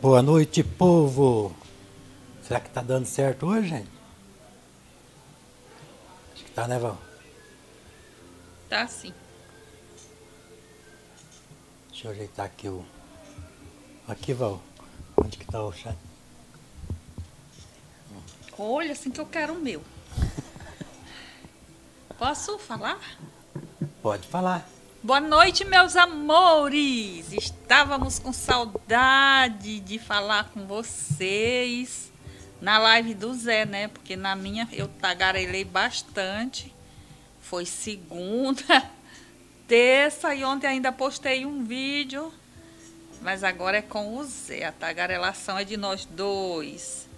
Boa noite, povo. Será que tá dando certo hoje, gente? Acho que tá, né, Val? Tá sim. Deixa eu ajeitar aqui o. Aqui, Val. Onde que tá o chat? Olha, assim que eu quero o meu. Posso falar? Pode falar. Boa noite, meus amores! Estávamos com saudade de falar com vocês na live do Zé, né? Porque na minha eu tagarelei bastante. Foi segunda, terça e ontem ainda postei um vídeo. Mas agora é com o Zé. A tagarelação é de nós dois.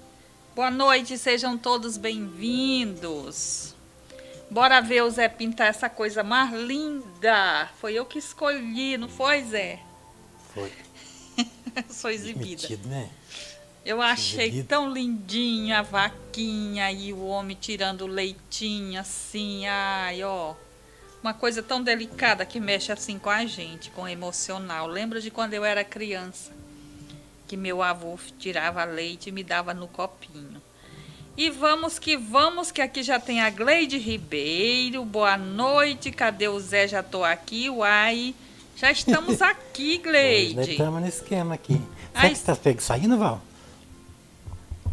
Boa noite, sejam todos bem-vindos. Bora ver o Zé pintar essa coisa mais linda. Foi eu que escolhi, não foi, Zé? Foi. Sou exibida. Metido, né? Eu achei Exibido. tão lindinha a vaquinha e o homem tirando o leitinho assim, ai, ó. Uma coisa tão delicada que mexe assim com a gente, com o emocional. Lembro de quando eu era criança, que meu avô tirava leite e me dava no copinho. E vamos que vamos, que aqui já tem a Gleide Ribeiro. Boa noite, cadê o Zé? Já tô aqui, uai. Já estamos aqui, nós Gleide. estamos no esquema aqui. Ai, Será que está saindo, Val?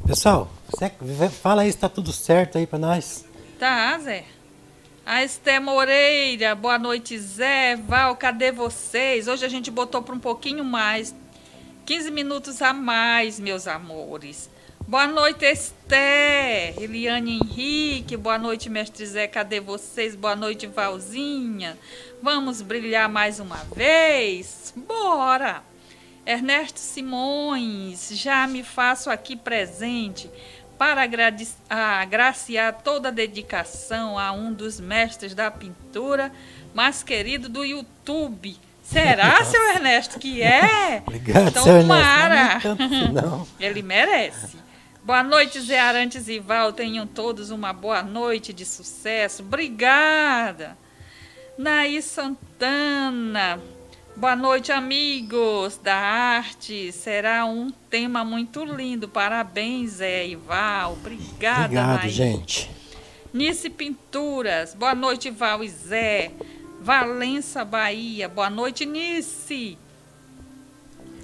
Pessoal, fala aí se tá tudo certo aí pra nós. Tá, Zé. A Esté Moreira, boa noite, Zé. Val, cadê vocês? Hoje a gente botou para um pouquinho mais. 15 minutos a mais, meus amores. Boa noite, Esté. Eliane Henrique, boa noite, mestre Zé. Cadê vocês? Boa noite, Valzinha. Vamos brilhar mais uma vez? Bora! Ernesto Simões, já me faço aqui presente para agraciar toda a dedicação a um dos mestres da pintura mais querido do YouTube. Será, seu Ernesto, que é? Obrigado, seu Ernesto. Tomara! Não é assim, não. Ele merece. Boa noite, Zé Arantes e Val. Tenham todos uma boa noite de sucesso. Obrigada. Naí Santana. Boa noite, amigos da arte. Será um tema muito lindo. Parabéns, Zé e Val. Obrigada, Obrigado, Naí. gente. Nice Pinturas. Boa noite, Val e Zé. Valença, Bahia. Boa noite, Nice.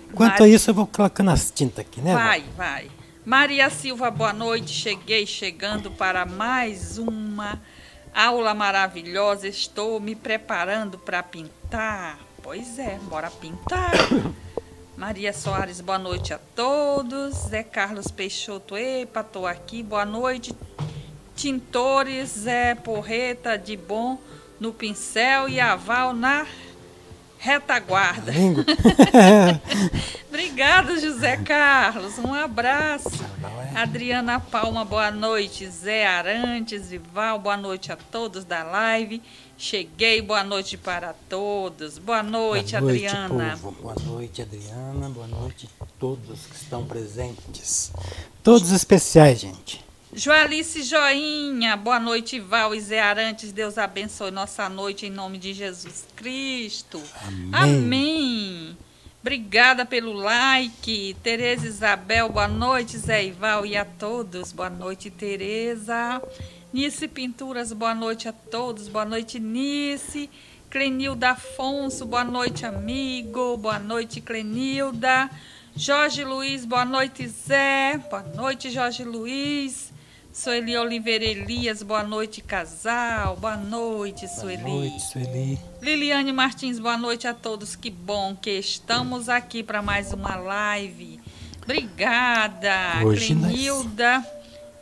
Enquanto Mari- isso, eu vou colocando as tintas aqui, né? Val? Vai, vai. Maria Silva, boa noite. Cheguei chegando para mais uma aula maravilhosa. Estou me preparando para pintar. Pois é, bora pintar. Maria Soares, boa noite a todos. Zé Carlos Peixoto, epa, tô aqui. Boa noite. Tintores, Zé Porreta de bom no pincel e aval na retaguarda. Domingo? Obrigada, José Carlos. Um abraço. É- Adriana Palma, boa noite. Zé Arantes, Vival, boa noite a todos da live. Cheguei, boa noite para todos. Boa noite, Boa noite, Adriana. povo. Boa noite, Adriana. Boa noite a todos que estão presentes. Todos especiais, gente. Joalice Joinha, boa noite, Val e Zé Arantes. Deus abençoe nossa noite em nome de Jesus Cristo. Amém. Amém. Obrigada pelo like. Tereza Isabel, boa noite, Zé Ival e a todos. Boa noite, Tereza. Nice Pinturas, boa noite a todos. Boa noite, Nice. Clenilda Afonso, boa noite, amigo. Boa noite, Clenilda. Jorge Luiz, boa noite, Zé. Boa noite, Jorge Luiz. Sueli Oliveira Elias, boa noite, casal. Boa noite, Sueli. Boa noite, Sueli. Liliane Martins, boa noite a todos. Que bom que estamos aqui para mais uma live. Obrigada, Hoje nós- Clenilda.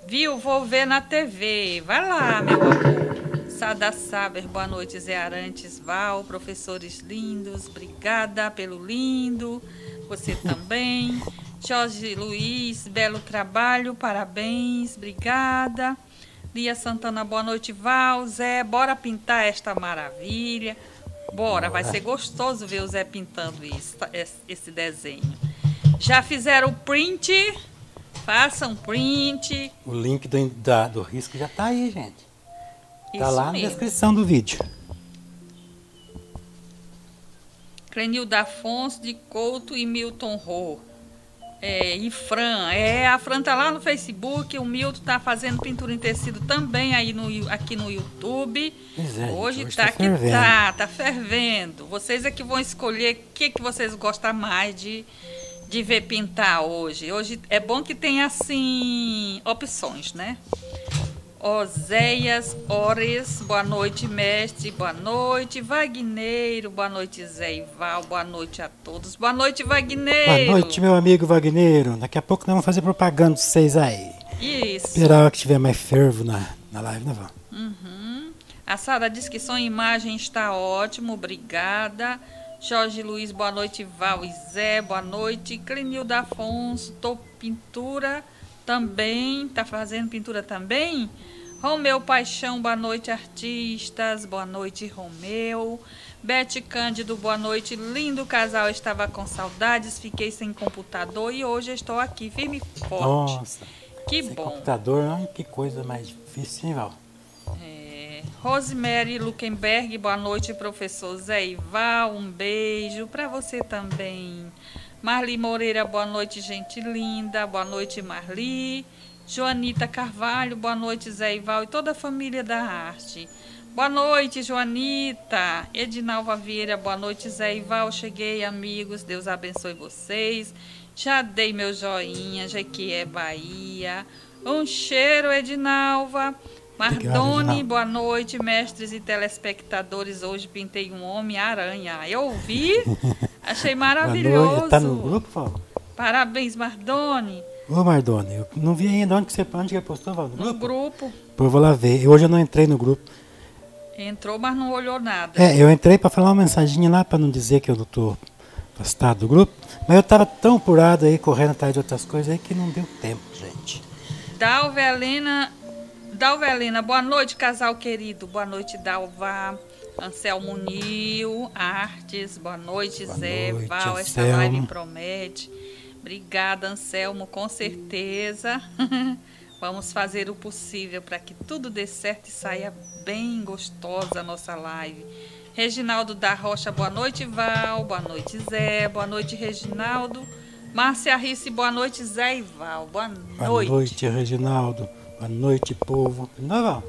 Viu? Vou ver na TV. Vai lá, meu amor. Sada Saber, boa noite, Zé Arantes, Val, professores lindos. Obrigada pelo lindo. Você também. Jorge Luiz, belo trabalho, parabéns, obrigada. Lia Santana, boa noite, Val. Zé, bora pintar esta maravilha. Bora, vai ser gostoso ver o Zé pintando isso, esse desenho. Já fizeram o print? Façam print. O link do, da- do risco já tá aí, gente. Tá Isso lá na mesmo. descrição do vídeo. Clenilda Afonso de Couto e Milton Rô. É, e Fran, é, a Fran tá lá no Facebook, o Milton tá fazendo pintura em tecido também aí no, aqui no YouTube. É, hoje, hoje tá, tá que tá, tá fervendo. Vocês é que vão escolher o que, que vocês gostam mais de, de ver pintar hoje. Hoje é bom que tem assim opções, né? Oséias Ores, boa noite, mestre, boa noite, Vagneiro, boa noite, Zé Ival, boa noite a todos, boa noite, Vagneiro. Boa noite, meu amigo Wagneiro. Daqui a pouco nós vamos fazer propaganda de vocês aí. Isso. Esperar que tiver mais fervo na, na live, né, Val? Uhum. A Sara diz que som e imagem está ótimo, obrigada. Jorge Luiz, boa noite, Val e Zé, boa noite. Clenilda Afonso, tô pintura também, tá fazendo pintura também? Romeu Paixão, boa noite, artistas. Boa noite, Romeu. Bete Cândido, boa noite. Lindo casal, estava com saudades, fiquei sem computador e hoje estou aqui, firme e forte. Nossa, que bom. computador, não, que coisa mais difícil, hein, Val? É, Rosemary Luquemberg, boa noite, professor Zé Ival. Um beijo para você também. Marli Moreira, boa noite, gente linda. Boa noite, Marli. Joanita Carvalho, boa noite, Zé Ival e toda a família da arte. Boa noite, Joanita. Edinalva Vieira, boa noite, Zé Ival. Cheguei, amigos. Deus abençoe vocês. Já dei meu joinha, Jequié, Bahia. Um cheiro, Edinalva. Mardoni, boa noite, mestres e telespectadores. Hoje pintei um homem-aranha. Eu ouvi, achei maravilhoso. Tá no grupo, Val? Parabéns, Mardoni. Ô, Mardoni, eu não vi ainda onde que você onde que postou, Val? No No grupo? grupo. Pô, eu vou lá ver. Hoje eu não entrei no grupo. Entrou, mas não olhou nada. É, eu entrei pra falar uma mensaginha lá pra não dizer que eu não tô afastado do grupo. Mas eu tava tão apurado aí, correndo atrás de outras coisas aí, que não deu tempo, gente. Dalvelina, Dalvelina, boa noite, casal querido. Boa noite, Dalva. Anselmo Nil, Artes, boa noite, Boa Zé, noite, Val, esta Anselmo. live promete. Obrigada, Anselmo, com certeza. Vamos fazer o possível para que tudo dê certo e saia bem gostosa a nossa live. Reginaldo da Rocha, boa noite, Val. Boa noite, Zé. Boa noite, Reginaldo. Márcia Risse, boa noite, Zé e Val. Boa Boa noite. noite, Reginaldo. Boa noite, povo. Não, Val?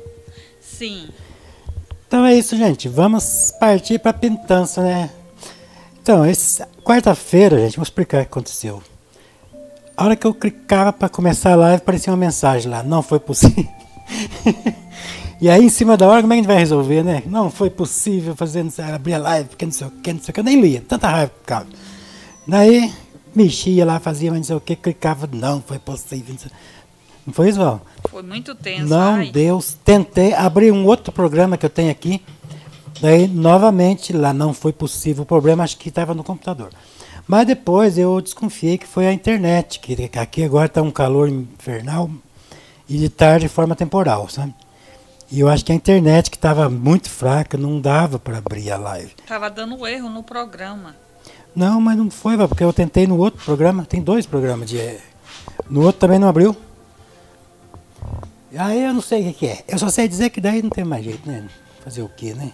Sim. Então é isso, gente. Vamos partir para a pintança, né? Então, quarta-feira, gente, vou explicar o que aconteceu. A hora que eu clicava para começar a live, aparecia uma mensagem lá. Não foi possível. e aí, em cima da hora, como é que a gente vai resolver, né? Não foi possível fazer, abrir a live, porque não sei o que, não sei o que. Eu nem lia, tanta raiva que ficava. Daí, mexia lá, fazia, mas não sei o que, clicava. Não foi possível. Não, sei. Não foi isso, Val? Foi muito tenso. Não Ai, Deus. Tentei abrir um outro programa que eu tenho aqui. Daí, novamente, lá não foi possível. O problema acho que estava no computador. Mas depois eu desconfiei que foi a internet, que aqui agora está um calor infernal e de tarde de forma temporal, sabe? E eu acho que a internet que estava muito fraca não dava para abrir a live. Tava dando erro no programa. Não, mas não foi, porque eu tentei no outro programa, tem dois programas de. No outro também não abriu. Aí eu não sei o que, é. Eu só sei dizer que daí não tem mais jeito, né? Fazer o quê, né?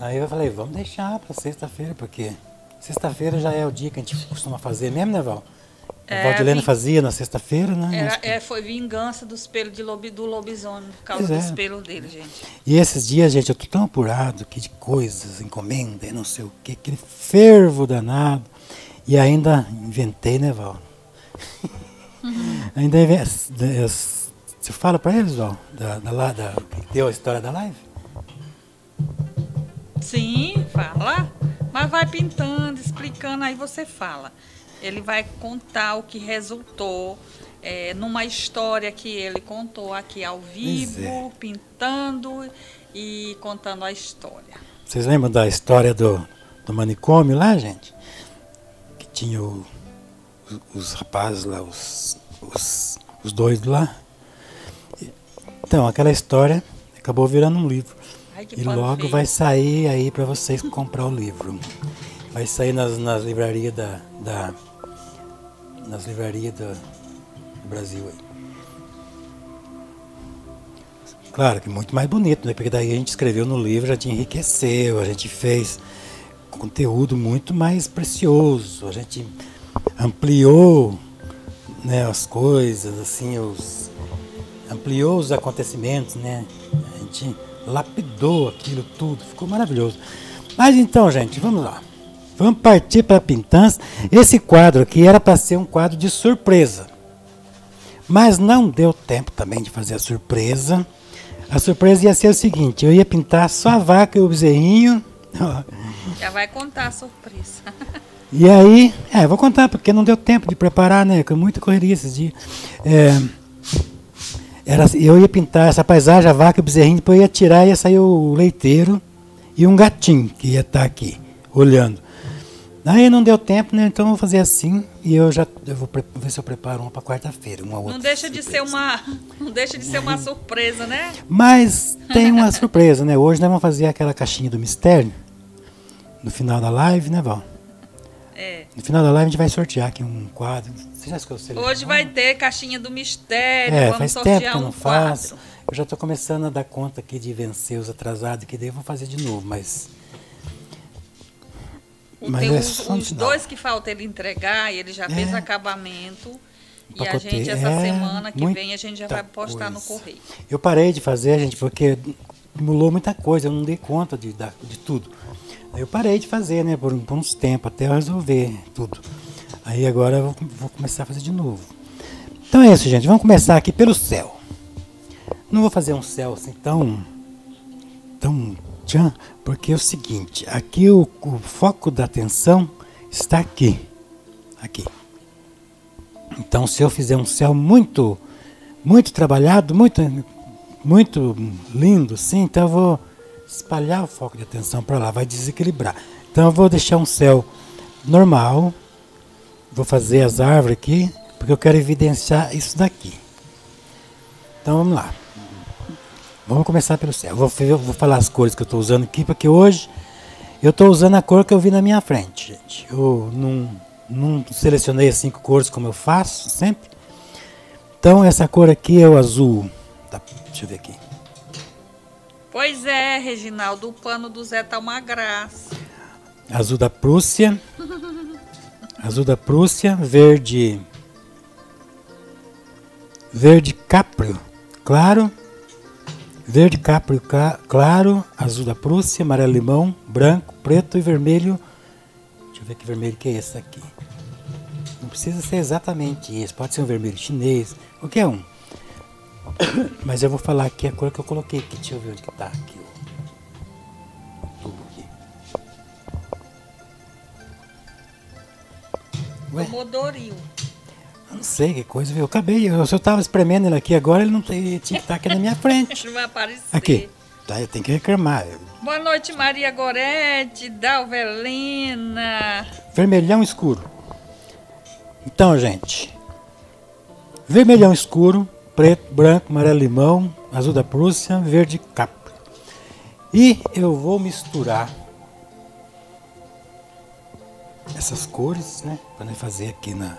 Aí eu falei, vamos deixar pra sexta-feira, porque sexta-feira já é o dia que a gente costuma fazer mesmo, né, Val? É, Valdilene vi- fazia na sexta-feira, né? Era, que- é, foi vingança dos pelos de lobi, do lobisomem, por causa Pois é. dos pelos dele, gente. E esses dias, gente, eu tô tão apurado que de coisas, encomenda e não sei o que, aquele fervo danado. E ainda inventei, né, Val? Ainda inventei. Você fala pra eles, Val, da, da, da, que deu a história da live? Sim, fala. Mas vai pintando, explicando, aí você fala. Ele vai contar o que resultou é, numa história que ele contou aqui ao vivo, é. pintando e contando a história. Vocês lembram da história do, do manicômio lá, gente? Que tinha o- os, os rapazes lá, os, os, os doidos lá. Então, aquela história acabou virando um livro. Ai, E logo feio. vai sair aí para vocês comprar o livro. Vai sair nas, nas livrarias da, da- nas livrarias da- do Brasil aí. Claro que muito mais bonito, né? Porque daí a gente escreveu no livro, a gente enriqueceu, a gente fez conteúdo muito mais precioso, a gente ampliou né, as coisas, assim, os, ampliou os acontecimentos, né? A gente lapidou aquilo tudo, ficou maravilhoso. Mas então, gente, vamos lá. Vamos partir para a pintança. Esse quadro aqui era para ser um quadro de surpresa. Mas não deu tempo também de fazer a surpresa. A surpresa ia ser o seguinte: eu ia pintar só a vaca e o bezerrinho. Já vai contar a surpresa. E aí, é, vou contar, porque não deu tempo de preparar, né? Com muita correria esses dias. É, era, eu ia pintar essa paisagem, a vaca e o bezerrinho, depois ia tirar e ia sair o leiteiro e um gatinho que ia estar aqui, olhando. Aí não deu tempo, né? Então eu vou fazer assim e eu já eu vou ver se eu preparo uma para quarta-feira, uma outra. Não deixa de ser uma, não deixa de ser uma surpresa, né? Mas tem uma surpresa, né? Hoje nós vamos fazer aquela caixinha do mistério no final da live, né, Val? É. No final da live a gente vai sortear aqui um quadro. Você já escolheu? Hoje vai ter caixinha do mistério. É, vamos faz sortear tempo que eu não um faço. quadro. Eu já estou começando a dar conta aqui de vencer os atrasados, que vou fazer de novo, mas. O Mas é os no os dois que falta ele entregar, ele já fez É. acabamento. E a gente, essa É, semana que vem, a gente já vai postar no coisa. correio. Eu parei de fazer, gente, porque acumulou muita coisa, eu não dei conta de, de tudo. Eu parei de fazer, né, por, por uns tempos, até eu resolver tudo. Aí agora eu vou, vou começar a fazer de novo. Então é isso, gente. Vamos começar aqui pelo céu. Não vou fazer um céu assim tão. tão. tchan, porque é o seguinte: aqui o, o foco da atenção está aqui. Aqui. Então, se eu fizer um céu muito, muito trabalhado, muito, muito lindo, assim, então eu vou espalhar o foco de atenção para lá, vai desequilibrar. Então, eu vou deixar um céu normal, vou fazer as árvores aqui, porque eu quero evidenciar isso daqui. Então, vamos lá. Vamos começar pelo céu. Vou, eu vou falar as cores que eu estou usando aqui, porque hoje eu estou usando a cor que eu vi na minha frente, gente. Eu não, não selecionei as cinco cores como eu faço sempre. Então essa cor aqui é o azul. Deixa eu ver aqui. Pois é, Reginaldo, o pano do Zé tá uma graça. Azul da Prússia. Azul da Prússia, verde. Verde caprio, claro. Verde caprio ca- claro, azul da Prússia, amarelo limão, branco, preto e vermelho. Deixa eu ver que vermelho que é esse aqui. Não precisa ser exatamente esse, pode ser um vermelho chinês, qualquer um. Mas eu vou falar aqui a cor que eu coloquei aqui. Deixa eu ver onde que tá aqui. O tubo aqui. Ué? Não sei que coisa, viu? Eu acabei, eu, se eu tava espremendo ele aqui agora, ele não tem, tinha que estar aqui na minha frente. Ele vai aparecer. Aqui. Tá, eu tenho que reclamar. Boa noite, Maria Gorete, Dalvelina. Vermelhão escuro. Então, gente. Vermelhão escuro, preto, branco, amarelo limão, azul da Prússia, verde capri. E eu vou misturar essas cores, né? Para fazer aqui na.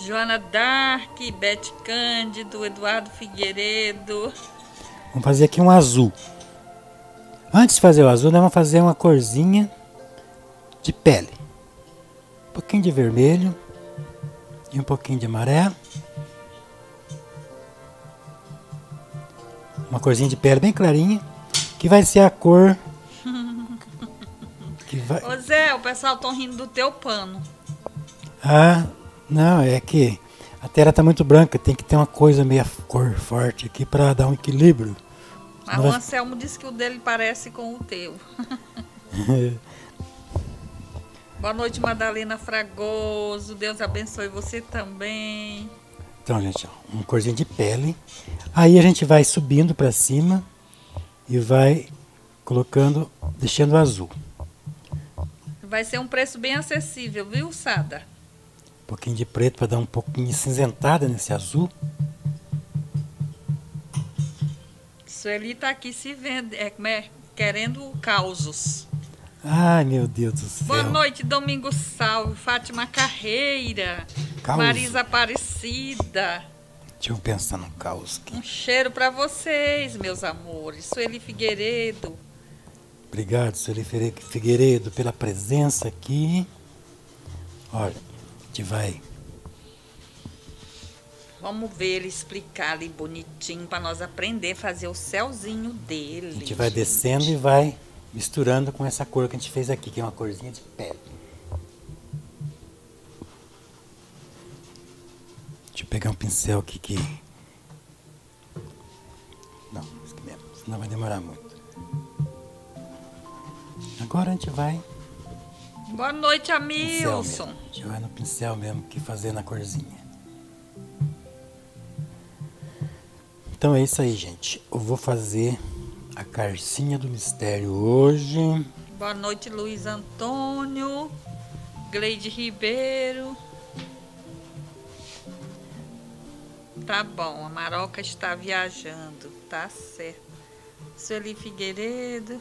Joana Dark, Beth Cândido, Eduardo Figueiredo. Vamos fazer aqui um azul. Antes de fazer o azul, nós vamos fazer uma corzinha de pele. Um pouquinho de vermelho e um pouquinho de amarelo. Uma corzinha de pele bem clarinha, que vai ser a cor que vai Ô Zé, o pessoal tão rindo do teu pano. Ah, não, é que a terra tá muito branca, tem que ter uma coisa meio cor forte aqui para dar um equilíbrio. Mas o Anselmo disse que o dele parece com o teu. Boa noite, Madalena Fragoso. Deus abençoe você também. Então, gente, ó, uma corzinha de pele. Aí a gente vai subindo para cima e vai colocando, deixando azul. Vai ser um preço bem acessível, viu, Sada? Um pouquinho de preto para dar um pouquinho de cinzentada nesse azul. Sueli tá aqui se vende, é, é, querendo causos. Ai, meu Deus do céu. Boa noite, Domingo Salve, Fátima Carreira, Caos. Marisa Aparecida. Deixa eu pensar no caos aqui. Um cheiro para vocês, meus amores. Sueli Figueiredo. Obrigado, Sueli Figueiredo, pela presença aqui. Olha, a gente vai. Vamos ver ele explicar ali bonitinho para nós aprender a fazer o céuzinho dele. A gente vai gente. descendo e vai misturando com essa cor que a gente fez aqui, que é uma corzinha de pele. Deixa eu pegar um pincel aqui que. Não, senão vai demorar muito. Agora a gente vai. Boa noite, Amilson. A gente vai no pincel mesmo que fazer na corzinha. Então é isso aí, gente. Eu vou fazer a carcinha do mistério hoje. Boa noite, Luiz Antônio, Gleide Ribeiro. Tá bom, a Maroca está viajando, tá certo. Sueli Figueiredo.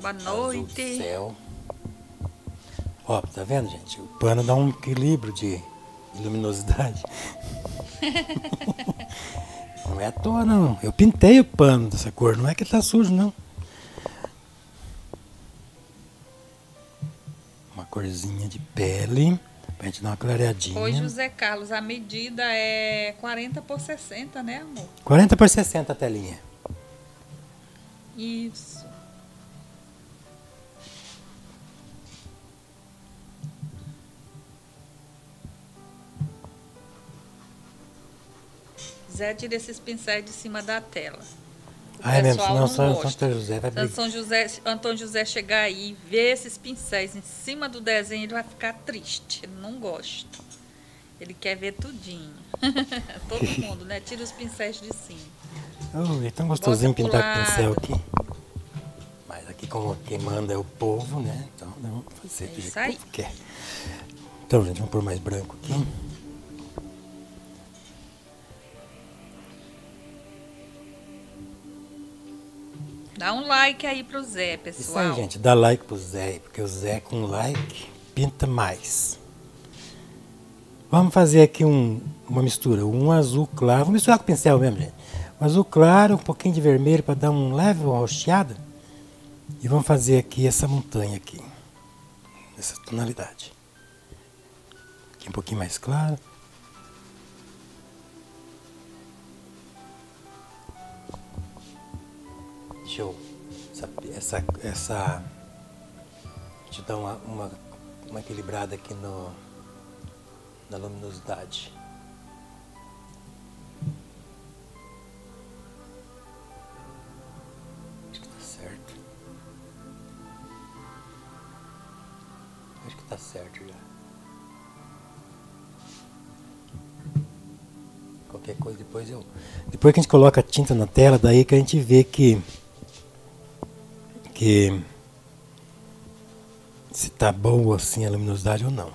Boa noite. Azul céu. Ó, tá vendo, gente? O pano dá um equilíbrio de luminosidade. não é à toa, não. Eu pintei o pano dessa cor, não é que ele tá sujo, não. Uma corzinha de pele. Pra gente dar uma clareadinha. Oi, José Carlos, a medida é 40 por 60, né, amor? 40 por 60 a telinha. Isso. Zé, tira esses pincéis de cima da tela. Ah, é mesmo, senão São Antônio José vai brigar. São José, Antônio José chegar aí e ver esses pincéis em cima do desenho, ele vai ficar triste. Ele não gosta. Ele quer ver tudinho. Todo mundo, né? Tira os pincéis de cima. Oh, é tão gostosinho pintar com pincel aqui. Mas aqui como quem manda é o povo, né? Então vamos fazer é do jeito que quer. Então, gente, vamos pôr mais branco aqui. Dá um like aí pro Zé, pessoal. Isso aí, gente. Dá like pro Zé, porque o Zé com like pinta mais. Vamos fazer aqui um, uma mistura. Um azul claro. Vamos misturar com o pincel mesmo, gente. Um azul claro, um pouquinho de vermelho para dar um leve rocheada. E vamos fazer aqui essa montanha aqui. Nessa tonalidade. Aqui um pouquinho mais claro. Eu. Essa. Essa. essa eu dar uma, uma, uma equilibrada aqui no, na luminosidade. Acho que tá certo. Acho que tá certo já. Qualquer coisa depois eu. Depois que a gente coloca a tinta na tela, daí que a gente vê que se tá boa assim a luminosidade ou não.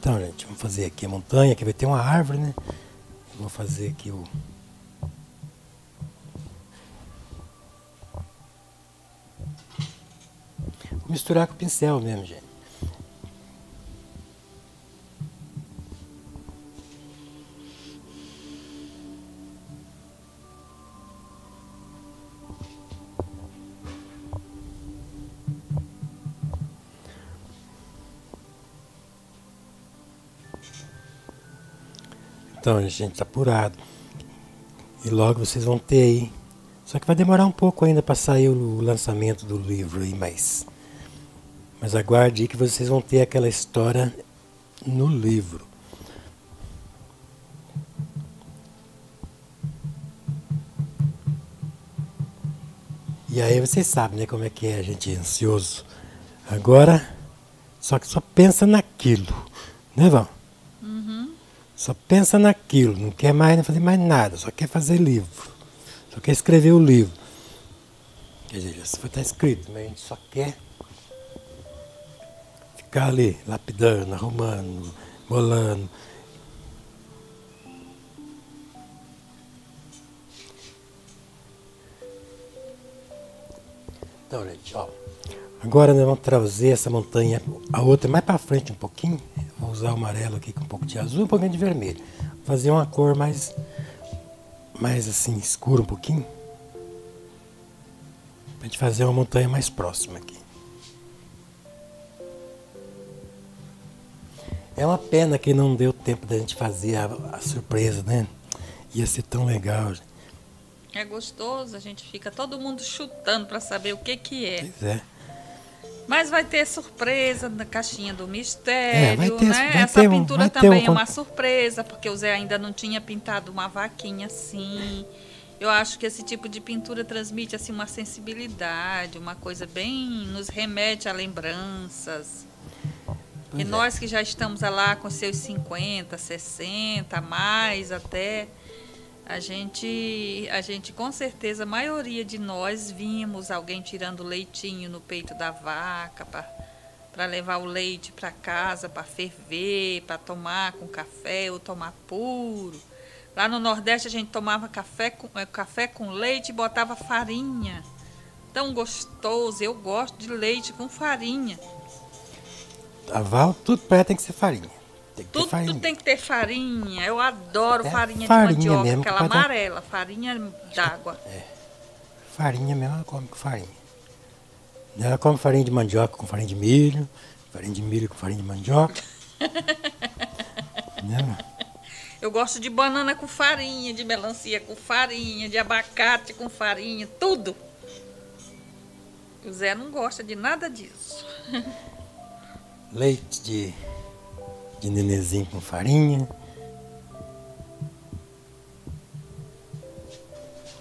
Então, gente, vamos fazer aqui a montanha, que vai ter uma árvore, né? Vou fazer aqui o misturar com o pincel mesmo, gente. Então, a gente, tá apurado. E logo vocês vão ter aí. Só que vai demorar um pouco ainda para sair o lançamento do livro aí, mas. Mas aguarde aí que vocês vão ter aquela história no livro. E aí vocês sabem, né, como é que é a gente é ansioso. Agora, só que só pensa naquilo, né, Val? Só pensa naquilo, não quer mais fazer mais nada, só quer fazer livro. Só quer escrever o livro. Quer dizer, isso vai estar escrito, mas a gente só quer ficar ali, lapidando, arrumando, bolando. Então, gente, ó. Agora nós vamos trazer essa montanha, a outra mais para frente um pouquinho. Vou usar o amarelo aqui com um pouco de azul e um pouquinho de vermelho. Fazer uma cor mais, mais assim, escura um pouquinho. Pra gente fazer uma montanha mais próxima aqui. É uma pena que não deu tempo da gente fazer a, a surpresa, né? Ia ser tão legal. É gostoso, a gente fica todo mundo chutando para saber o que que é. Pois é. Mas vai ter surpresa na caixinha do mistério, É, vai ter- né? vai Essa ter um- pintura ter também um é uma surpresa, porque o Zé ainda não tinha pintado uma vaquinha assim. Eu acho que esse tipo de pintura transmite assim uma sensibilidade, uma coisa bem nos remete a lembranças. Pois e é. nós que já estamos lá com seus 50, 60, mais até, a gente, a gente com certeza, a maioria de nós vimos alguém tirando leitinho no peito da vaca para levar o leite para casa, para ferver, para tomar com café ou tomar puro. Lá no Nordeste a gente tomava café com, eh, café com leite e botava farinha. Tão gostoso, eu gosto de leite com farinha. A Val, tudo ela tem que ser farinha. Tem Tudo tem que ter farinha. Eu adoro É farinha, farinha de mandioca, mesmo, aquela que vai dar- amarela, farinha d'água. Farinha mesmo, ela come com farinha. Ela come farinha de mandioca com farinha de milho, farinha de milho com farinha de mandioca. Né? Eu gosto de banana com farinha, de melancia com farinha, de abacate com farinha, tudo. O Zé não gosta de nada disso. Leite de, de nenezinho com farinha.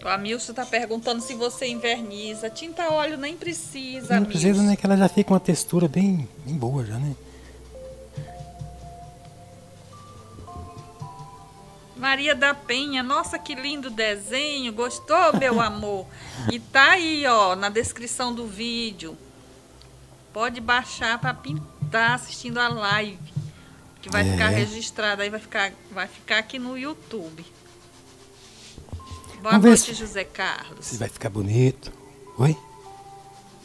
O Amilson está perguntando se você inverniza. Tinta óleo nem precisa, Não Amilson. precisa, né? Que ela já fica uma textura bem, bem boa já, né? Maria da Penha, nossa que lindo desenho, gostou, meu amor? E tá aí, ó, na descrição do vídeo. Pode baixar para pintar assistindo a live, que vai É. ficar registrado aí vai ficar vai ficar aqui no YouTube. Boa Vamos noite, se- José Carlos. Se vai ficar bonito. Oi?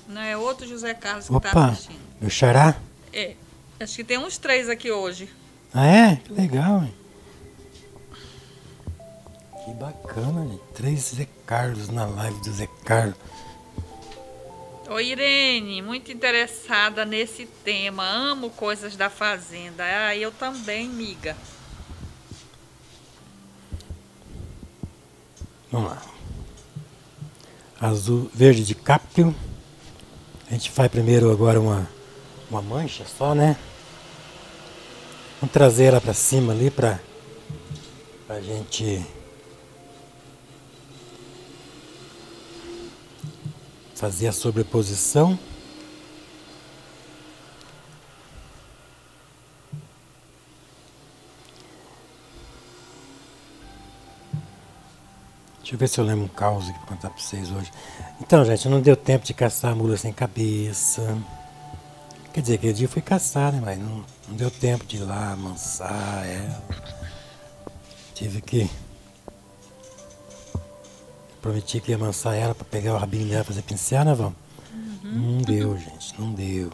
Não é outro José Carlos que tá assistindo. meu xará. É. Acho que tem uns três aqui hoje. Ah, é? Que legal, hein? Que bacana, gente. Três Zé Carlos na live do Zé Carlos. Oi, Irene, muito interessada nesse tema. Amo coisas da fazenda. Ah, eu também, miga. Vamos lá. Azul, verde de cáptio. A gente faz primeiro agora uma, uma mancha só, né? Vamos trazer ela pra cima ali pra, pra gente fazer a sobreposição. Deixa eu ver se eu lembro um caos aqui pra contar pra vocês hoje. Então, gente, não deu tempo de caçar a mula sem cabeça. Quer dizer, aquele dia eu fui caçar, né? Mas não, não deu tempo de ir lá amansar ela. Tive que. Prometi que ia amansar ela pra pegar o rabinho dela e fazer pincear, né, Vão? Não deu, gente, não deu.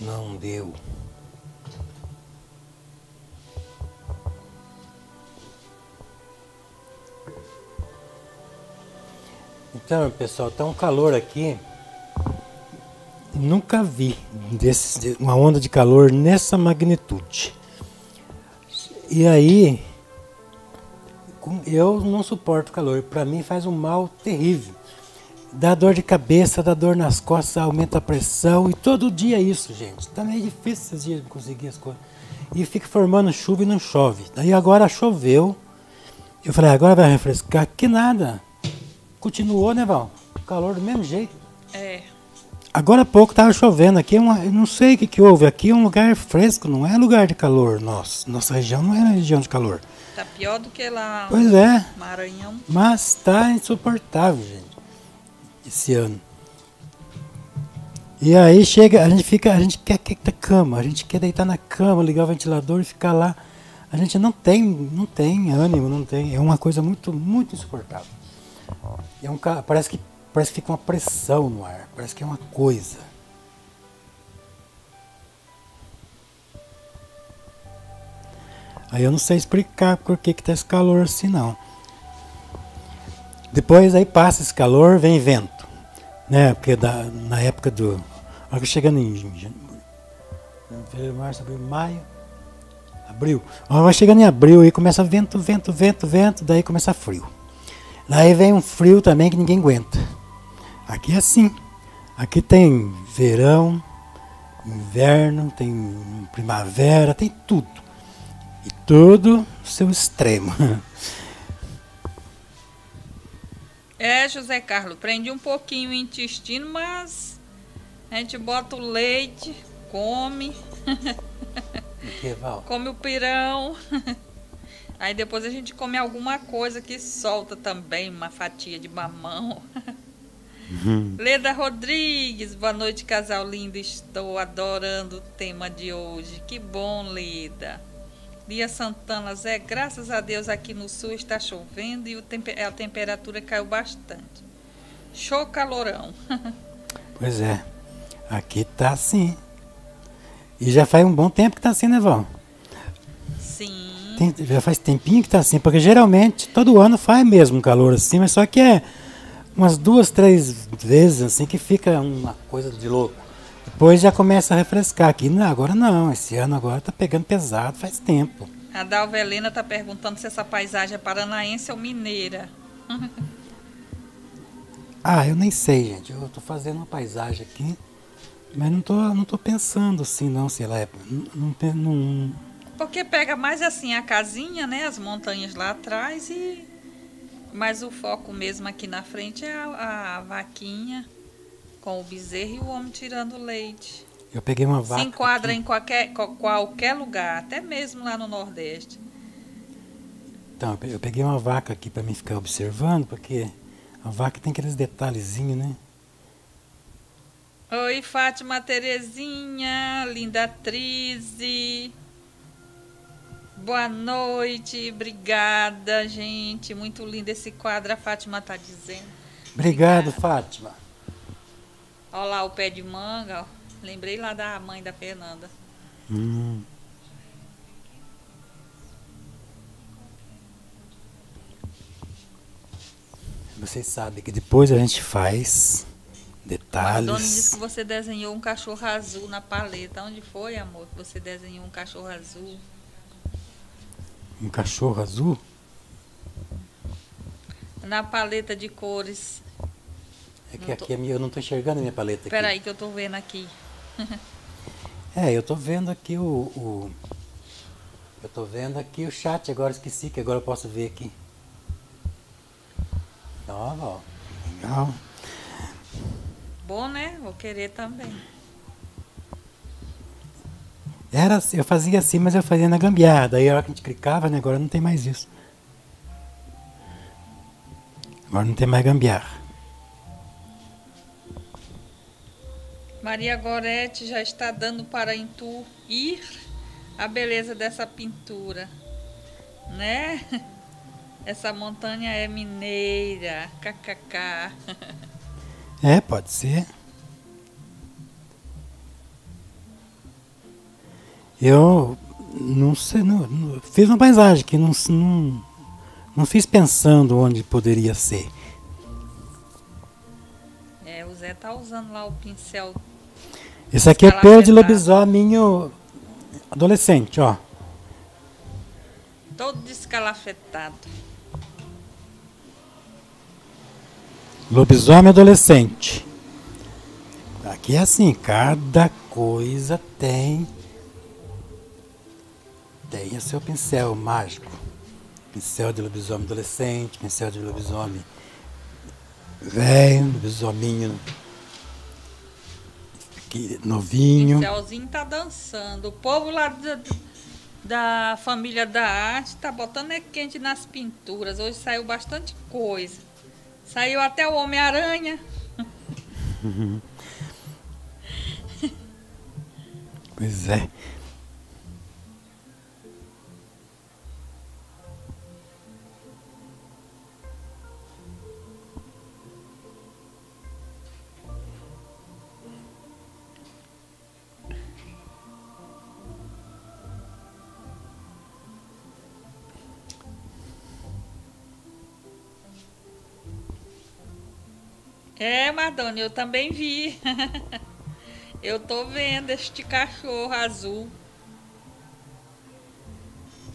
Não deu. Então, pessoal, tá um calor aqui. Nunca vi desse, uma onda de calor nessa magnitude. E aí, eu não suporto calor. Pra mim faz um mal terrível. Dá dor de cabeça, dá dor nas costas, aumenta a pressão. E todo dia é isso, gente. Tá meio difícil esses dias de conseguir as coisas. E fica formando chuva e não chove. Daí agora choveu. Eu falei, agora vai refrescar. Que nada. Continuou, né, Val? Calor do mesmo jeito. É. Agora há pouco tava chovendo aqui, é uma, eu não sei o que, que houve. Aqui é um lugar fresco, não é lugar de calor. Nossa, nossa região não é região de calor. Tá pior do que lá Pois é, Maranhão. mas tá insuportável, gente. Esse ano. E aí chega, a gente fica, a gente quer que da cama, a gente quer deitar na cama, ligar o ventilador e ficar lá. A gente não tem, não tem ânimo, não tem. É uma coisa muito, muito insuportável. É um, parece que parece que fica uma pressão no ar, parece que é uma coisa. Aí eu não sei explicar por que que tá esse calor assim não. Depois aí passa esse calor, vem vento, né? Porque da, na época do, que chegando em fevereiro, março, abril, maio, abril. Vai chegando em abril e começa vento, vento, vento, vento, daí começa frio. Daí vem um frio também que ninguém aguenta. Aqui é assim. Aqui tem verão, inverno, tem primavera, tem tudo. E tudo seu extremo. É, José Carlos, prende um pouquinho o intestino, mas a gente bota o leite, come. O que, Val? come o pirão. Aí depois a gente come alguma coisa que solta também, uma fatia de mamão. Uhum. Leda Rodrigues, boa noite, casal lindo. Estou adorando o tema de hoje. Que bom, Leda. Lia Santana, Zé, graças a Deus aqui no sul está chovendo e a temperatura caiu bastante. Show calorão. Pois é. Aqui tá assim. E já faz um bom tempo que tá assim, né, Val? Tem- já faz tempinho que tá assim, porque geralmente todo ano faz mesmo um calor assim, mas só que é umas duas, três vezes assim que fica uma coisa de louco. Depois já começa a refrescar aqui. Não, agora não, esse ano agora tá pegando pesado faz tempo. A Dalvelena está perguntando se essa paisagem é paranaense ou mineira. Ah, eu nem sei, gente. Eu tô fazendo uma paisagem aqui, mas não tô, não tô pensando assim não, se ela é. Não, não- Porque pega mais assim a casinha, né? As montanhas lá atrás e. Mas o foco mesmo aqui na frente é a, a vaquinha com o bezerro e o homem tirando leite. eu peguei uma vaca. Se enquadra aqui. em qualquer, qualquer lugar, até mesmo lá no Nordeste. Então, eu peguei uma vaca aqui para mim ficar observando, porque a vaca tem aqueles detalhezinhos, né? Oi, Fátima Terezinha, linda atriz. Boa noite, obrigada, gente. Muito lindo esse quadro, a Fátima tá dizendo. Obrigado, Fátima. Olha lá o pé de manga, ó. Lembrei lá da mãe da Fernanda. Hum. Vocês sabem que depois a gente faz A dona disse detalhes. que você desenhou um cachorro azul na paleta. Onde foi, amor, que você desenhou um cachorro azul? Um cachorro azul? Na paleta de cores. É que tô- aqui a minha, eu não estou enxergando a minha paleta. Espera aí que eu tô vendo aqui. É, eu tô vendo aqui o, o- Eu tô vendo aqui o chat, agora esqueci que agora eu posso ver aqui. Ó, ó. Legal. Bom, né? Vou querer também. Era, eu fazia assim, mas eu fazia na gambiarra. Daí a hora que a gente clicava, né? Agora não tem mais isso. Agora não tem mais gambiarra. Maria Gorete já está dando para intuir a beleza dessa pintura, né? Essa montanha é mineira, kkk. É, pode ser. Eu não sei, não, não- fiz uma paisagem que não, não, não fiz pensando onde poderia ser. É, o Zé tá usando lá o pincel. Esse aqui é pelo de lobisominho adolescente, ó. Todo descalafetado. Lobisomem adolescente. Aqui é assim, cada coisa tem o seu pincel mágico. Pincel de lobisomem adolescente, pincel de lobisomem velho, lobisominho que- O novinho. pincelzinho tá dançando. O povo lá da, da família da arte tá botando é quente nas pinturas. Hoje saiu bastante coisa. Saiu até o Homem-Aranha. Pois é. É, Madonna, eu também vi. eu tô vendo este cachorro azul.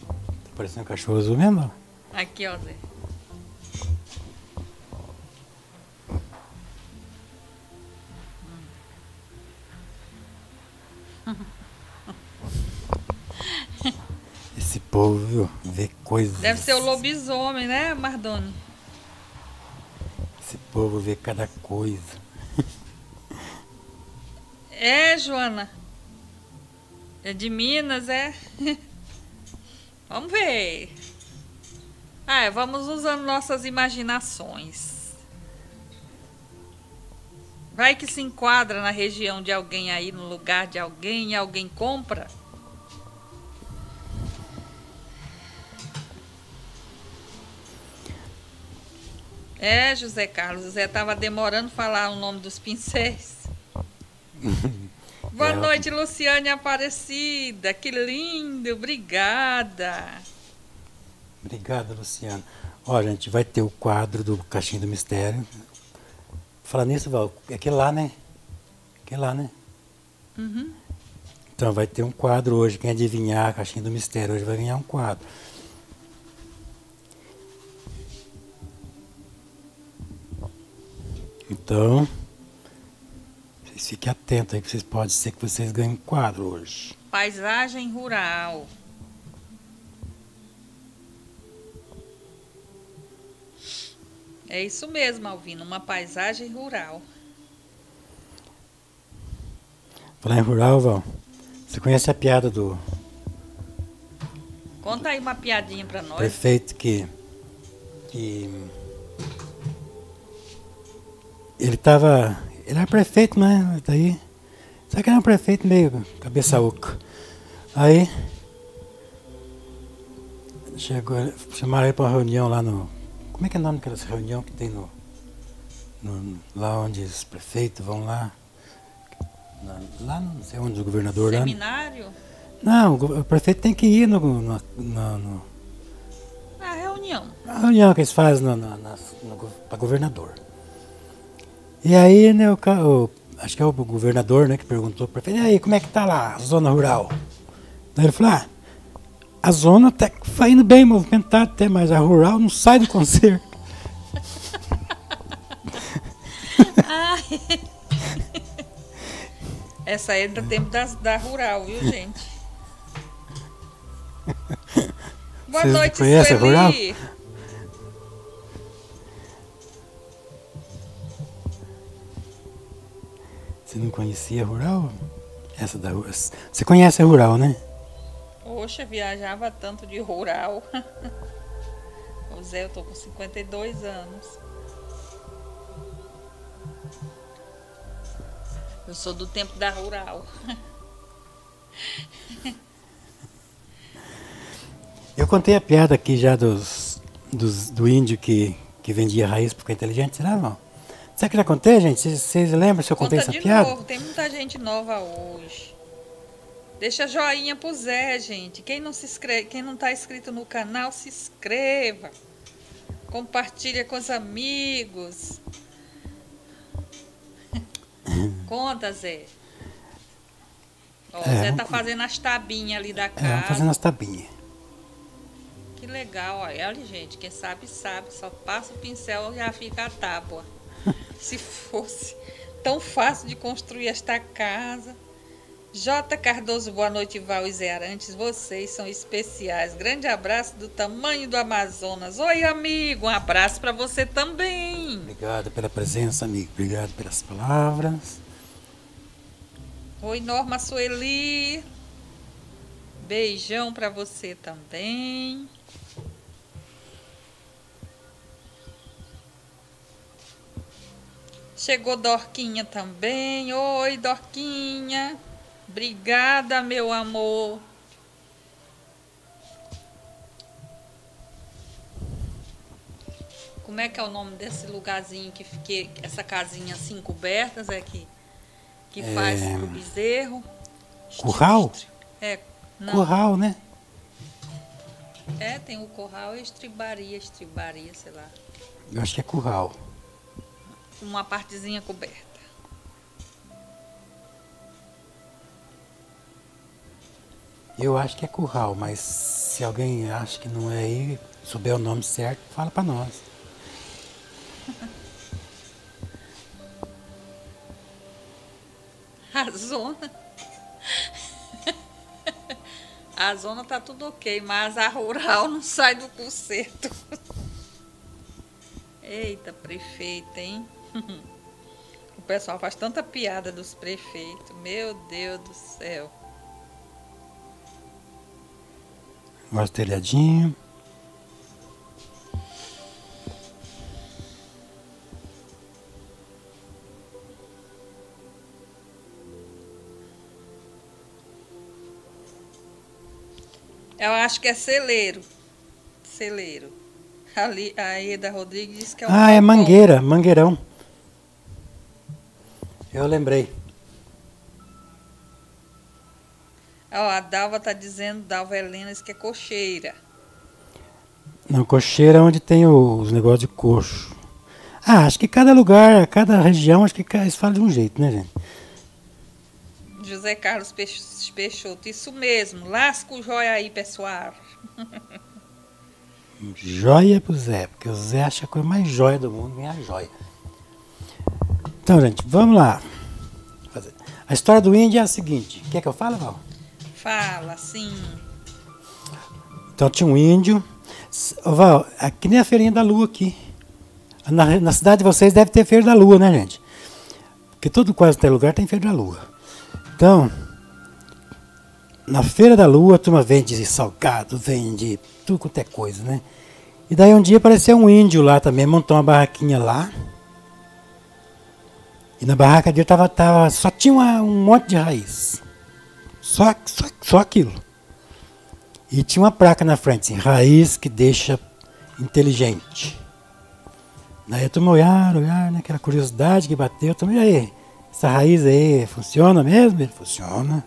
Tá parecendo um cachorro azul mesmo? Aqui, ó, Zé. Esse povo, viu? Vê coisas. Deve ser o lobisomem, né, Mardoni? Esse povo vê cada coisa. É, Joana. É de Minas, é? Vamos ver. Ah, é, vamos usando nossas imaginações. Vai que se enquadra na região de alguém aí, no lugar de alguém, e alguém compra. É, José Carlos, José estava demorando falar o nome dos pincéis. Boa É, noite, Luciane Aparecida. Que lindo, obrigada. Obrigado, Luciano. Ó, gente, vai ter o quadro do Caixinho do Mistério. Falar nisso, Val, é aquele lá, né? Aquele lá, né? Uhum. Então vai ter um quadro hoje. Quem adivinhar a Caixinha do Mistério hoje vai ganhar um quadro. Então, vocês fiquem atentos aí, que vocês podem ser que vocês ganhem um quadro hoje. Paisagem rural. É isso mesmo, Alvino, uma paisagem rural. Falar em rural, Val, você conhece a piada do Conta aí uma piadinha pra nós. prefeito que, que ele estava, ele era prefeito, né? Daí, só que era um prefeito meio cabeça oca. Aí chegou, chamaram ele para uma reunião lá no, como é que é o nome daquela reunião que tem no, no- lá onde os prefeitos vão lá, Na- lá não sei onde o governador lá. Seminário? Não, o prefeito tem que ir no, no, no- no- A reunião. A reunião que eles fazem no, no, para governador. E aí, né, o, o- acho que é o governador, né, que perguntou para ele, e aí, como é que tá lá a zona rural? Daí ele falou, ah, a zona tá vai indo bem movimentada até, mas a rural não sai do concerto. Essa aí é do tempo das, da rural, viu, gente? Boa Vocês noite, conhecem a rural? Você não conhecia rural? Essa da rua. Você conhece a rural, né? Poxa, viajava tanto de rural. Ô Zé, eu tô com 52 anos. Eu sou do tempo da rural. Eu contei a piada aqui já dos, dos- do índio que, que vendia raiz porque é inteligente, será, não? Será que já contei, gente? Vocês- Vocês lembram se eu contei Conta essa de piada? novo, tem muita gente nova hoje. Deixa joinha pro Zé, gente. Quem não se inscreve, quem não tá inscrito no canal, se inscreva. Compartilha com os amigos. Conta, Zé. Ó, o É, Zé tá fazendo as tabinhas ali da É, casa. vamos fazendo as tabinhas. Que legal, olha, olha, gente, quem sabe, sabe, só passa o pincel e já fica a tábua. Se fosse tão fácil de construir esta casa. J. Cardoso, boa noite, Val e Zé Arantes, vocês são especiais. Grande abraço do tamanho do Amazonas. Oi, amigo, um abraço para você também. Obrigado pela presença, amigo. Obrigado pelas palavras. Oi, Norma Sueli. Beijão para você também. Chegou Dorquinha também. Oi, Dorquinha. Obrigada, meu amor. Como é que é o nome desse lugarzinho que fiquei, essa casinha assim coberta, Zé, que, que faz É, pro bezerro? Curral? É, não. Curral, né? É, tem o curral e estribaria, estribaria, sei lá. Eu acho que é curral. Com uma partezinha coberta. Eu acho que é curral, mas se alguém acha que não é aí, souber o nome certo, fala para nós. A zona. A zona tá tudo ok, mas a rural não sai do concerto. Eita, prefeita, hein? O pessoal faz tanta piada dos prefeitos. Meu Deus do céu. Gosto telhadinho. Eu acho que é celeiro. Celeiro. Ali, a Eda Rodrigues disse que é um Ah, é mangueira, mangueirão. Eu lembrei. Ó, a Dalva tá dizendo, Dalva Helena, diz que é cocheira. No cocheiro é onde tem os negócios de coxo. Ah, acho que cada lugar, cada região, acho que eles falam de um jeito, né, gente? José Carlos Peix- Peixoto, isso mesmo. Lasca o joia aí, pessoal. Joia pro Zé, porque o Zé acha a coisa mais joia do mundo, ganhar joia. Então, gente, vamos lá. A história do índio é a seguinte. Quer que eu fale, Val? Fala, sim. Então tinha um índio. Val, aqui nem a feirinha da lua aqui. Na, na cidade de vocês deve ter feira da lua, né, gente? Porque todo quase tem lugar tem feira da lua. Então, na feira da lua, a turma vende salgado, vende tudo quanto é coisa, né? E daí um dia apareceu um índio lá também, montou uma barraquinha lá. E na barraca dele tava, tava, só tinha uma- um monte de raiz. Só, só, só aquilo. E tinha uma placa na frente, assim, raiz que deixa inteligente. Daí a turma olhar, olhar, né, aquela curiosidade que bateu, e aí, essa raiz aí funciona mesmo? Ele funciona.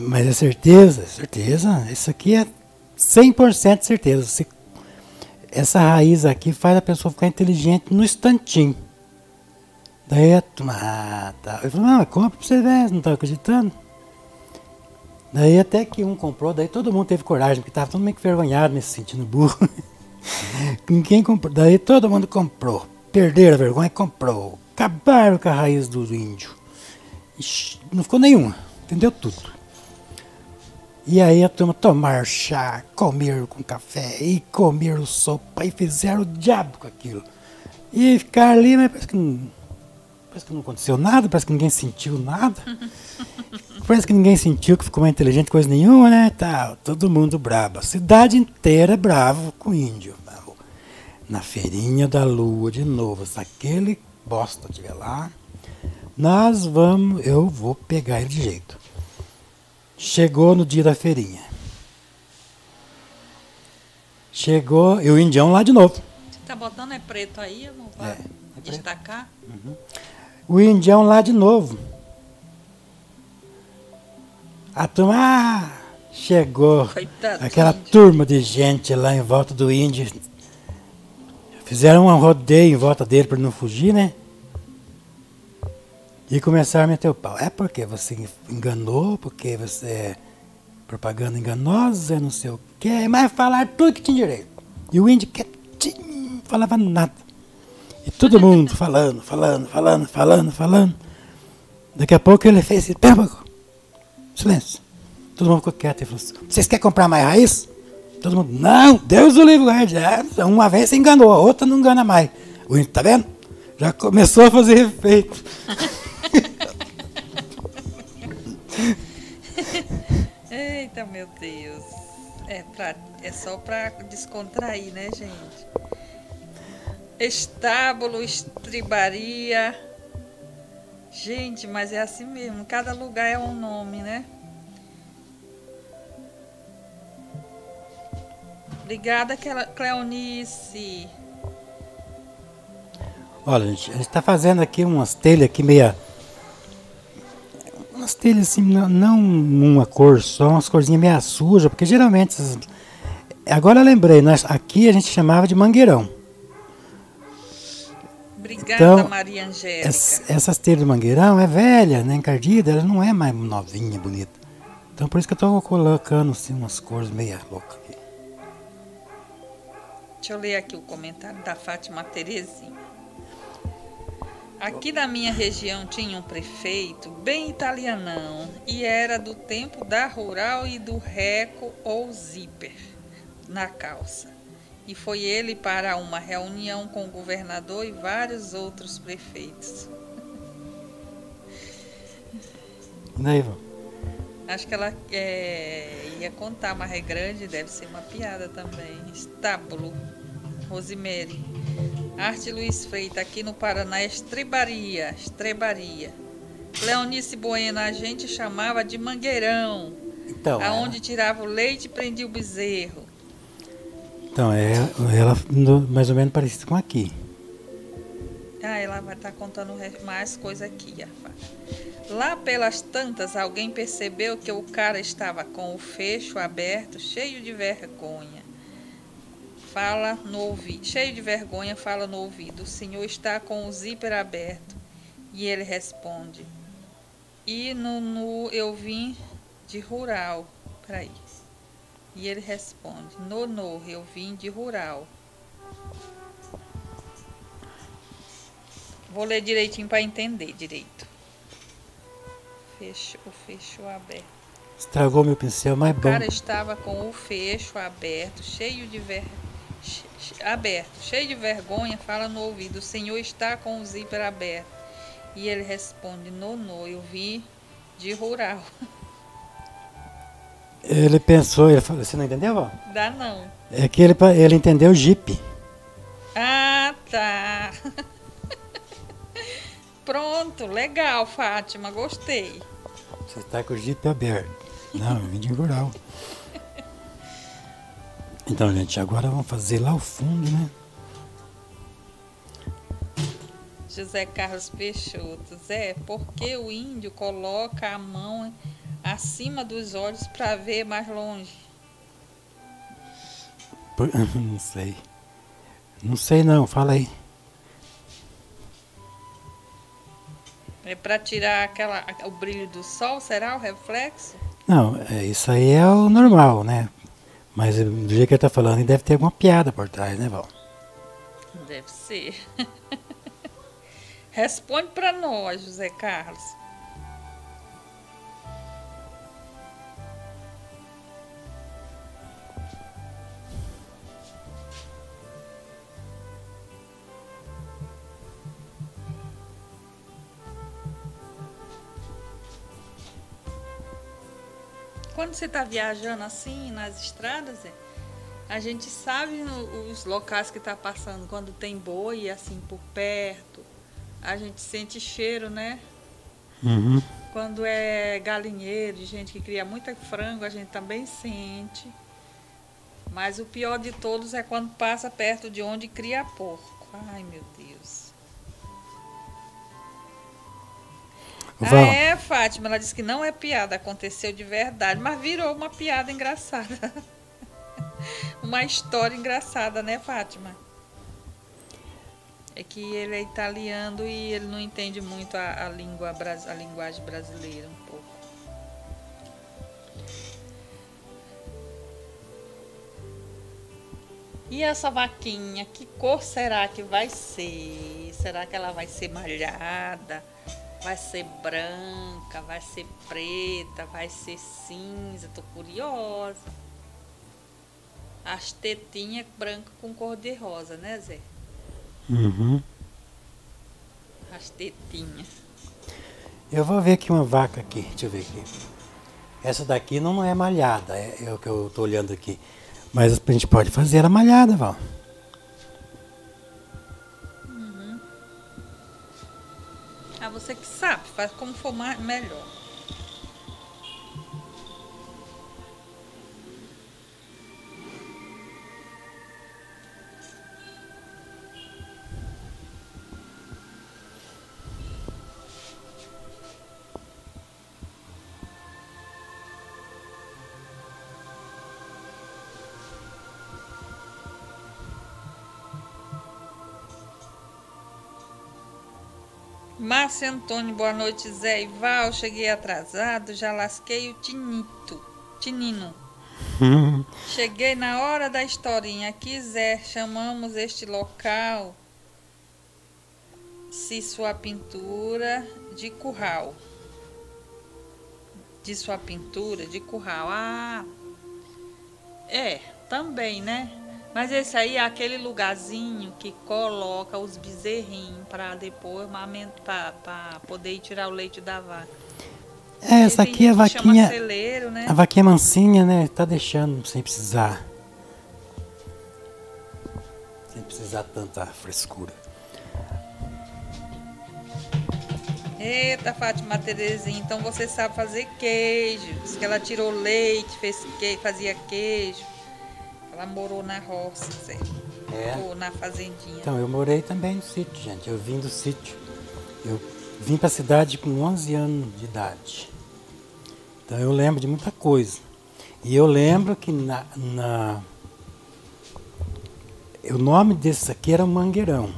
Mas é certeza, certeza. Isso aqui é 100% certeza. Você- essa raiz aqui faz a pessoa ficar inteligente no instantinho. Daí a ah, tá. Eu falei, não, compra pra você ver, não tá acreditando. Daí até que um comprou, daí todo mundo teve coragem, porque tava todo mundo envergonhado nesse sentindo burro. Ninguém comprou, daí todo mundo comprou. Perderam a vergonha e comprou. Acabaram com a raiz do índio. Ixi, Não ficou nenhuma, entendeu tudo. E aí a turma tomaram chá, comeram com café, e comeram sopa, e fizeram o diabo com aquilo. E ficaram ali, mas parece que não, parece que não aconteceu nada, parece que ninguém sentiu nada. Parece que ninguém sentiu que ficou mais inteligente coisa nenhuma, né? Tal, todo mundo brabo. A cidade inteira bravo com o índio. Na feirinha da lua de novo. Se aquele bosta estiver lá, nós vamos, eu vou pegar ele de jeito. Chegou no dia da feirinha. Chegou, e o indião lá de novo. Você tá botando é preto aí, amor? Pra É, é destacar? O indião lá de novo. A turma ah, chegou. Coitado do Aquela turma de gente lá em volta do índio. Fizeram um rodeio em volta dele para não fugir, né? E começaram a meter o pau. É porque você enganou, porque você é propaganda enganosa, não sei o quê, mas falaram tudo que tinha direito. E o índio quietinho, não falava nada. E todo mundo falando, falando, falando, falando, falando. Daqui a pouco ele fez pouco. Silêncio. Todo mundo ficou quieto e falou assim, vocês querem comprar mais raiz? Todo mundo, não, Deus o livre guarde. É, Uma vez enganou, a outra não engana mais. O índio, tá vendo? Já começou a fazer efeito. Eita, meu Deus. É, pra, é só pra descontrair, né, gente? Estábulo, estribaria. Gente, mas é assim mesmo. Cada lugar é um nome, né? Obrigada, Cleo- Cleonice. Olha, gente, a gente está fazendo aqui umas telhas aqui meia. Umas telhas assim, não, uma cor só, umas corzinhas meia sujas, porque geralmente. Agora eu lembrei, nós, aqui a gente chamava de mangueirão. Obrigada, Então, Maria Angélica. Ess- essas telhas do mangueirão é velha, né? Encardida, ela não é mais novinha, bonita. Então por isso que eu tô colocando assim, umas cores meia loucas aqui. Deixa eu ler aqui o comentário da Fátima Terezinha. Aqui na minha região tinha um prefeito bem italianão e era do tempo da rural e do reco ou zíper na calça. E foi ele para uma reunião com o governador e vários outros prefeitos. Daí, Ivan? Acho que ela é, ia contar, mas é grande, deve ser uma piada também. Estábulo, Rosemary. Arte Luiz Freita, aqui no Paraná, é estrebaria, estrebaria. Leonice Bueno, a gente chamava de mangueirão, Então, aonde tirava o leite e prendia o bezerro. Então, é ela mais ou menos parecida com aqui. Ah, ela vai estar contando o resto- mais coisa aqui. Lá pelas tantas, alguém percebeu que o cara estava com o fecho aberto, cheio de vergonha. Fala no ouvido, cheio de vergonha, fala no ouvido. O senhor está com o zíper aberto. E ele responde: E no, no eu vim de rural. Peraí. E ele responde: No, no, eu vim de rural. Vou ler direitinho para entender direito. Fecho, o fecho aberto. Estragou meu pincel mais O bom. cara estava com o fecho aberto, cheio de ver... che- aberto, cheio de vergonha, fala no ouvido: O senhor está com o zíper aberto. E ele responde: No, no, eu vim de rural. Ele pensou, ele falou, você não entendeu, ó? Dá não. É que ele, ele entendeu Jeep. Ah, tá. Pronto, legal, Fátima, gostei. Você está com o Jeep aberto. Não, eu vim de rural. Então, gente, agora vamos fazer lá o fundo, né? José Carlos Peixoto. Zé, por que o índio coloca a mão acima dos olhos para ver mais longe? Não sei. Não sei não, fala aí. É para tirar aquela, o brilho do sol, será o reflexo? Não, é, isso aí é o normal, né? Mas do jeito que ele tá falando, deve ter alguma piada por trás, né, Val? Deve ser. Responde para nós, José Carlos. Quando você está viajando assim nas estradas, é, a gente sabe os locais que está passando, quando tem boi assim por perto, a gente sente cheiro, né? Uhum. Quando é galinheiro, de gente que cria muita frango, a gente também sente. Mas o pior de todos é quando passa perto de onde cria porco. Ai, meu Deus. Ah, é, Fátima? Ela disse que não é piada, aconteceu de verdade, mas virou uma piada engraçada. uma história engraçada, né, Fátima? É que ele é italiano e ele não entende muito a, a língua, a linguagem brasileira um pouco. E essa vaquinha, que cor será que vai ser? Será que ela vai ser malhada? Vai ser branca? Vai ser preta? Vai ser cinza? Tô curiosa. As tetinhas branca com cor de rosa, né, Zé? uhum. As tetinhas. Eu vou ver aqui uma vaca aqui, deixa eu ver aqui. Essa daqui não é malhada, é, é o que eu tô olhando aqui. Mas a gente pode fazer ela malhada, Val. Você que sabe, faz como for mais, melhor. Márcio Antônio, boa noite, Zé e Val. Cheguei atrasado, já lasquei o tinito, tinino. Cheguei na hora da historinha. Aqui, Zé, chamamos este local se sua pintura de curral. De sua pintura de curral. Ah, é, também, né? Mas esse aí é aquele lugarzinho que coloca os bezerrinhos para depois para poder tirar o leite da vaca. É, essa aqui é a vaquinha. Celeiro, né? A vaquinha mansinha, né? Tá deixando sem precisar. Sem precisar tanta frescura. Eita, Fátima Terezinha, então você sabe fazer queijo. Diz que ela tirou leite, fez queijo, fazia queijo. Ela morou na roça, Zé. É. Ou na fazendinha. Então, eu morei também no sítio, gente. Eu vim do sítio. Eu vim para a cidade com 11 anos de idade. Então, eu lembro de muita coisa. E eu lembro que na, na... o nome desse aqui era Mangueirão.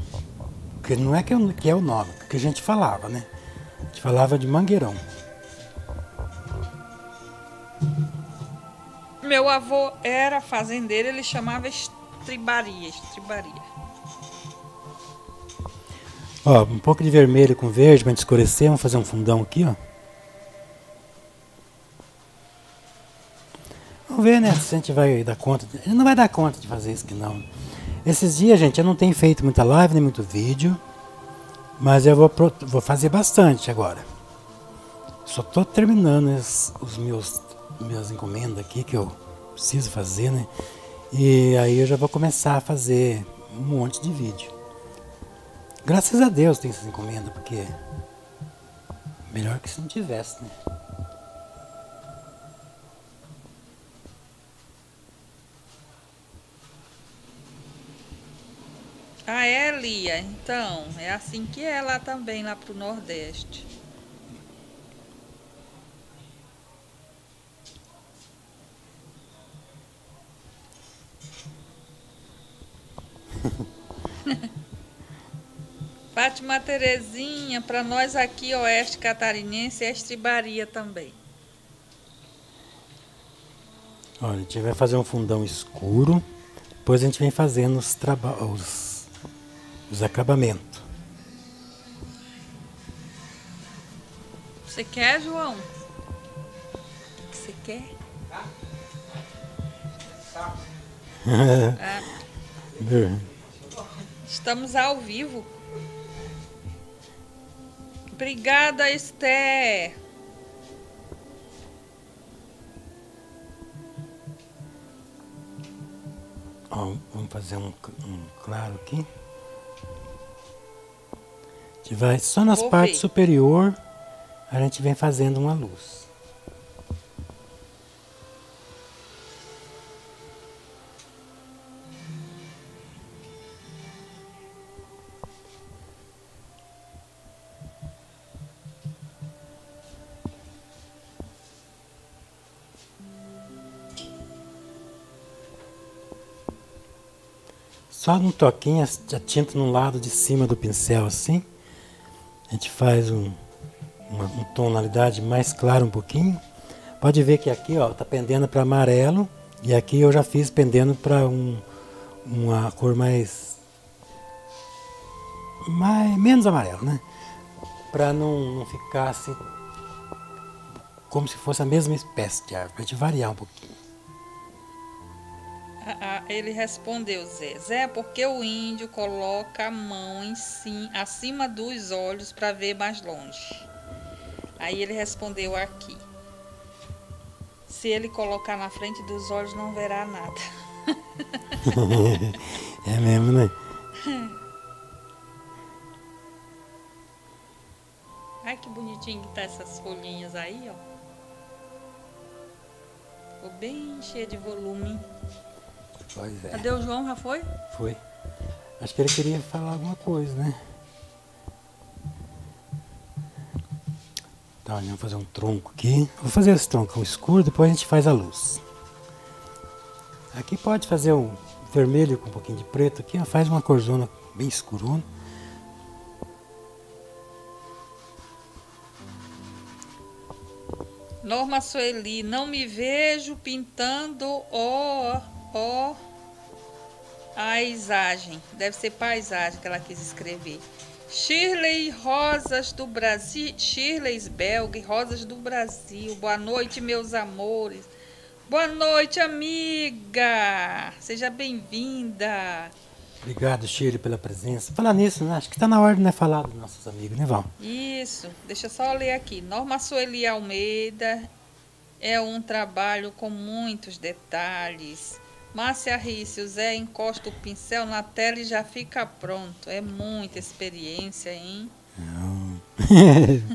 Porque não é que, eu, que é o nome, que a gente falava, né? A gente falava de Mangueirão. Meu avô era fazendeiro, ele chamava estribaria, estribaria. Ó, um pouco de vermelho com verde para escurecer, vamos fazer um fundão aqui, ó. Vamos ver, né, se a gente vai dar conta. Gente não vai dar conta de fazer isso aqui não. Esses dias, gente, eu não tenho feito muita live, nem muito vídeo. Mas eu vou, vou fazer bastante agora. Só estou terminando os, os meus minhas encomendas aqui que eu preciso fazer, né? E aí eu já vou começar a fazer um monte de vídeo. Graças a Deus tem essas encomendas, porque melhor que se não tivesse, né? Ah, é, Lia? Então, é assim que é lá também, lá pro Nordeste. Fátima Terezinha, para nós aqui, oeste catarinense, é estribaria também. Olha, a gente vai fazer um fundão escuro, depois a gente vem fazendo os trabalhos os acabamentos. Você quer, João? O que você quer? é. Estamos ao vivo. Obrigada, Esther. Ó, vamos fazer um, um claro aqui gente vai só nas Vou partes ver. superior, a gente vem fazendo uma luz. Só um toquinho a tinta no lado de cima do pincel assim a gente faz um, uma, uma tonalidade mais clara um pouquinho. Pode ver que aqui ó, tá pendendo para amarelo e aqui eu já fiz pendendo para um, uma cor mais, mais menos amarelo, né? Para não, não ficar assim como se fosse a mesma espécie de árvore, para variar um pouquinho. Ele respondeu, Zé, Zé, porque o índio coloca a mão em sim, acima dos olhos para ver mais longe. Aí ele respondeu aqui. Se ele colocar na frente dos olhos, não verá nada. é mesmo, né? Ai, que bonitinho que tá essas folhinhas aí, ó. Ficou bem cheia de volume. Pois é. Cadê o João? Já foi? Foi. Acho que ele queria falar alguma coisa, né? Tá, vamos fazer um tronco aqui. Vou fazer esse tronco escuro, depois a gente faz a luz. Aqui pode fazer um vermelho com um pouquinho de preto aqui, faz uma corzona bem escurona. Norma Sueli, não me vejo pintando ó. Oh o paisagem. Deve ser paisagem que ela quis escrever. Shirley Rosas do Brasil, Shirley Belg, Rosas do Brasil. Boa noite, meus amores. Boa noite, amiga. Seja bem-vinda. Obrigado, Shirley, pela presença. Falar nisso, né? acho que está na hora de né, falar dos nossos amigos, né, Val? Isso, deixa eu só ler aqui. Norma Sueli Almeida é um trabalho com muitos detalhes. Márcia Rício, Zé encosta o pincel na tela e já fica pronto. É muita experiência, hein? Não.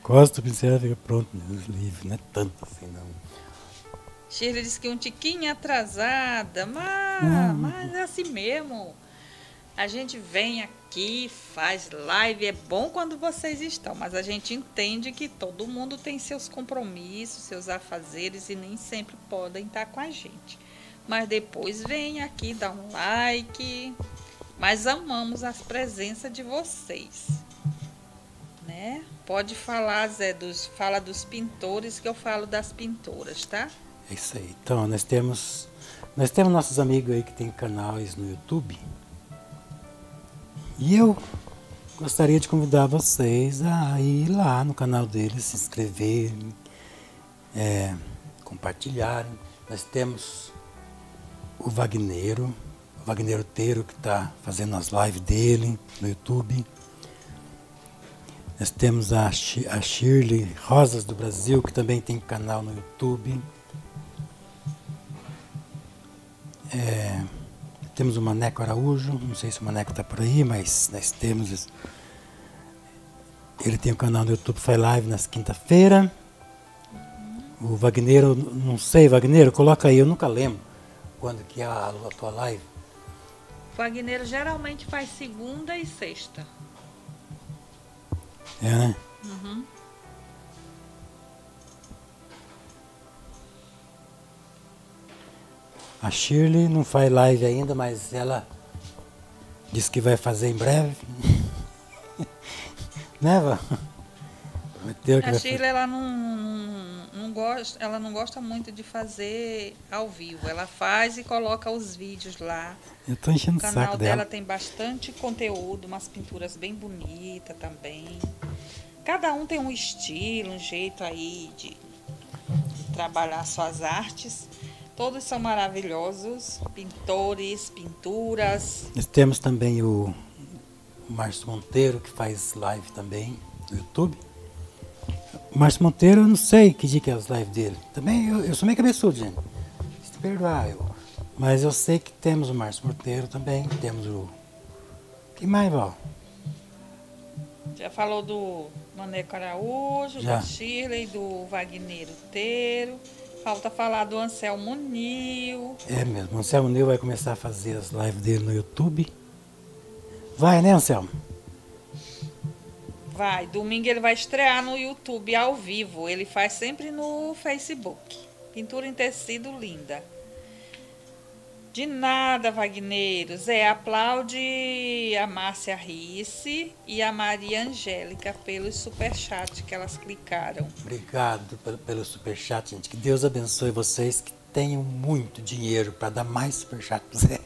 encosta o pincel e fica pronto nos livros, não é tanto assim, não. Shirley disse que um tiquinho atrasada, mas, mas é assim mesmo. A gente vem aqui, faz live, é bom quando vocês estão, mas a gente entende que todo mundo tem seus compromissos, seus afazeres e nem sempre podem estar com a gente. Mas depois vem aqui, dá um like. Mas amamos a presença de vocês. Né? Pode falar, Zé, dos, fala dos pintores que eu falo das pintoras, tá? É isso aí. Então, nós temos nós temos nossos amigos aí que tem canais no YouTube. E eu gostaria de convidar vocês a ir lá no canal deles, se inscreverem, é, compartilharem. Nós temos o Wagneiro, o Wagneiro Teiro que está fazendo as lives dele no YouTube. Nós temos a, a Shirley Rosas do Brasil, que também tem canal no YouTube. É, temos o Maneco Araújo, não sei se o Maneco está por aí, mas nós temos. Ele tem um canal no YouTube, faz live nas quinta-feira. O Wagneiro, não sei, Wagneiro, coloca aí, eu nunca lembro quando que é a, a tua live. O Wagneiro geralmente faz segunda e sexta. É, né? Uhum. A Shirley não faz live ainda, mas ela disse que vai fazer em breve. né, a Shirley, ela não, não, gosta, ela não gosta muito de fazer ao vivo. Ela faz e coloca os vídeos lá. Eu tô enchendo o canal dela tem bastante conteúdo, umas pinturas bem bonitas também. Cada um tem um estilo, um jeito aí de, de trabalhar suas artes. Todos são maravilhosos, pintores, pinturas. Nós temos também o, Márcio Monteiro, que faz live também no YouTube. O Márcio Monteiro, eu não sei que dia que é as lives dele. Também eu, eu sou meio cabeçudo, gente. Se perdoar, eu. Mas eu sei que temos o Márcio Monteiro também. Temos o. Quem mais, Val? Já falou do Maneco Araújo, Já. do Shirley, do Wagner Teiro. Falta falar do Anselmo Nil. É mesmo, o Anselmo Nil vai começar a fazer as lives dele no YouTube. Vai, né, Anselmo? Vai, domingo ele vai estrear no YouTube ao vivo. Ele faz sempre no Facebook. Pintura em tecido linda. De nada, Wagneiro. Zé, aplaude a Márcia Risse e a Maria Angélica pelos superchats que elas clicaram. Obrigado pelo superchat, gente. Que Deus abençoe vocês. Que tenham muito dinheiro para dar mais superchat para Zé.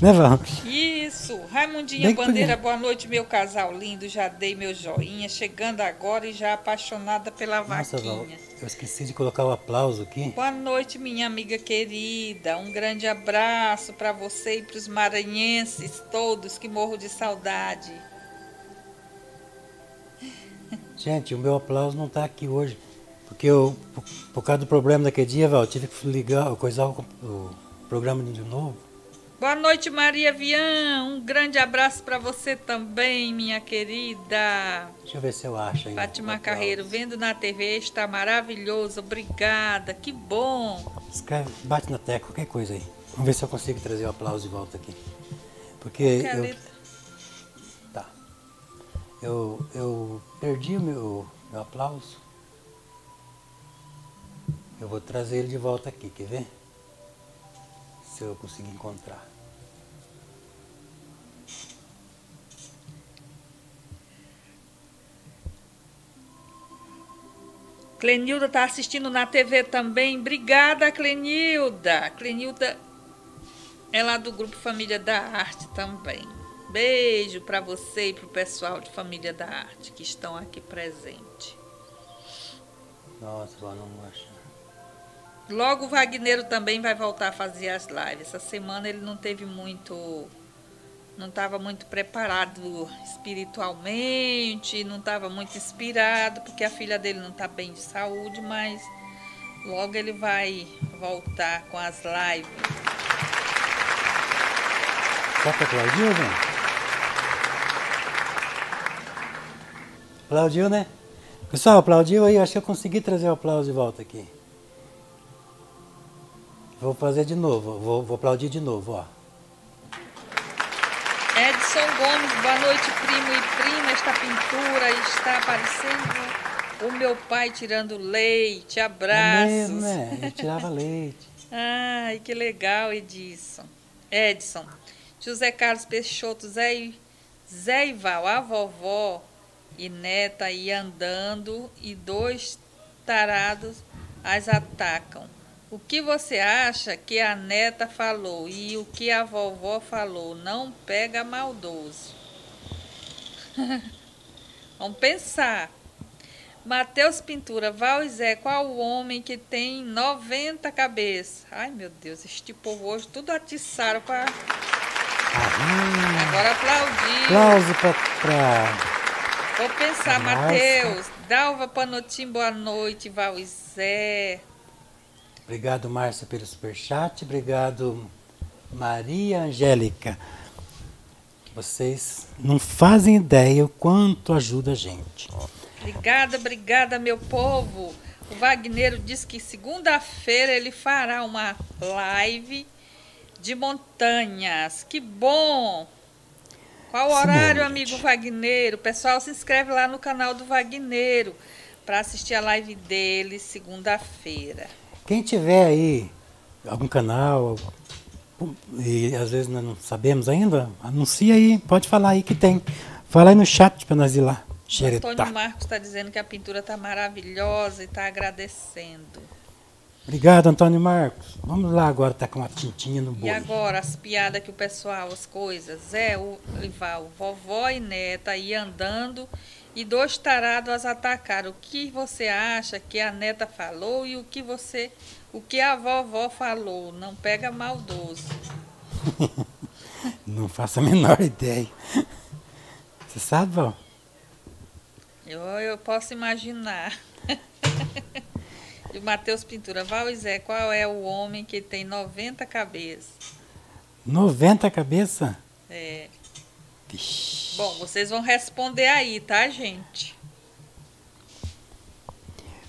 né, Val? Isso. Raimundinha Bem Bandeira, boa noite, meu casal lindo. Já dei meu joinha. Chegando agora e já apaixonada pela Nossa, vaquinha. Val, eu esqueci de colocar o aplauso aqui. Boa noite, minha amiga querida. Um grande abraço para você e para os maranhenses todos que morro de saudade. Gente, o meu aplauso não está aqui hoje. Porque eu, por, por causa do problema daquele dia, Val, eu tive que ligar, coisar o, o programa de novo. Boa noite, Maria Vian. Um grande abraço para você também, minha querida. Deixa eu ver se eu acho aí. Fátima Carreiro, vendo na TV, está maravilhoso. Obrigada, que bom. Escreve, bate na tecla, qualquer coisa aí. Vamos ver se eu consigo trazer o aplauso de volta aqui. Porque eu... Tá. Eu, eu perdi o meu, meu aplauso. Eu vou trazer ele de volta aqui, quer ver? Se eu conseguir encontrar. Clenilda está assistindo na TV também. Obrigada, Clenilda. Clenilda é lá do grupo Família da Arte também. Beijo para você e para o pessoal de Família da Arte que estão aqui presente. Nossa, lá não acho. Logo o Wagneiro também vai voltar a fazer as lives. Essa semana ele não teve muito não estava muito preparado espiritualmente, não estava muito inspirado, porque a filha dele não está bem de saúde, mas logo ele vai voltar com as lives. Para aplaudiu, gente? Aplaudiu, né? Pessoal, aplaudiu aí? Acho que eu consegui trazer o aplauso de volta aqui. Vou fazer de novo, vou, vou aplaudir de novo, ó. Edson Gomes, boa noite, primo e prima. Esta pintura está parecendo o meu pai tirando leite. Abraços. É mesmo, né? Eu tirava leite. Ai, que legal, Edson. Edson. José Carlos Peixoto, Zé, Zé Ival, a vovó e neta ia andando e dois tarados as atacam. O que você acha que a neta falou e o que a vovó falou? Não pega maldoso. Vamos pensar. Mateus Pintura, Val Zé, qual o homem que tem 90 cabeças? Ai, meu Deus, este povo hoje tudo atiçaram para. Agora aplaudir. Aplauso para. Vou pensar, Mateus. Dalva Panotim, boa noite, Val Zé. Obrigado, Márcia, pelo superchat. Obrigado, Maria Angélica. Vocês não fazem ideia o quanto ajuda a gente. Obrigada, obrigada, meu povo. O Wagneiro disse que segunda-feira ele fará uma live de montanhas. Que bom! Qual o horário, amigo Wagneiro? Pessoal, se inscreve lá no canal do Wagneiro para assistir a live dele segunda-feira. Quem tiver aí algum canal, e às vezes nós não sabemos ainda, anuncia aí, pode falar aí que tem. Fala aí no chat para nós ir lá. Xeretá. Antônio Marcos está dizendo que a pintura está maravilhosa e está agradecendo. Obrigado, Antônio Marcos. Vamos lá agora, tá com uma tintinha no bolo. E agora, as piadas que o pessoal, as coisas. Zé, o Lival, vovó e neta aí andando e dois tarados as atacaram. O que você acha que a neta falou e o que você, o que a vovó falou? Não pega maldoso. Não faço a menor ideia. Você sabe, vó? Eu, eu posso imaginar. e o Matheus Pintura, Val e Zé, qual é o homem que tem 90 cabeças? 90 cabeças? É. Bom, vocês vão responder aí, tá, gente?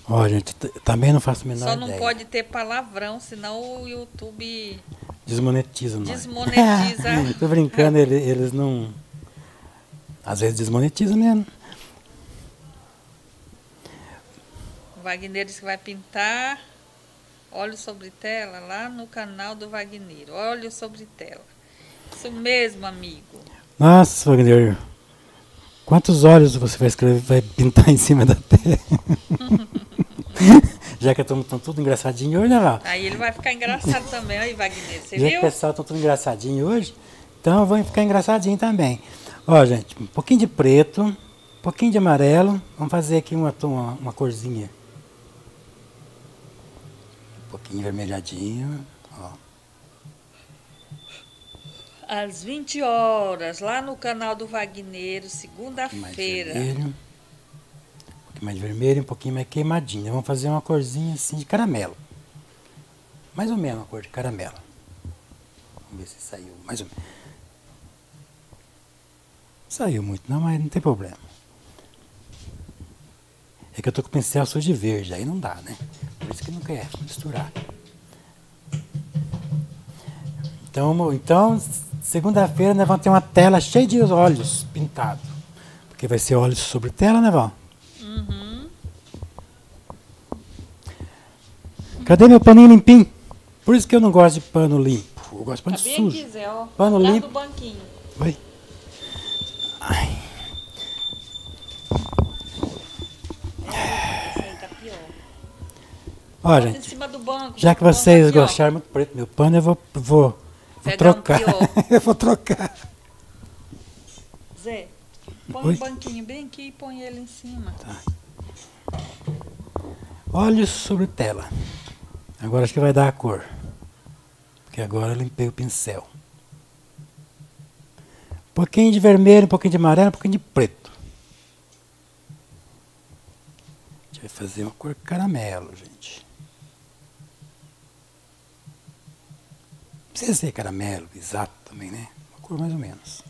Ó, gente, também não faço a menor Só não ideia. pode ter palavrão, senão o YouTube desmonetiza nós. Desmonetiza. Tô brincando, eles, eles não. Às vezes desmonetiza mesmo. O Wagner disse que vai pintar óleo sobre tela lá no canal do Wagner. Óleo sobre tela. Isso mesmo, amigo. Nossa, Wagner. Quantos olhos você vai escrever, vai pintar em cima da terra? Já que estão tudo engraçadinho hoje, né, Val? Aí ele vai ficar engraçado também, aí, Wagner. Você Já viu? que o pessoal está tudo engraçadinho hoje, então eu vou ficar engraçadinho também. Ó, gente, um pouquinho de preto, um pouquinho de amarelo. Vamos fazer aqui uma, uma, uma corzinha. Um pouquinho vermelhadinho. Às 20 horas, lá no canal do Wagneiro, segunda-feira. Um pouquinho mais vermelho, um pouquinho mais queimadinha. Vamos fazer uma corzinha assim de caramelo. Mais ou menos uma cor de caramelo. Vamos ver se saiu mais ou menos. Saiu muito não, mas não tem problema. É que eu tô com o pincel sujo de verde, aí não dá, né? Por isso que não quer misturar. Então, então Segunda-feira nós vamos ter uma tela cheia de olhos pintados. Porque vai ser olhos sobre tela, né, Val? Uhum. Cadê meu paninho limpinho? Por isso que eu não gosto de pano limpo. Eu gosto de pano tá sujo. Aqui, Zé, ó. Pano Lá limpo. do banquinho. Oi. Ai. Ó, gente, cima do banco. já que vocês gostaram muito preto meu pano, eu vou, vou, vou um trocar. eu vou trocar. Zé, põe Oi? o banquinho bem aqui e põe ele em cima. Olhos sobre tela. Agora acho que vai dar a cor. Porque agora eu limpei o pincel. Um pouquinho de vermelho, um pouquinho de amarelo, um pouquinho de preto. A gente vai fazer uma cor caramelo, gente. Precisa ser caramelo, exato também, né? Uma cor mais ou menos.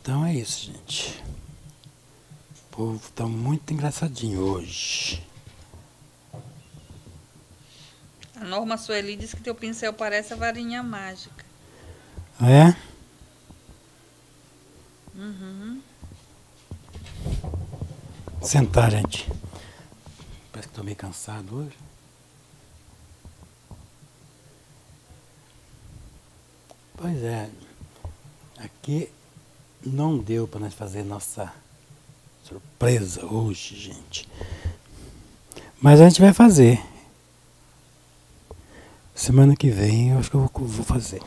Então é isso, gente. O povo tá muito engraçadinho hoje. A Norma Sueli disse que teu pincel parece a varinha mágica. Ah, É? Uhum. Sentar, gente. Parece que tô meio cansado hoje. Pois é. Aqui não deu para nós fazer nossa surpresa hoje, gente. Mas a gente vai fazer. Semana que vem eu acho que eu vou, fazer.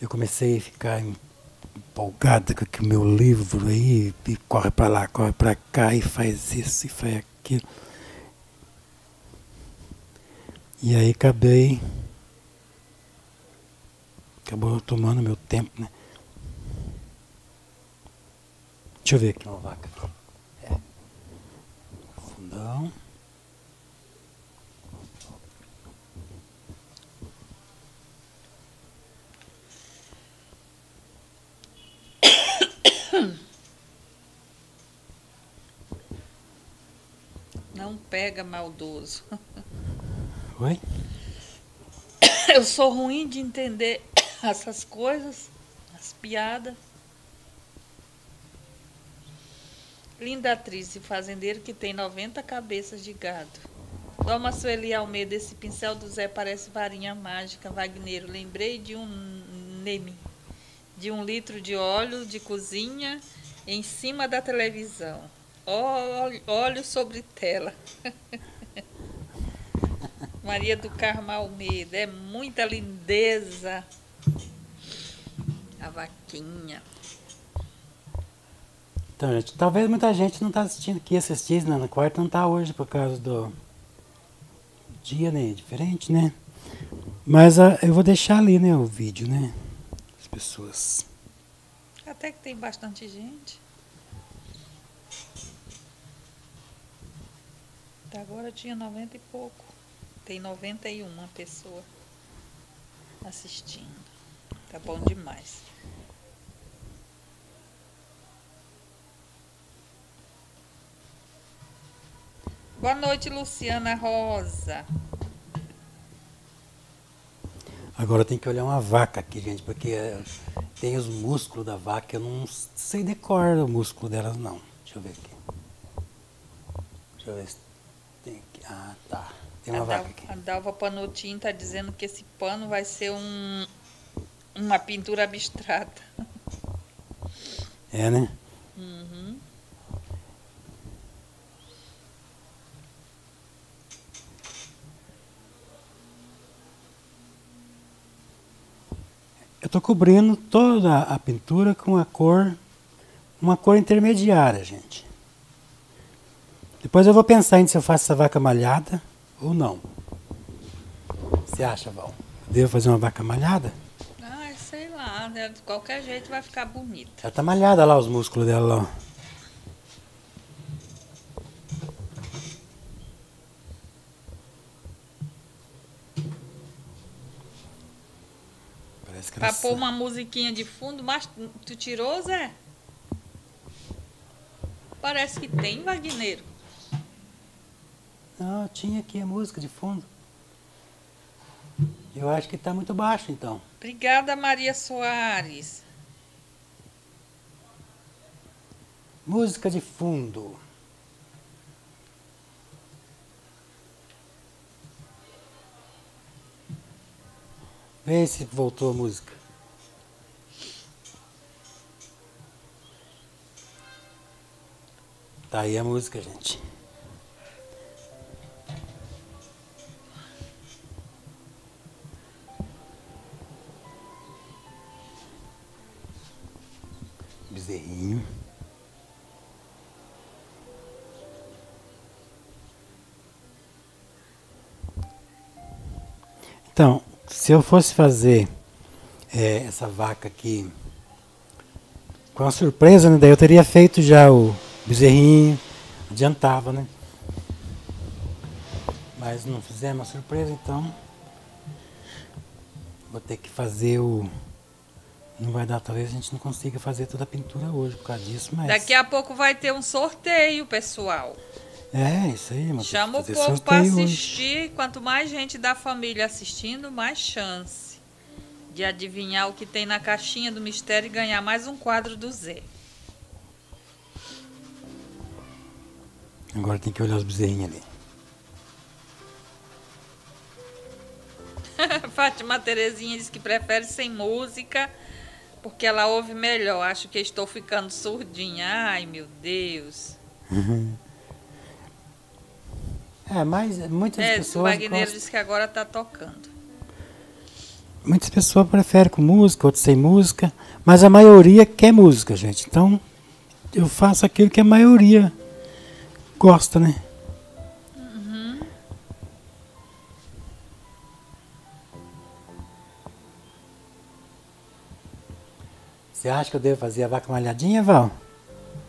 Eu comecei a ficar em- empolgada com o meu livro aí, e corre para lá, corre para cá, e faz isso e faz aquilo. E aí acabei. Acabou tomando meu tempo, né? Deixa eu ver aqui uma vaca. É. Fundão. Não pega maldoso. Oi? Eu sou ruim de entender essas coisas, as piadas. Linda atriz e fazendeiro que tem 90 cabeças de gado. Doma Sueli Almeida, esse pincel do Zé parece varinha mágica. Wagner, lembrei de um neme, de um litro de óleo de cozinha em cima da televisão. Óleo, sobre tela. Maria do Carmo Almeida, é muita lindeza. A vaquinha. Então, gente, talvez muita gente não está assistindo aqui, assistir né, no quarto não está hoje por causa do dia, né? Diferente, né? Mas ah, eu vou deixar ali, né, o vídeo, né? As pessoas. Até que tem bastante gente. Até agora tinha 90 e pouco. Tem 91 pessoa assistindo. Tá bom demais. Boa noite, Luciana Rosa. Agora tem que olhar uma vaca aqui, gente, porque eh, tem os músculos da vaca, eu não sei decorar o músculo delas, não. Deixa eu ver aqui. Deixa eu ver se. Ah, tá. Tem uma a, vaca aqui. a Dalva Panotin está dizendo que esse pano vai ser um, uma pintura abstrata. É, né? Uhum. Eu estou cobrindo toda a pintura com a cor, uma cor intermediária, gente. Depois eu vou pensar em se eu faço essa vaca malhada ou não. Você acha, Val? Devo fazer uma vaca malhada? Ah, sei lá, né? de qualquer jeito vai ficar bonita. Ela tá malhada lá, os músculos dela lá. Pra pôr uma musiquinha de fundo, mas tu tirou, Zé? Parece que tem, Wagner. Não, tinha aqui a música de fundo. Eu acho que tá muito baixo, então. Obrigada, Maria Soares. Música de fundo. Vê se voltou a música. Tá aí a música, gente. Então, se eu fosse fazer é, essa vaca aqui com a surpresa, né? Daí eu teria feito já o bezerrinho, adiantava, né? Mas não fizemos a surpresa, então vou ter que fazer o. Não vai dar, talvez a gente não consiga fazer toda a pintura hoje por causa disso, mas. Daqui a pouco vai ter um sorteio, pessoal. É, isso aí, mas Chama o povo para assistir. Hoje. Quanto mais gente da família assistindo, mais chance de adivinhar o que tem na caixinha do mistério e ganhar mais um quadro do Zé. Agora tem que olhar os bezerrinhos ali. Fátima Terezinha diz que prefere sem música porque ela ouve melhor. Acho que estou ficando surdinha. Ai, meu Deus. É, mas muitas é, pessoas. O Wagner gostam... disse que agora está tocando. Muitas pessoas preferem com música, outras sem música, mas a maioria quer música, gente. Então eu faço aquilo que a maioria gosta, né? Uhum. Você acha que eu devo fazer a vaca malhadinha, Val?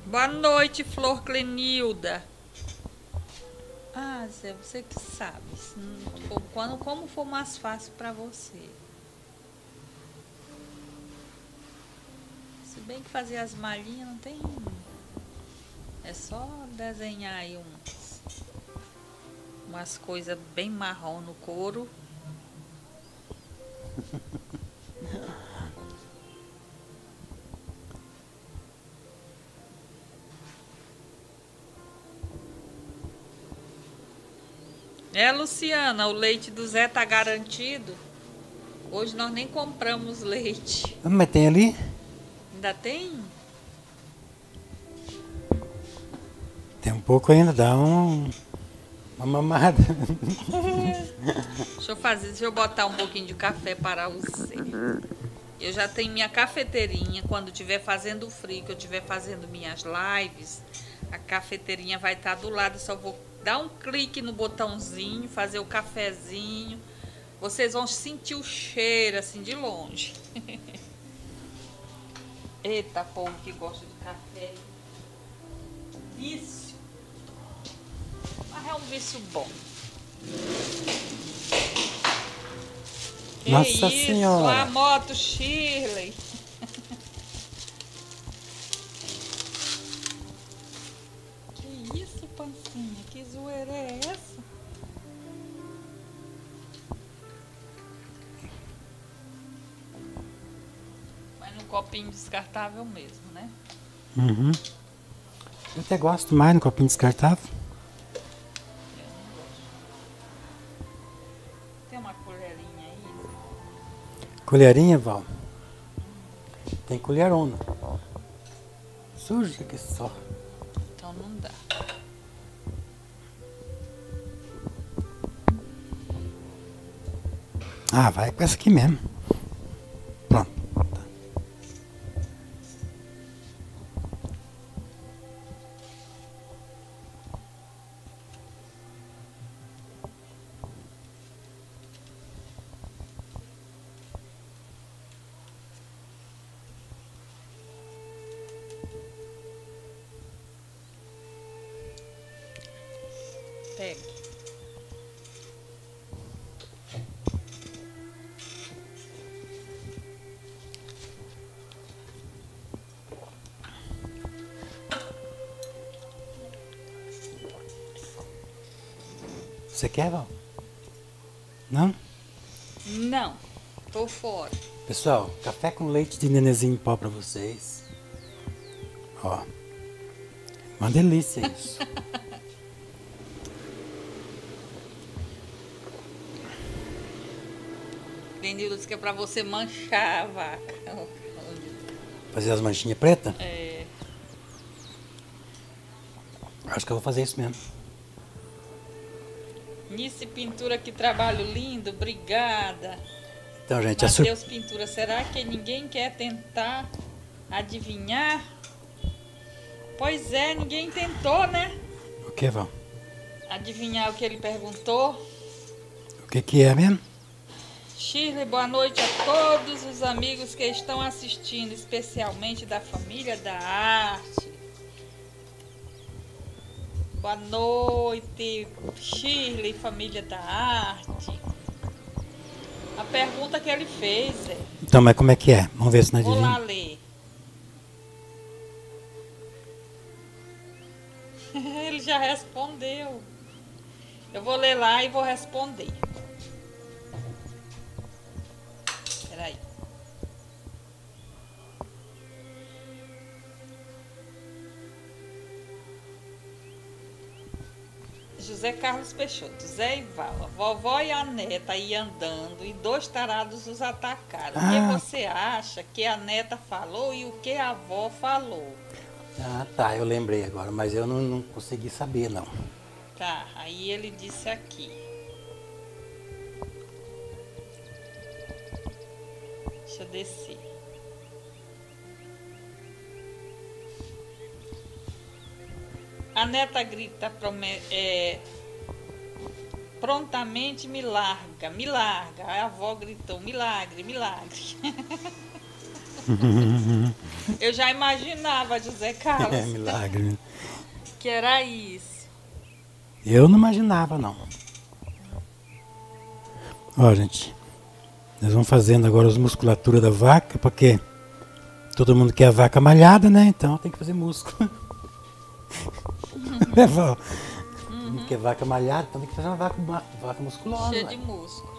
Boa noite, Flor Clenilda. Ah, Zé, você que sabe. Quando, como for mais fácil para você. Se bem que fazer as malhinhas não tem. É só desenhar aí uns, umas coisas bem marrom no couro. É, Luciana, o leite do Zé tá garantido. Hoje nós nem compramos leite. Mas tem ali? Ainda tem? Tem um pouco ainda, dá um, uma mamada. deixa eu fazer, deixa eu botar um pouquinho de café para você. Eu já tenho minha cafeteirinha. Quando estiver fazendo frio, que eu estiver fazendo minhas lives, a cafeteirinha vai estar do lado. Só vou Dá um clique no botãozinho, fazer o cafezinho. Vocês vão sentir o cheiro assim de longe. Eita, povo que gosta de café. Vício. Mas é um vício bom. Nossa que Senhora. a moto Shirley. Zoeira é essa? Mas num copinho descartável mesmo, né? Uhum. Eu até gosto mais no copinho descartável. Tem uma colherinha aí? Colherinha, Val? Tem colherona. Suja que só. Ah, vai com essa aqui mesmo. Você quer, Val? Não? Não, tô fora. Pessoal, café com leite de nenezinho em pó pra vocês. Ó. Uma delícia isso. Denildo disse que é pra você manchar a vaca. Fazer as manchinhas pretas? É. Acho que eu vou fazer isso mesmo. Nice Pintura, que trabalho lindo, obrigada. Então, gente, a sur... Pintura, será que ninguém quer tentar adivinhar? Pois é, ninguém tentou, né? O que, Val? Adivinhar o que ele perguntou. O que que é mesmo? Shirley, boa noite a todos os amigos que estão assistindo, especialmente da família da arte. Boa noite, Shirley, família da arte. A pergunta que ele fez é. Então, mas como é que é? Vamos ver se nós Vou lá ler. Ele já respondeu. Eu vou ler lá e vou responder. José Carlos Peixoto, Zé e Val, a vovó e a neta aí andando e dois tarados os atacaram. O Ah. que você acha que a neta falou e o que a avó falou? Ah, tá, eu lembrei agora, mas eu não, não consegui saber, não. Tá, aí ele disse aqui. Deixa eu descer. A neta grita é, prontamente me larga, me larga. A avó gritou, milagre, milagre. Eu já imaginava, José Carlos, É milagre. que era isso. Eu não imaginava, não. Ó, gente, nós vamos fazendo agora as musculaturas da vaca, porque todo mundo quer a vaca malhada, né? Então tem que fazer músculo. né, Val? Mundo quer vaca malhada, então tem que fazer uma vaca, vaca musculosa. Cheio ué. de músculo.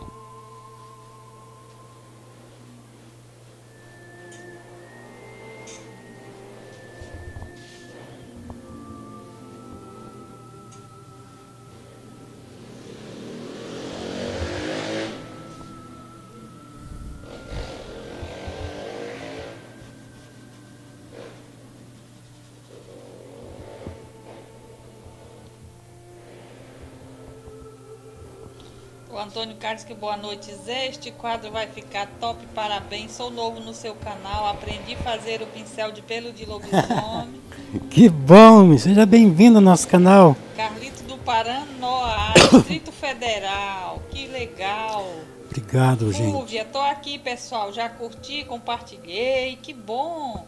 O Antônio Carlos, que boa noite, Zé. Este quadro vai ficar top, parabéns. Sou novo no seu canal, aprendi a fazer o pincel de pelo de lobisomem. Que bom! Seja bem-vindo ao nosso canal. Carlito do Paranoá, Distrito Federal. Que legal. Obrigado, gente. Fúvia, tô aqui, pessoal. Já curti, compartilhei. Que bom.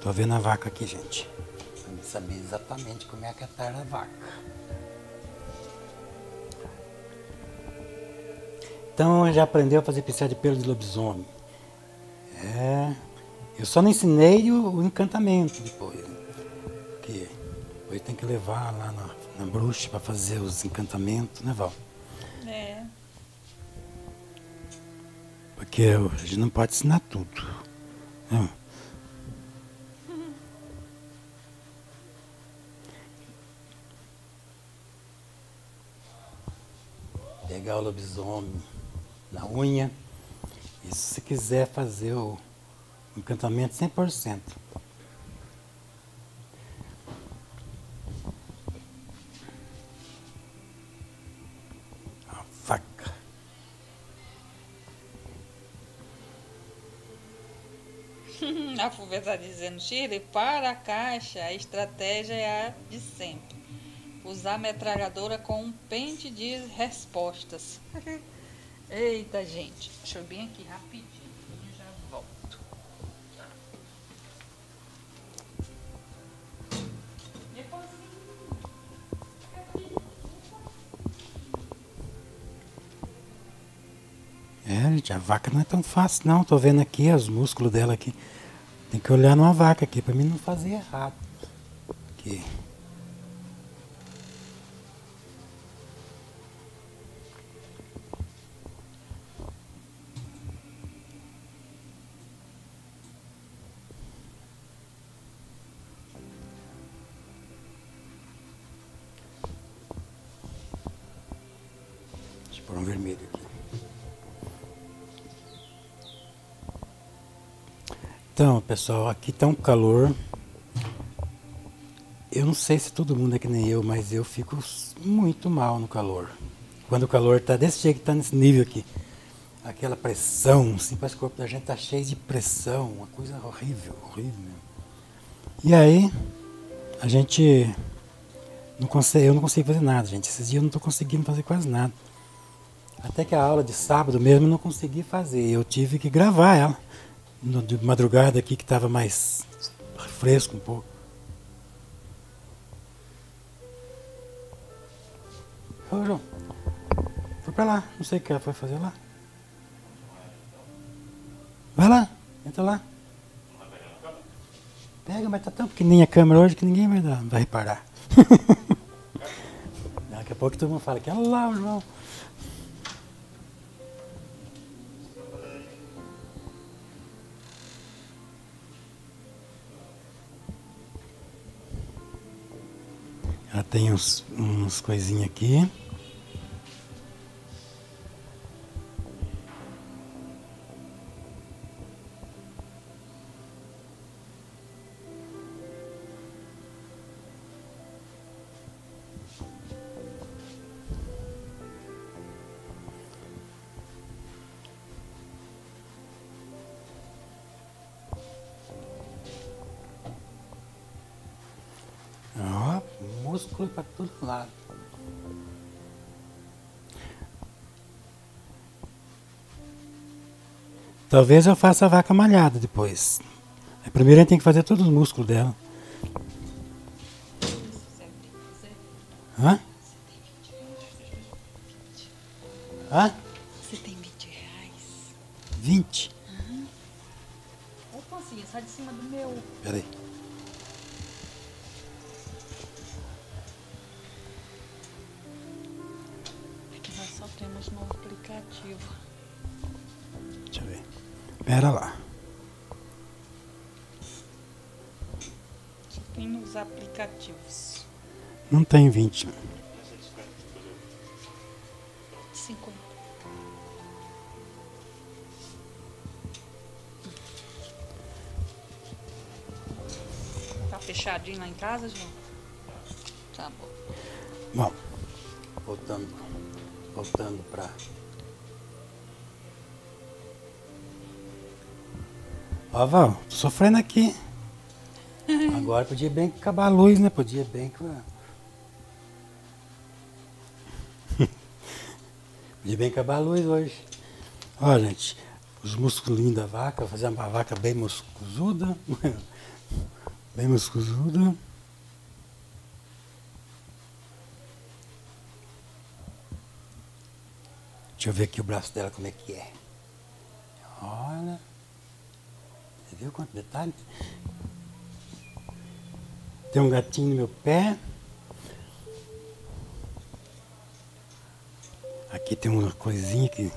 Tô vendo a vaca aqui, gente. Saber exatamente como é que é a vaca. Então já aprendeu a fazer pincel de pelo de lobisomem. É. Eu só não ensinei o, o encantamento depois. né? Porque depois tem que levar lá na, na bruxa para fazer os encantamentos, né, Val? É. Porque a gente não pode ensinar tudo. né? Pegar o lobisomem na unha. E se quiser fazer o encantamento 100%. A faca. A Fúvia está dizendo, Shirley, para a caixa, a estratégia é a de sempre. Usar metralhadora com um pente de respostas. Eita, gente. Deixa eu vir aqui rapidinho. Eu já volto. É, gente, a vaca não é tão fácil não. Tô vendo aqui os músculos dela aqui. Tem que olhar numa vaca aqui para mim não fazer errado. Aqui. Vermelho. Então, pessoal, aqui tá um calor. Eu não sei se todo mundo é que nem eu, mas eu fico muito mal no calor. Quando o calor tá desse jeito tá nesse nível aqui. Aquela pressão, assim, parece que o corpo da gente tá cheio de pressão, uma coisa horrível, horrível mesmo. E aí, a gente não consegue, eu não consigo fazer nada, gente. Esses dias eu não estou conseguindo fazer quase nada. Até que a aula de sábado mesmo eu não consegui fazer. Eu tive que gravar ela no, de madrugada aqui que estava mais fresco um pouco. Ô João, foi pra lá, não sei o que ela foi fazer lá. Vai lá, entra lá. Pega, mas tá tão pequenininha a câmera hoje que ninguém vai, dar, vai reparar. Daqui a pouco todo mundo fala que é lá, João. Já tem uns, uns coisinhas aqui. Talvez eu faça a vaca malhada depois. Primeiro a gente tem que fazer todos os músculos dela. Tem 20. 50. Tá fechadinho lá em casa, João? Tá bom. Bom, voltando, voltando para. Ó, Val, tô sofrendo aqui. Agora podia bem acabar a luz, né? Podia bem que. Podia bem acabar a luz hoje. Ó, gente, os musculinhos da vaca, fazer uma vaca bem muscuzuda. bem muscuzuda. Deixa eu ver aqui o braço dela como é que é. Olha. Você viu quanto detalhe? Tem um gatinho no meu pé. Aqui tem uma coisinha que.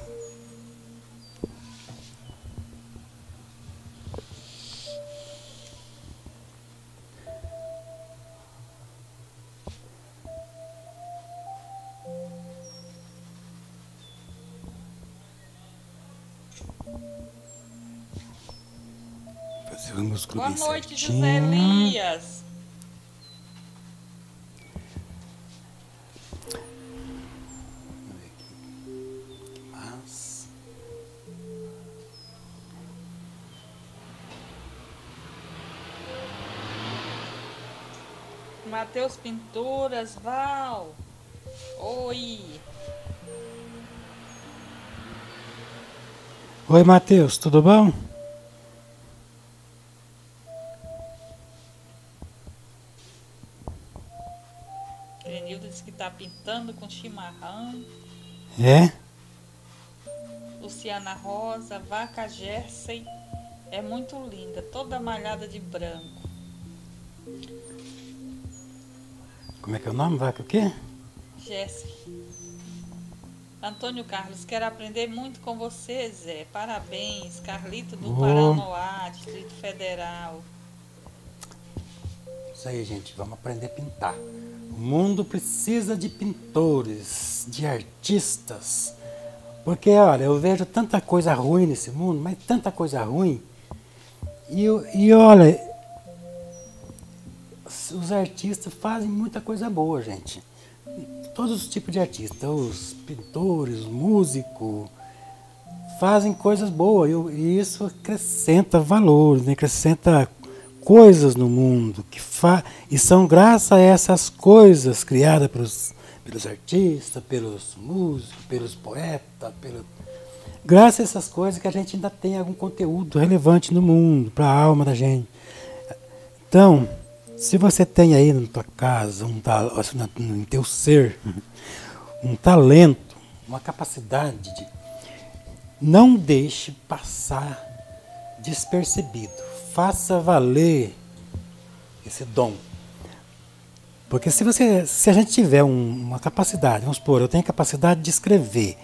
Fazer o músculo Boa noite, certinho. José Elias. Matheus Pinturas, Val. Oi. Oi, Matheus, tudo bom? Renildo disse que tá pintando com chimarrão. É? Luciana Rosa, Vaca Jersey. É muito linda, toda malhada de branco. Como é que é o nome? Vaca o quê? Jersey. Antônio Carlos, quero aprender muito com você, Zé. Parabéns, Carlito do Oh. Paranoá, Distrito Federal. Isso aí, gente, vamos aprender a pintar. O mundo precisa de pintores, de artistas. Porque, olha, eu vejo tanta coisa ruim nesse mundo, mas tanta coisa ruim. E, e olha, artistas fazem muita coisa boa, gente. Todos os tipos de artistas, os pintores, os músicos, fazem coisas boas e isso acrescenta valor, né? acrescenta coisas no mundo que fa e são graças a essas coisas criadas pelos, pelos artistas, pelos músicos, pelos poetas, pelo... graças a essas coisas que a gente ainda tem algum conteúdo relevante no mundo, para a alma da gente. Então, se você tem aí na tua casa, um, assim, no teu ser, um talento, uma capacidade de não deixe passar despercebido. Faça valer esse dom. Porque se você, se a gente tiver um, uma capacidade, vamos supor, eu tenho a capacidade de escrever,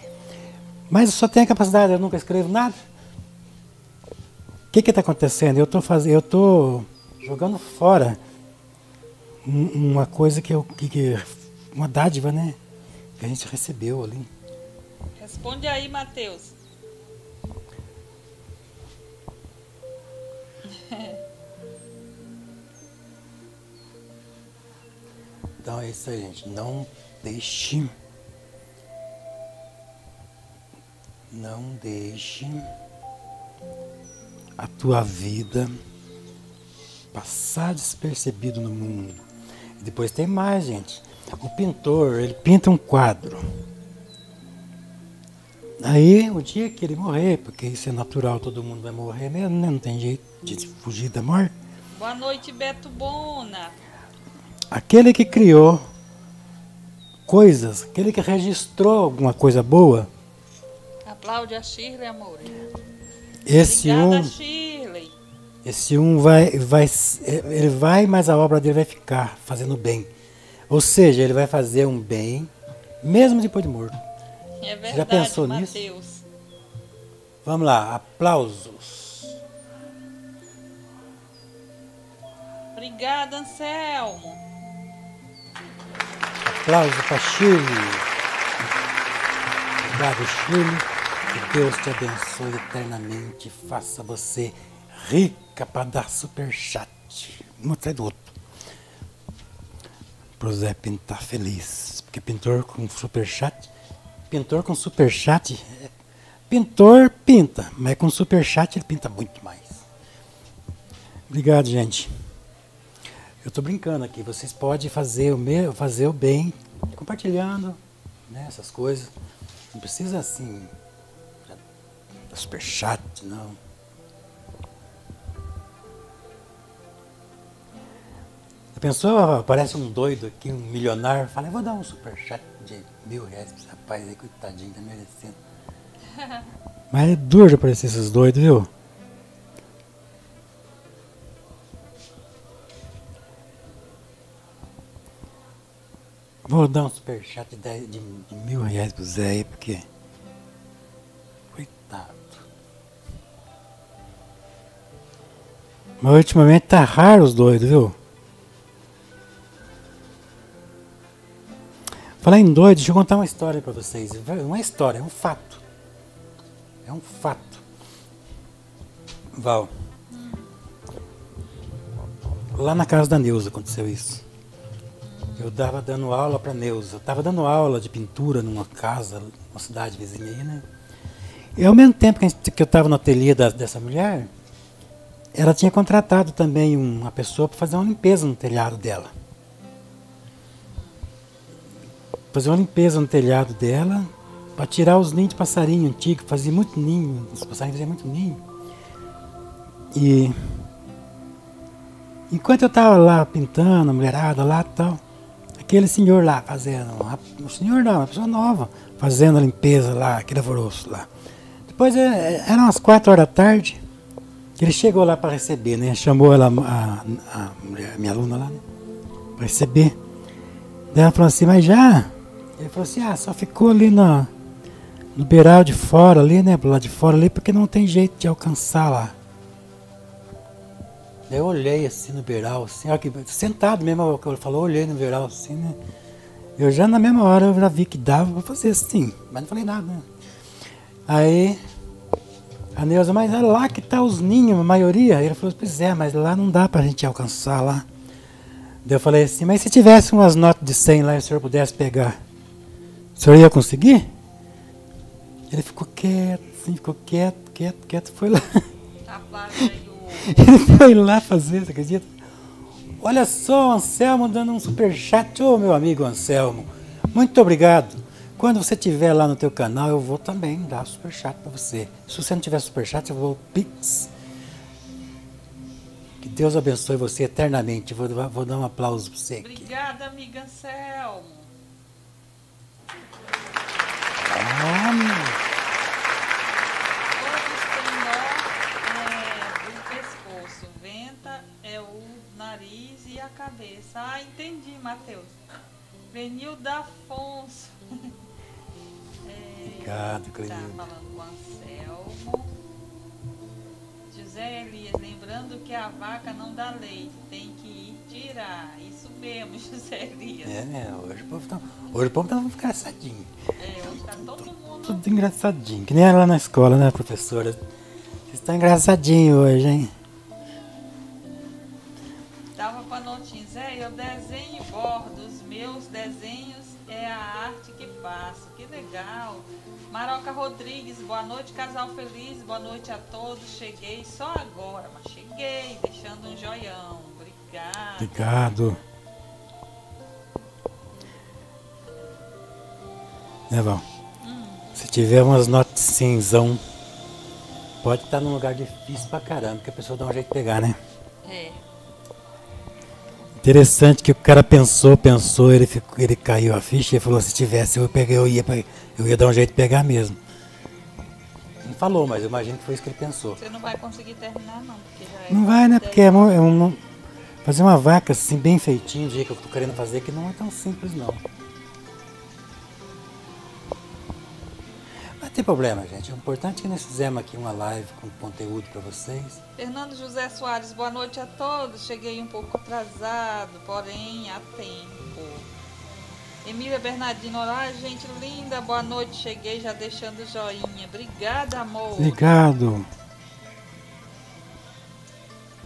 mas eu só tenho a capacidade, eu nunca escrevo nada. O que está acontecendo? Eu estou fazendo, eu estou jogando fora uma coisa que eu que, uma dádiva, né? Que a gente recebeu ali. Responde aí, Mateus. então é isso aí, gente. Não deixe. Não deixe a tua vida passar despercebido no mundo. Depois tem mais, gente. O pintor, ele pinta um quadro. Aí, o dia que ele morrer, porque isso é natural, todo mundo vai morrer mesmo, né? Não tem jeito de fugir da morte. Boa noite, Beto Bona. Aquele que criou coisas, aquele que registrou alguma coisa boa. Aplaude a Shirley, amor. Esse Obrigada, um. Shirley. Esse um vai, vai, ele vai, mas a obra dele vai ficar fazendo bem. Ou seja, ele vai fazer um bem, mesmo depois de morto. É verdade, Já pensou Mateus. nisso? Vamos lá, aplausos. Obrigada, Anselmo. Aplausos para Shirley. Obrigado, Shirley. Que Deus te abençoe eternamente. Faça você rica para dar super chat. Um atrás do outro. Pro Zé pintar feliz. Porque pintor com super chat. Pintor com super chat. Pintor pinta, mas com super chat ele pinta muito mais. Obrigado, gente. Eu estou brincando aqui. Vocês podem fazer o meu, fazer o bem, compartilhando, né, essas coisas. Não precisa assim, super chat, não. A pessoa aparece um doido aqui, um milionário, fala, eu vou dar um super chat de mil reais para esse rapaz aí, coitadinho, tá merecendo. Mas é duro de aparecer esses doidos, viu? Vou dar um superchat de, dez- de, de mil reais pro Zé aí, porque. Coitado. Mas ultimamente tá raro os doidos, viu? Falar em doido, deixa eu contar uma história pra vocês. Não é história, é um fato. É um fato. Val. Lá na casa da Neuza aconteceu isso. Eu estava dando aula para Neuza. Eu estava dando aula de pintura numa casa, numa cidade vizinha aí, né? E ao mesmo tempo que eu estava no ateliê da- dessa mulher, ela tinha contratado também uma pessoa para fazer uma limpeza no telhado dela. Fazer uma limpeza no telhado dela, para tirar os ninhos de passarinho antigo, fazia muito ninho, os passarinhos faziam muito ninho. E enquanto eu estava lá pintando, a mulherada lá e tal, aquele senhor lá fazendo, um senhor não, uma pessoa nova, fazendo a limpeza lá, aquele alvoroço lá. Depois é, eram umas quatro horas da tarde, que ele chegou lá para receber, né? Chamou ela, a, a a minha aluna lá, né? Para receber. Daí ela falou assim, mas já? Ele falou assim, ah, só ficou ali na, no beiral de fora ali, né? Lado de fora ali, porque não tem jeito de alcançar lá. Daí eu olhei assim no beiral, assim, sentado mesmo, que ele falou, olhei no beiral assim, né? Eu já na mesma hora eu já vi que dava pra fazer assim, mas não falei nada, né? Aí A Neuza, mas é lá que tá os ninhos, a maioria. Ele falou, pois é, mas lá não dá pra gente alcançar lá. Daí eu falei assim, mas se tivesse umas notas de 100 lá e o senhor pudesse pegar, o senhor ia conseguir? Ele ficou quieto, assim, ficou quieto, quieto, quieto, foi lá. Ele foi lá fazer, você acredita? Olha só, o Anselmo dando um super chat. Ô, oh, meu amigo Anselmo, muito obrigado. Quando você estiver lá no teu canal, eu vou também dar super chat para você. Se você não tiver super chat, eu vou pix. Que Deus abençoe você eternamente. Vou, vou dar um aplauso para você. Aqui. Obrigada, amiga Anselmo. Ah, cabeça. Ah, entendi, Matheus. Benildo Afonso. é, Obrigado. Tá falando com Anselmo. José Elias, lembrando que a vaca não dá leite, tem que ir tirar. Isso mesmo, José Elias. É, né? Hoje o povo tá, hoje o povo tá engraçadinho. É, hoje tá todo mundo. Tudo engraçadinho. Que nem lá na escola, né, professora? Vocês estão engraçadinho hoje, hein? eu desenho e bordo. Os meus desenhos é a arte que faço. Que legal. Maroca Rodrigues, boa noite, casal feliz, boa noite a todos. Cheguei só agora, mas cheguei, deixando um joião. Obrigado. Obrigado. Né, Val? Hum. Se tiver umas notas cinzão, pode estar num lugar difícil pra caramba, que a pessoa dá um jeito de pegar, né? É. Interessante que o cara pensou, pensou, ele, ficou, ele caiu a ficha e falou, se tivesse eu peguei, eu ia, eu ia dar um jeito de pegar mesmo. Não falou, mas eu imagino que foi isso que ele pensou. Você não vai conseguir terminar não, porque já é Não vai, né? Porque é, é um, fazer uma vaca assim bem feitinho, do jeito que eu estou querendo fazer, que não é tão simples não. Tem problema, gente. O importante é que nós fizemos aqui uma live com conteúdo para vocês. Fernando José Soares, boa noite a todos. Cheguei um pouco atrasado, porém a tempo. Emília Bernardino, olá, gente linda, boa noite. Cheguei já deixando joinha. Obrigada, amor. Obrigado.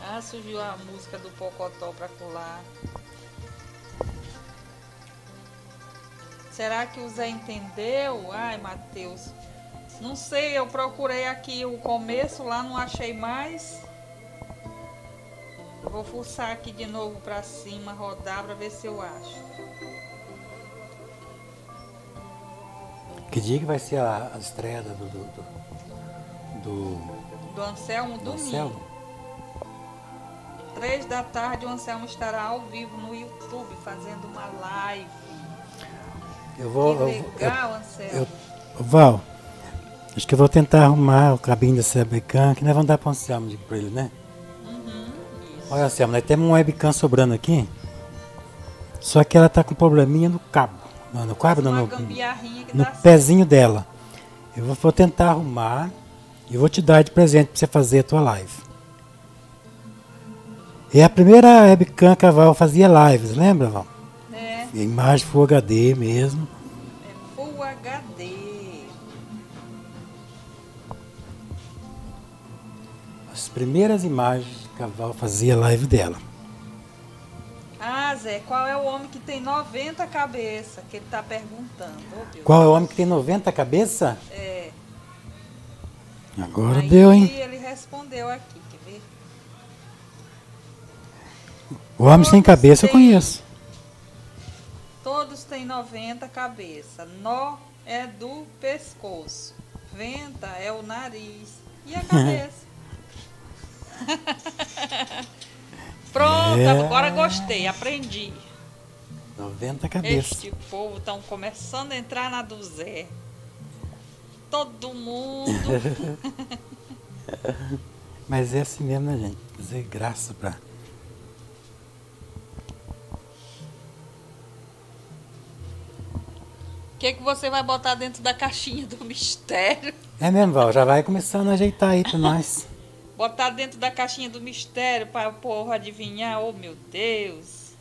Ah, surgiu a música do Pocotó para colar. Será que o Zé entendeu? Ai, Matheus. Não sei, eu procurei aqui o começo, lá não achei mais. Vou fuçar aqui de novo pra cima, rodar pra ver se eu acho. Que dia que vai ser a, a estreia do. Do, do, do Anselmo do domingo. Anselmo? Três da tarde o Anselmo estará ao vivo no YouTube fazendo uma live. Eu vou. Que legal, eu, Anselmo. Eu, Val, Acho que eu vou tentar arrumar o cabinho dessa webcam, que nós vamos dar para o Anselmo para ele, né? Uhum, Olha, Anselmo, nós temos um webcam sobrando aqui. Só que ela tá com probleminha no cabo. No, no cabo, não, no, no pezinho dela. Eu vou, vou, tentar arrumar e vou te dar de presente para você fazer a tua live. É a primeira webcam que a Val fazia lives, lembra, Val? É. imagem Full HD mesmo. Primeiras imagens que a Val fazia live dela. Ah, Zé, qual é o homem que tem 90 cabeças? Que ele está perguntando. Oh, qual é o homem que tem 90 cabeças? É. Agora Aí deu, hein? ele respondeu aqui, quer ver? O homem Todos sem cabeça tem... eu conheço. Todos têm 90 cabeças. Nó é do pescoço. Venta é o nariz. E a cabeça? Pronto, é... agora gostei, aprendi. 90 cabeças. Este povo estão começando a entrar na do Zé. Todo mundo. Mas é assim mesmo, né, gente? Fazer graça pra. O que, que você vai botar dentro da caixinha do mistério? É mesmo, Val, já vai começando a ajeitar aí pra nós. Botar dentro da caixinha do mistério para o povo adivinhar. Oh, meu Deus.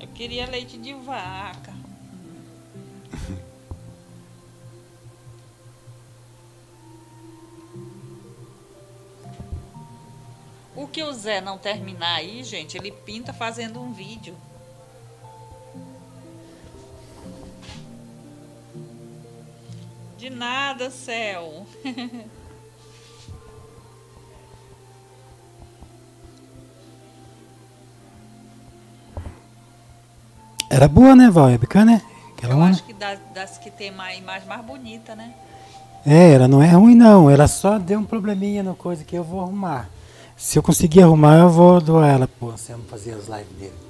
Eu queria leite de vaca. O que o Zé não terminar aí, gente, ele pinta fazendo um vídeo. De nada, céu. Era boa, né, Val? Webcam, né? Aquela Eu uma- acho que das, das que tem uma imagem mais bonita, né? É, ela não é ruim não, ela só deu um probleminha no coisa que eu vou arrumar. Se eu conseguir arrumar, eu vou doar ela pro Anselmo fazer as lives dele.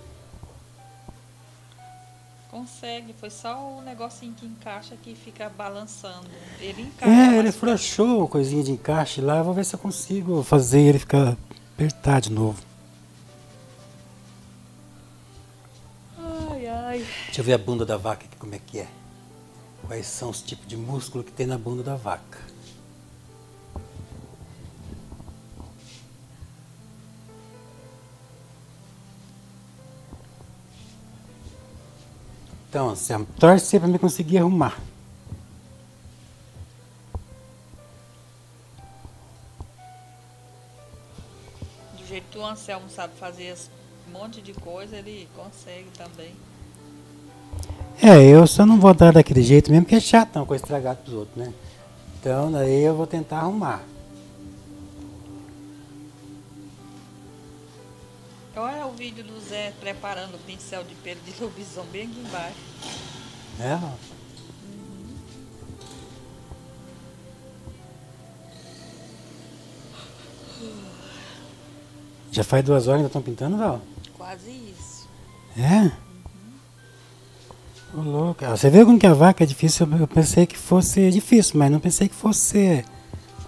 Consegue, foi só o negocinho que encaixa que fica balançando. Ele encaixa. É, ele frouxou a coisinha de encaixe lá, eu vou ver se eu consigo fazer ele ficar apertar de novo. Ai, ai. Deixa eu ver a bunda da vaca aqui como é que é. Quais são os tipos de músculo que tem na bunda da vaca. Então, Anselmo, torce para me conseguir arrumar. Do jeito que o Anselmo sabe fazer esse monte de coisa, ele consegue também. É, eu só não vou dar daquele jeito mesmo, porque é chato uma coisa estragada pros outros, né? Então, daí eu vou tentar arrumar. Olha o vídeo do Zé preparando o pincel de pelo de lobisomem bem aqui embaixo. Né? ó? Já faz duas horas e ainda estão pintando, Val? Quase isso. É? Ô, louco. Você vê como que a vaca é difícil? Eu pensei que fosse difícil, mas não pensei que fosse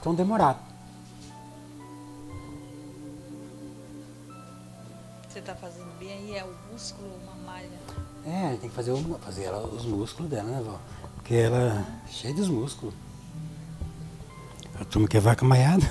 tão demorado. É, tem que fazer, o- fazer ela- os músculos dela, né, Val? Porque ela é cheia dos músculos. A turma que é vaca maiada.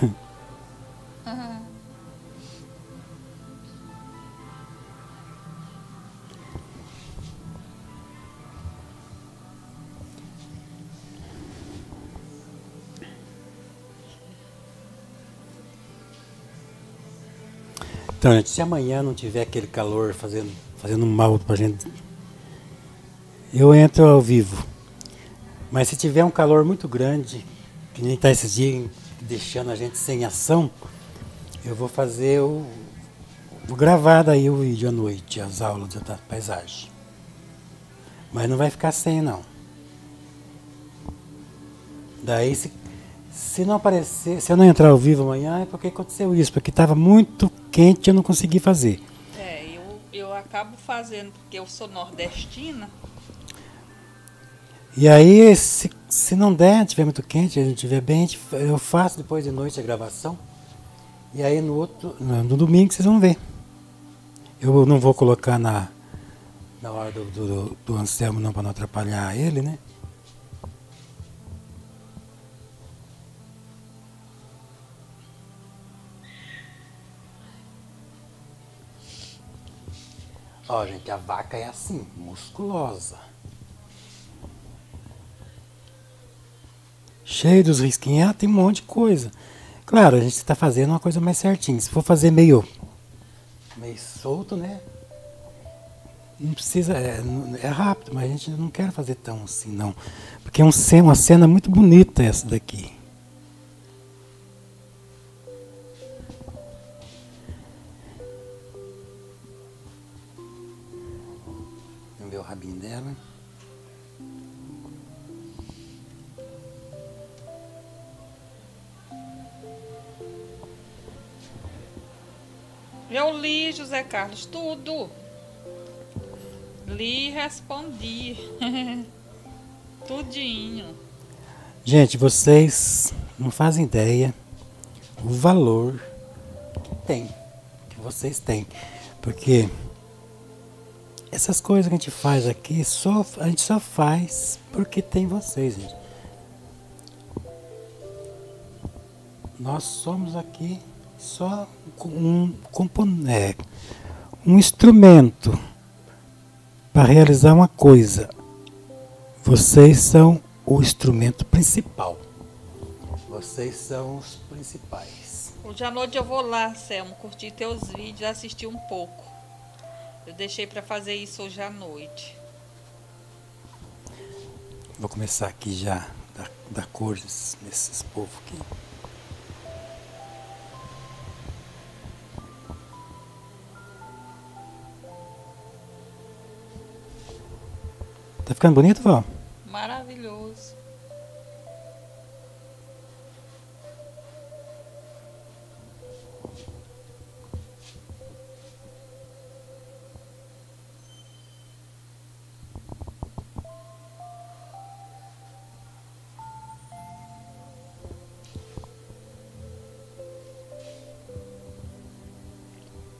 Então, gente, se amanhã não tiver aquele calor fazendo, fazendo mal pra gente, eu entro ao vivo. Mas se tiver um calor muito grande, que nem tá esses dias deixando a gente sem ação, eu vou fazer o. Vou gravar daí o vídeo à noite, as aulas da paisagem. Mas não vai ficar sem não. Daí se, se não aparecer, se eu não entrar ao vivo amanhã, é porque aconteceu isso, porque estava muito quente e eu não consegui fazer. É, eu, eu acabo fazendo, porque eu sou nordestina, E aí, se, se não der, tiver muito quente, gente estiver bem, eu faço depois de noite a gravação. E aí no outro, no domingo vocês vão ver. Eu não vou colocar na, na hora do, do, do Anselmo não para não atrapalhar ele, né? Ó, gente, a vaca é assim, musculosa. Cheio dos risquinhos, ah, tem um monte de coisa. Claro, a gente está fazendo uma coisa mais certinha. Se for fazer meio, meio solto, né? Não precisa, é, é rápido, mas a gente não quer fazer tão assim, não. Porque é um, uma cena muito bonita essa daqui. Vamos ver o rabinho dela. Eu li, José Carlos, tudo. Li e respondi. Tudinho. Gente, vocês não fazem ideia o valor que tem, que vocês têm. Porque essas coisas que a gente faz aqui, só, a gente só faz porque tem vocês, gente. Nós somos aqui só um, é, um instrumento para realizar uma coisa. Vocês são o instrumento principal. Vocês são os principais. Hoje à noite eu vou lá, Selmo, curtir teus vídeos, assistir um pouco. Eu deixei para fazer isso hoje à noite. Vou começar aqui já da, da cores nesses povos aqui. Tá ficando bonito, Val? Maravilhoso.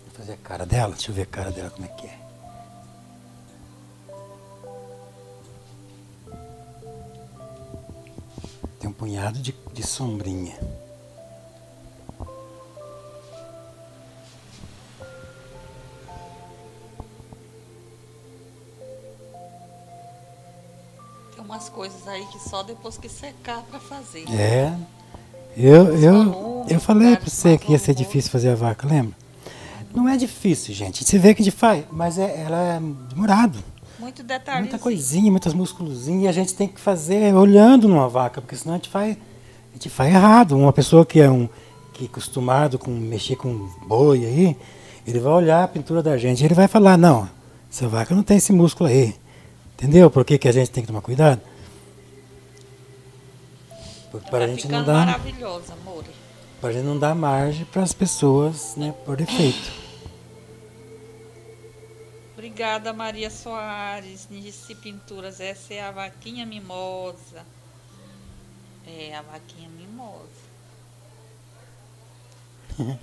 Vou fazer a cara dela, deixa eu ver a cara dela como é que é. Punhado de, de sombrinha. Tem umas coisas aí que só depois que secar para fazer. É. Eu, eu, eu falei pra vários você que ia ser difícil fazer a vaca, lembra? Não é difícil, gente. Você vê que de faz, mas é, ela é demorado. Muito detalhe. Muita coisinha, muitas músculozinhas, e a gente tem que fazer olhando numa vaca, porque senão a gente faz, a gente faz errado. Uma pessoa que é um que é acostumado com mexer com boi aí, ele vai olhar a pintura da gente, e ele vai falar, não, essa vaca não tem esse músculo aí. Entendeu? Por que, que a gente tem que tomar cuidado? Porque para a tá gente não dar, maravilhosa, para gente não dar margem para as pessoas, né, por defeito. Obrigada, Maria Soares, Nici Pinturas. Essa é a vaquinha mimosa. É, a vaquinha mimosa.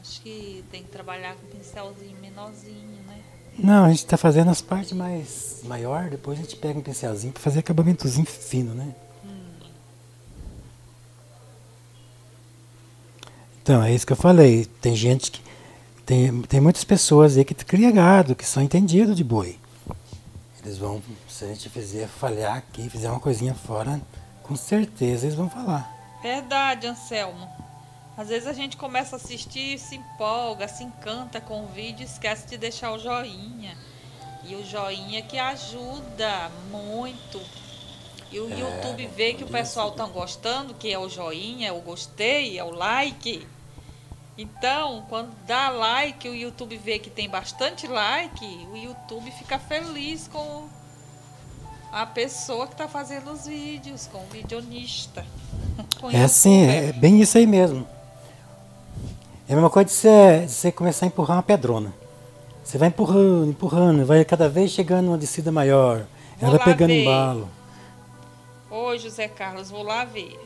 Acho que tem que trabalhar com pincelzinho menorzinho, né? Não, a gente está fazendo as partes mais maior, depois a gente pega um pincelzinho para fazer acabamentozinho fino, né? Então, é isso que eu falei. Tem gente que. Tem, tem muitas pessoas aí que criam gado, que são entendidos de boi. Eles vão, se a gente fizer falhar aqui, fizer uma coisinha fora, com certeza eles vão falar. Verdade, Anselmo. Às vezes a gente começa a assistir, se empolga, se encanta com o vídeo e esquece de deixar o joinha. E o joinha que ajuda muito. E o É, YouTube vê que o pessoal tá gostando, que é o joinha, é o gostei, é o like. Então, quando dá like, o YouTube vê que tem bastante like, o YouTube fica feliz com a pessoa que está fazendo os vídeos, com o videonista. com É assim, é bem isso aí mesmo. É a mesma coisa de você, de você começar a empurrar uma pedrona. Você vai empurrando, empurrando, vai cada vez chegando numa descida maior. Vou Ela vai pegando ver. embalo. Oi, José Carlos, vou lá ver.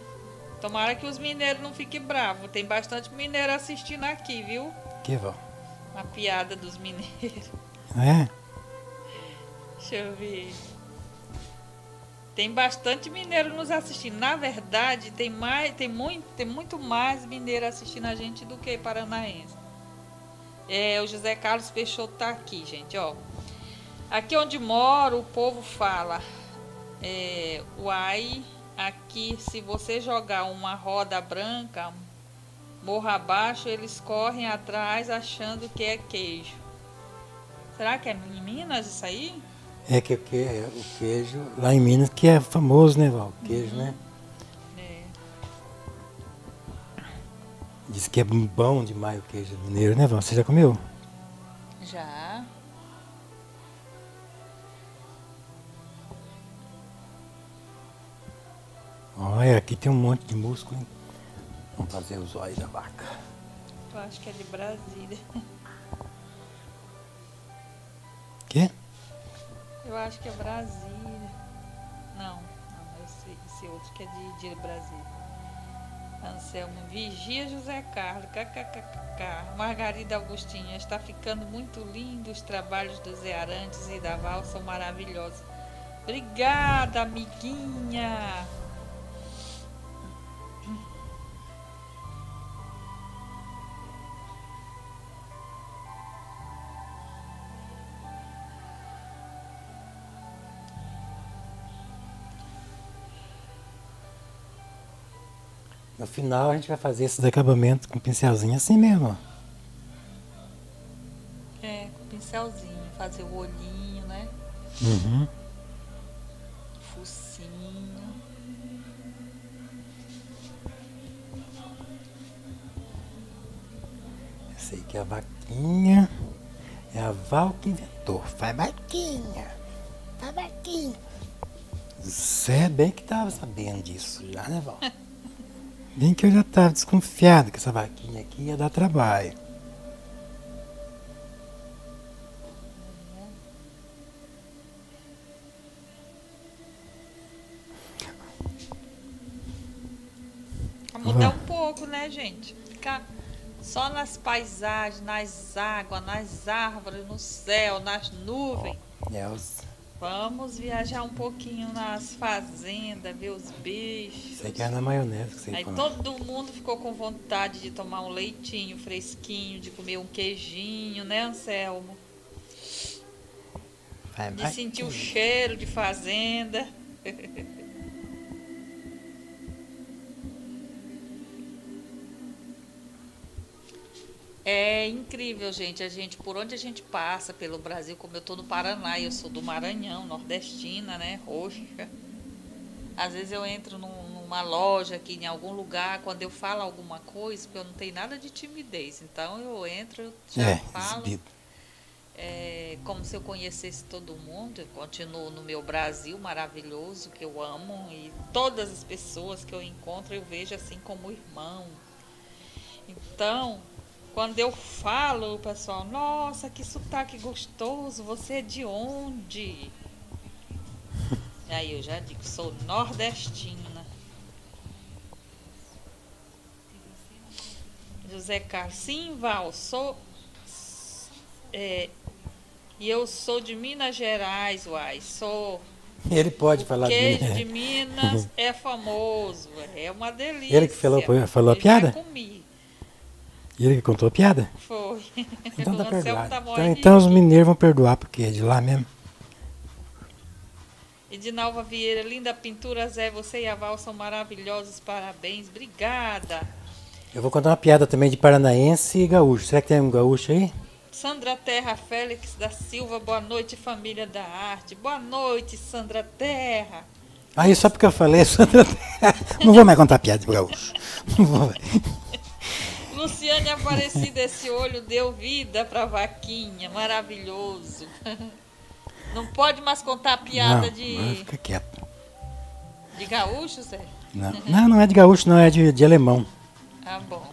Tomara que os mineiros não fiquem bravos. Tem bastante mineiro assistindo aqui, viu? Que vó. Uma piada dos mineiros. É? Deixa eu ver. Tem bastante mineiro nos assistindo. Na verdade, tem mais, tem muito, tem muito mais mineiro assistindo a gente do que paranaense. É, o José Carlos Peixoto tá aqui, gente, ó. Aqui onde moro, o povo fala, é, uai, aqui se você jogar uma roda branca, morro abaixo, eles correm atrás achando que é queijo. Será que é em Minas isso aí? É que o que- o queijo, lá em Minas, que é famoso, né, Val? O queijo, né? É. Diz que é bom demais o queijo mineiro, né, Val? Você já comeu? Já. Olha, aqui tem um monte de músculo, hein? Vamos fazer os olhos da vaca. Eu acho que é de Brasília. Quê? Eu acho que é Brasília. Não, não, esse, esse outro que é de, de Brasília. Anselmo, Vigia José Carlos, kkkk. Margarida Augustinha, está ficando muito lindo. Os trabalhos do Zé Arantes e da Val são maravilhosos. Obrigada, amiguinha. No final a gente vai fazer esses acabamentos com pincelzinho assim mesmo. ó. É, com pincelzinho, fazer o olhinho, né? Uhum. Focinho. Essa aí que é a vaquinha. É a Val que inventou. Faz vaquinha. Faz vaquinha. Zé bem que tava sabendo disso já, né, Val? Bem que eu já tava desconfiado que essa vaquinha aqui ia dar trabalho. Mudar um pouco, né, gente? Ficar só nas paisagens, nas águas, nas árvores, no céu, nas nuvens. Os, Vamos viajar um pouquinho nas fazendas, ver os bichos. isso aí que é na maionese que você Aí todo mundo ficou com vontade de tomar um leitinho fresquinho, de comer um queijinho, né, Anselmo? Faz De sentir o cheiro de fazenda. É incrível, gente. A gente, por onde a gente passa pelo Brasil, como eu tô no Paraná, eu sou do Maranhão, nordestina, né? Roxa. Às vezes eu entro num- numa loja aqui em algum lugar, quando eu falo alguma coisa, porque eu não tenho nada de timidez. Então eu entro, eu já É, falo é, como se eu conhecesse todo mundo. Eu continuo no meu Brasil maravilhoso, que eu amo, e todas as pessoas que eu encontro eu vejo assim como irmão. Então, quando eu falo, o pessoal, nossa, que sotaque gostoso, você é de onde? Aí eu já digo, sou nordestina. José Carlos, sim, Val, sou. É, e eu sou de Minas Gerais, uai. Sou. Ele pode o falar queijo de de Minas é famoso, é uma delícia. Ele que falou- falou a piada? Já comi, Ele que contou a piada? foi. Então tá perdoado. tá então, então os mineiros vão perdoar, porque é de lá mesmo. Edinalva Vieira, linda pintura, Zé. Você e a Val são maravilhosos, parabéns. Obrigada. Eu vou contar uma piada também de paranaense e gaúcho. Será que tem um gaúcho aí? Sandra Terra Félix da Silva, boa noite, família da arte. Boa noite, Sandra Terra. Aí só porque eu falei, Sandra. Não vou mais contar piada de gaúcho. Não vou. mais. Luciane Aparecida, esse olho deu vida pra vaquinha, maravilhoso. Não pode mais contar piada não, de, Fica quieto. de gaúcho, Zé? Não, não, não é de gaúcho, não, é de, de alemão. Ah, bom.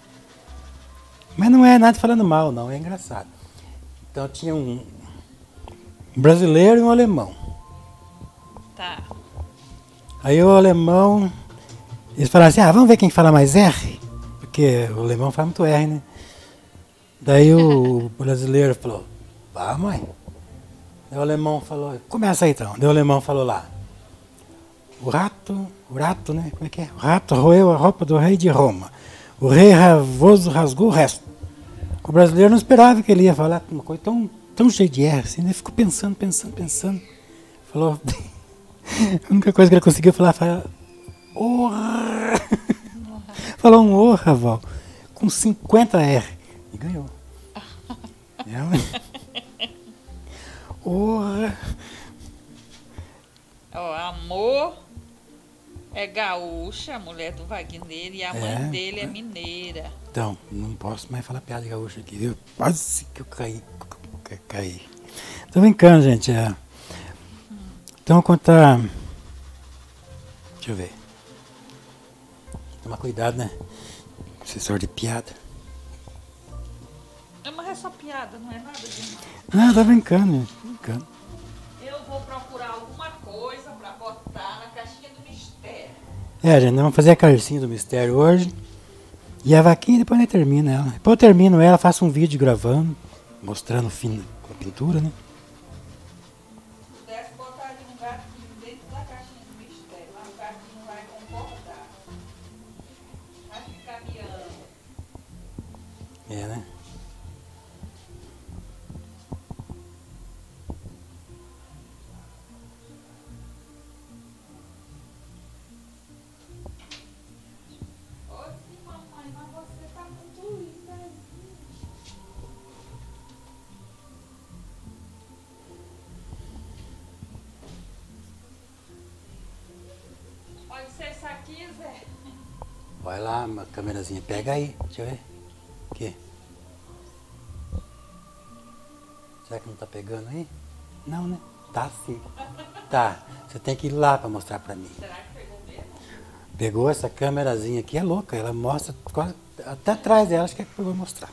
Mas não é nada falando mal, não, é engraçado. Então tinha um um brasileiro e um alemão. Tá. Aí o alemão, eles falaram assim, ah, vamos ver quem fala mais R? Porque o alemão fala muito R, né? Daí o brasileiro falou, vá mãe. Daí o alemão falou, começa aí então. Daí o alemão falou lá, o rato, o rato, né? Como é que é? O rato roeu a roupa do rei de Roma. O rei ravoso rasgou o resto. O brasileiro não esperava que ele ia falar uma coisa tão, tão cheia de R, assim, né? Ficou pensando, pensando, pensando. Falou. A única coisa que ele conseguiu falar foi. Orra! Falou um orra, Val. Com 50 R. E ganhou. É, Orra! Ó, amor é gaúcha, a mulher do Wagner, e a mãe É, dele é mineira. Então, não posso mais falar piada de gaúcho aqui, viu? Quase que eu caí. ca- caí. Tô brincando, gente. É. Então, contar. Deixa eu ver. Tomar cuidado, né? Assessor de piada. É, Mas essa piada não é nada demais. Não, tô brincando, gente. tô brincando. Eu vou procurar alguma coisa pra botar na caixinha do mistério. É, gente, nós vamos fazer a carcinha do mistério hoje. E a vaquinha depois nós termina ela. Depois eu termino ela, faço um vídeo gravando, mostrando o fim com a pintura, né? Licença aqui, Zé. Vai lá, uma câmerazinha. Pega aí. Deixa eu ver. Aqui. Será que não tá pegando aí? Não, né? Tá sim. Tá. Você tem que ir lá para mostrar para mim. Será que pegou mesmo? Pegou essa câmerazinha aqui, é louca. Ela mostra quase até atrás dela, acho que é que eu vou mostrar.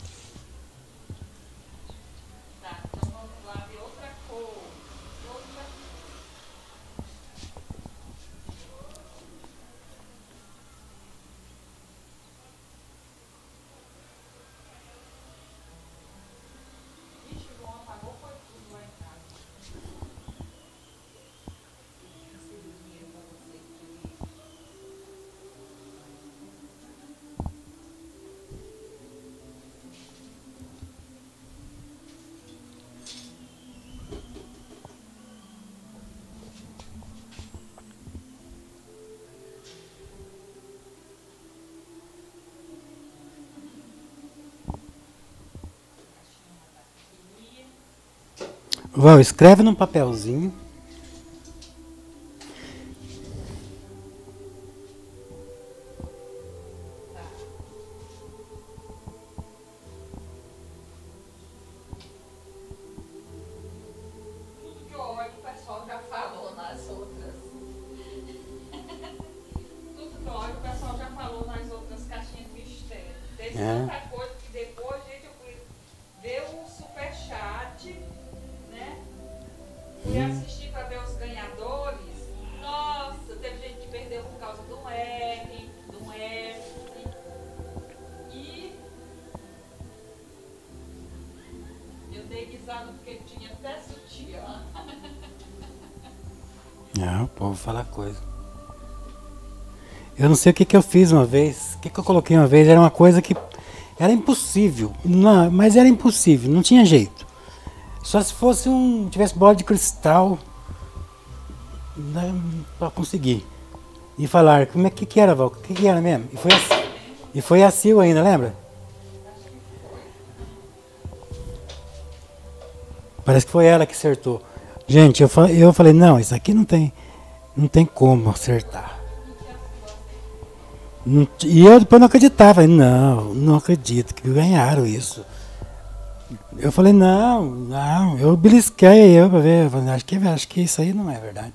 Escreve num papelzinho. Eu não sei o que, que eu fiz uma vez. O que, que eu coloquei uma vez era uma coisa que era impossível. Não, mas era impossível, não tinha jeito. Só se fosse um. tivesse bola de cristal para conseguir. E falar, como é que, que era, Val? O que, que era mesmo? E foi a, e foi a Sil ainda, lembra? Parece que foi ela que acertou. Gente, eu, eu falei, não, isso aqui não tem, não tem como acertar. E eu depois não acreditava. Falei, não, não acredito que ganharam isso. Eu falei, não, não, eu belisquei eu pra ver. Eu falei, acho, que, acho que isso aí não é verdade.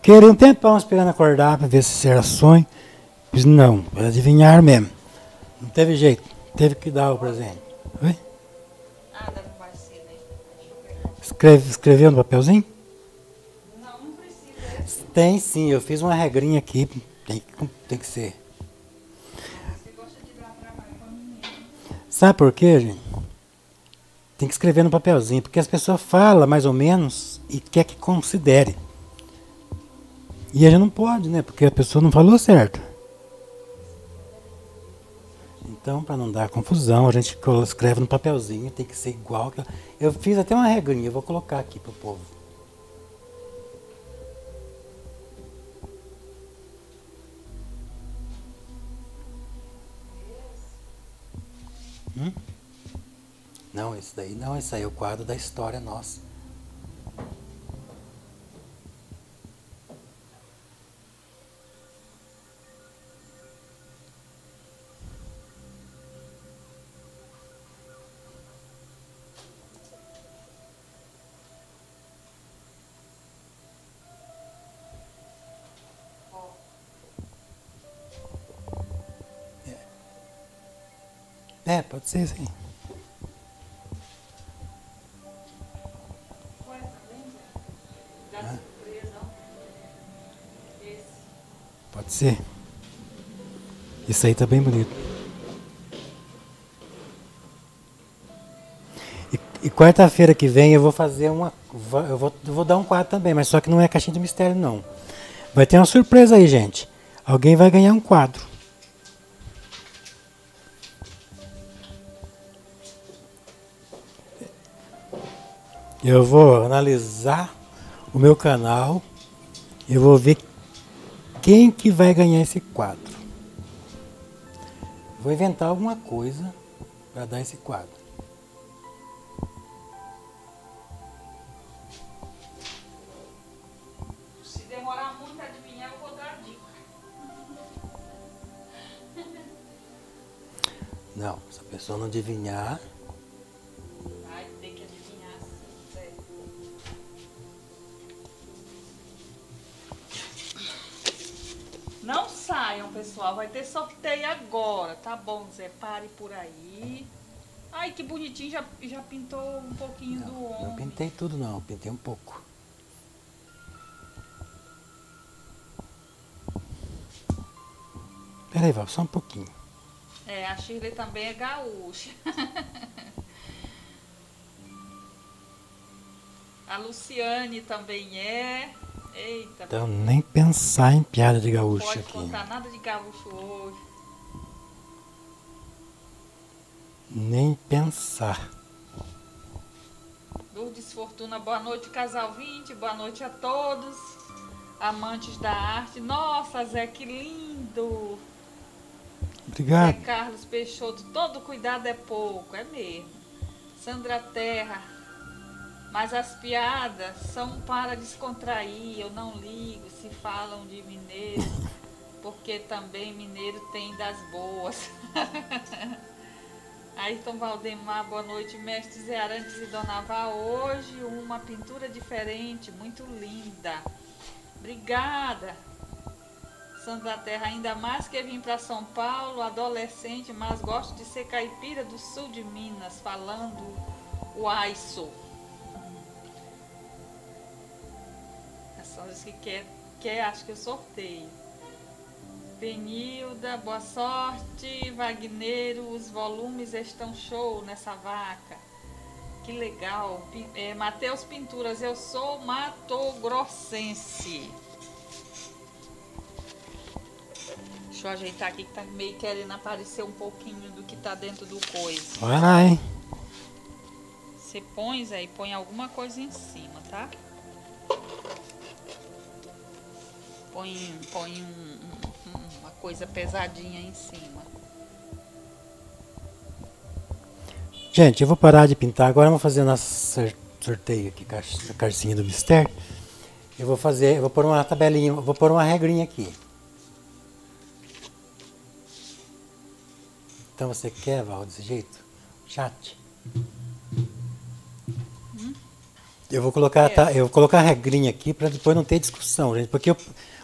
Queria um tempão esperando acordar pra ver se era sonho. Fiz, não, adivinhar mesmo. Não teve jeito, teve que dar o presente. Oi? Né? Escreve, escreveu no papelzinho? Não, não precisa. Tem sim, eu fiz uma regrinha aqui. Tem, que- tem que ser. Você gosta de dar trabalho pra mim mesmo. Sabe por quê, gente? Tem que escrever no papelzinho, porque as pessoas falam mais ou menos e quer que considere. E a gente não pode, né? Porque a pessoa não falou certo. Então, para não dar confusão, a gente escreve no papelzinho, tem que ser igual. Eu fiz até uma regrinha, eu vou colocar aqui pro povo. Hum? Não, esse daí não, esse aí é o quadro da história nossa. É, pode ser sim. Pode ser. Isso aí tá bem bonito. E, e quarta-feira que vem eu vou fazer uma. Eu vou, eu vou dar um quadro também, mas só que não é caixinha de mistério, não. Vai ter uma surpresa aí, gente. Alguém vai ganhar um quadro. Eu vou analisar o meu canal, eu vou ver quem que vai ganhar esse quadro. Vou inventar alguma coisa para dar esse quadro. Se demorar muito a adivinhar, eu vou dar dica. Não, se a pessoa não adivinhar, agora. Tá bom, Zé. Pare por aí. Ai, que bonitinho. Já, já pintou um pouquinho do não homem. pintei tudo não, pintei um pouco. Peraí, Val, só um pouquinho. É, a Shirley também é gaúcha. a Luciane também é. Eita, Então nem pensar em piada de gaúcho pode aqui. contar nada de gaúcho hoje. Nem pensar. Lourdes Fortuna, boa noite, casal 20, boa noite a todos, amantes da arte. Nossa, Zé, que lindo! Zé Obrigado. Carlos Peixoto, todo cuidado é pouco, é mesmo. Sandra Terra, mas as piadas são para descontrair, eu não ligo se falam de mineiro, porque também mineiro tem das boas. Ayrton Valdemar, boa noite, mestre Zé Arantes e Dona Val. Hoje uma pintura diferente, muito linda. Obrigada. Sandra Terra, ainda mais que vim para São Paulo, adolescente, mas gosto de ser caipira do sul de Minas, falando o aiço. A Sandra disse que quer, quer, acho que eu sorteio. Benilda, boa sorte. Wagneiro, os volumes estão show nessa vaca. Que legal. É, Matheus Pinturas, eu sou matogrossense. Deixa eu ajeitar aqui que tá meio querendo aparecer um pouquinho do que tá dentro do coisa. Vai lá, hein? Você põe, Zé, e põe alguma coisa em cima, tá? Põe, põe um- um- coisa pesadinha em cima. Gente, eu vou parar de pintar agora, vamos fazer nosso sor- sorteio aqui, a carcinha do mistério. Eu vou fazer, eu vou pôr uma tabelinha, vou pôr uma regrinha aqui. Então você quer, Val, desse jeito? Chat. Eu vou colocar, tá, eu vou colocar a regrinha aqui para depois não ter discussão, gente, porque eu-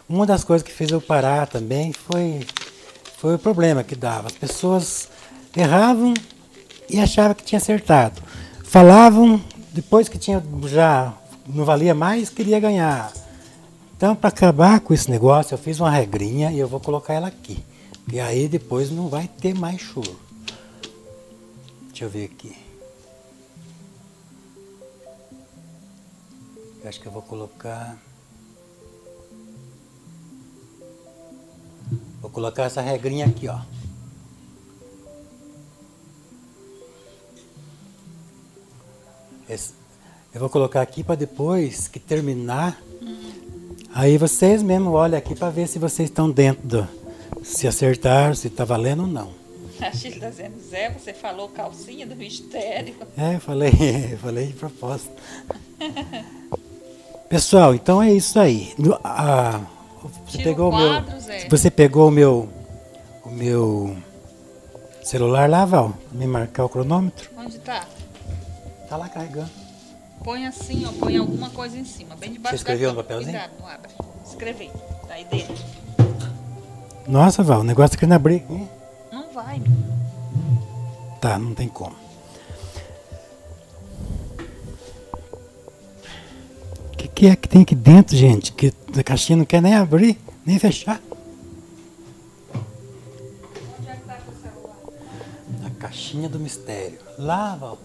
uma das coisas que fez eu parar também foi foi o problema que dava. As pessoas erravam e achavam que tinha acertado. Falavam, depois que tinha já não valia mais, queria ganhar. Então, para acabar com esse negócio, eu fiz uma regrinha e eu vou colocar ela aqui. E aí depois não vai ter mais choro. Deixa eu ver aqui. Eu acho que eu vou colocar. Vou colocar essa regrinha aqui, ó. Esse- eu vou colocar aqui para depois que terminar. Aí vocês mesmo olham aqui para ver se vocês estão dentro do, se acertaram, se está valendo ou não. A Chile tá dizendo, Zé, você falou calcinha do mistério. É, eu falei, eu falei de propósito. Pessoal, então é isso aí. No- a- você Tira pegou o o meu, quadro, Zé. você pegou o meu, o meu celular lá, Val? Me marcar o cronômetro? Onde tá? Tá lá carregando. Põe assim, ó, põe alguma coisa em cima, bem debaixo Você escreveu da no papelzinho? Cuidado, não abre. Escrevi. Tá aí dentro. Nossa, Val, o negócio tá querendo abrir aqui. Não vai. Tá, não tem como. Que, que é que tem aqui dentro, gente? Que a caixinha não quer nem abrir, nem fechar. Onde é que tá o celular? A caixinha do mistério. Lá, Val.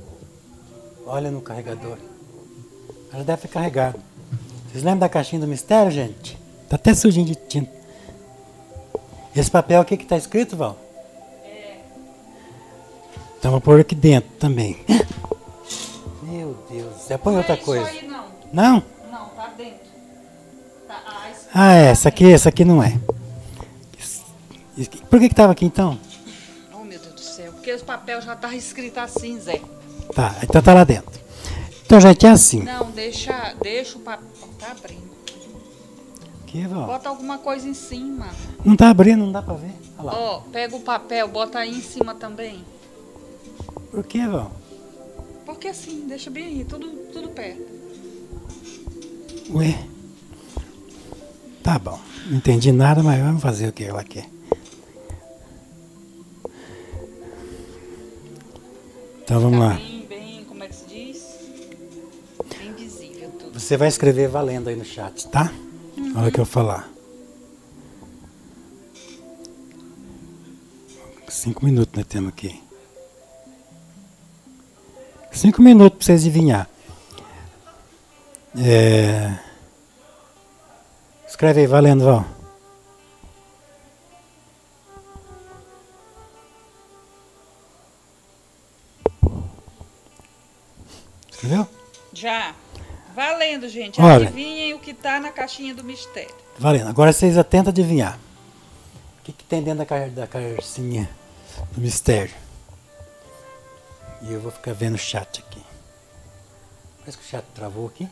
Olha no carregador. Ela deve ter carregado. Vocês lembram da caixinha do mistério, gente? Tá até sujinho de tinta. Esse papel aqui que tá escrito, Val? Então vou pôr aqui dentro também. Meu Deus, você põe outra é coisa. não. Não? Dentro. Tá, ah, isso- Ah, é, essa aqui, essa aqui não é. Por que que tava aqui então? Oh, meu Deus do céu. Porque os papéis já tá escrito assim, Zé. Tá, então tá lá dentro. Então, gente, é assim. Não, deixa, deixa o papel. Tá abrindo. Aqui, Val. Bota alguma coisa em cima. Não tá abrindo, não dá pra ver. Ó, pega o papel, bota aí em cima também. Por que, Val? Porque assim, deixa bem aí, tudo, tudo perto. Ué? Tá bom. Não entendi nada, mas vamos fazer o que ela quer. Então vamos lá. Bem, bem, como é que se diz? Bem visível tudo. Você vai escrever valendo aí no chat, tá? Na hora que eu falar. Cinco minutos nós temos aqui. Cinco minutos para vocês adivinhar. É... Escreve aí, valendo, Val. Escreveu? Já. Valendo, gente. Olha. Adivinhem o que tá na caixinha do mistério. Valendo. Agora vocês atentam adivinhar. O que, que tem dentro da, ca- da caixinha do mistério? E eu vou ficar vendo o chat aqui. Parece que o chat travou aqui.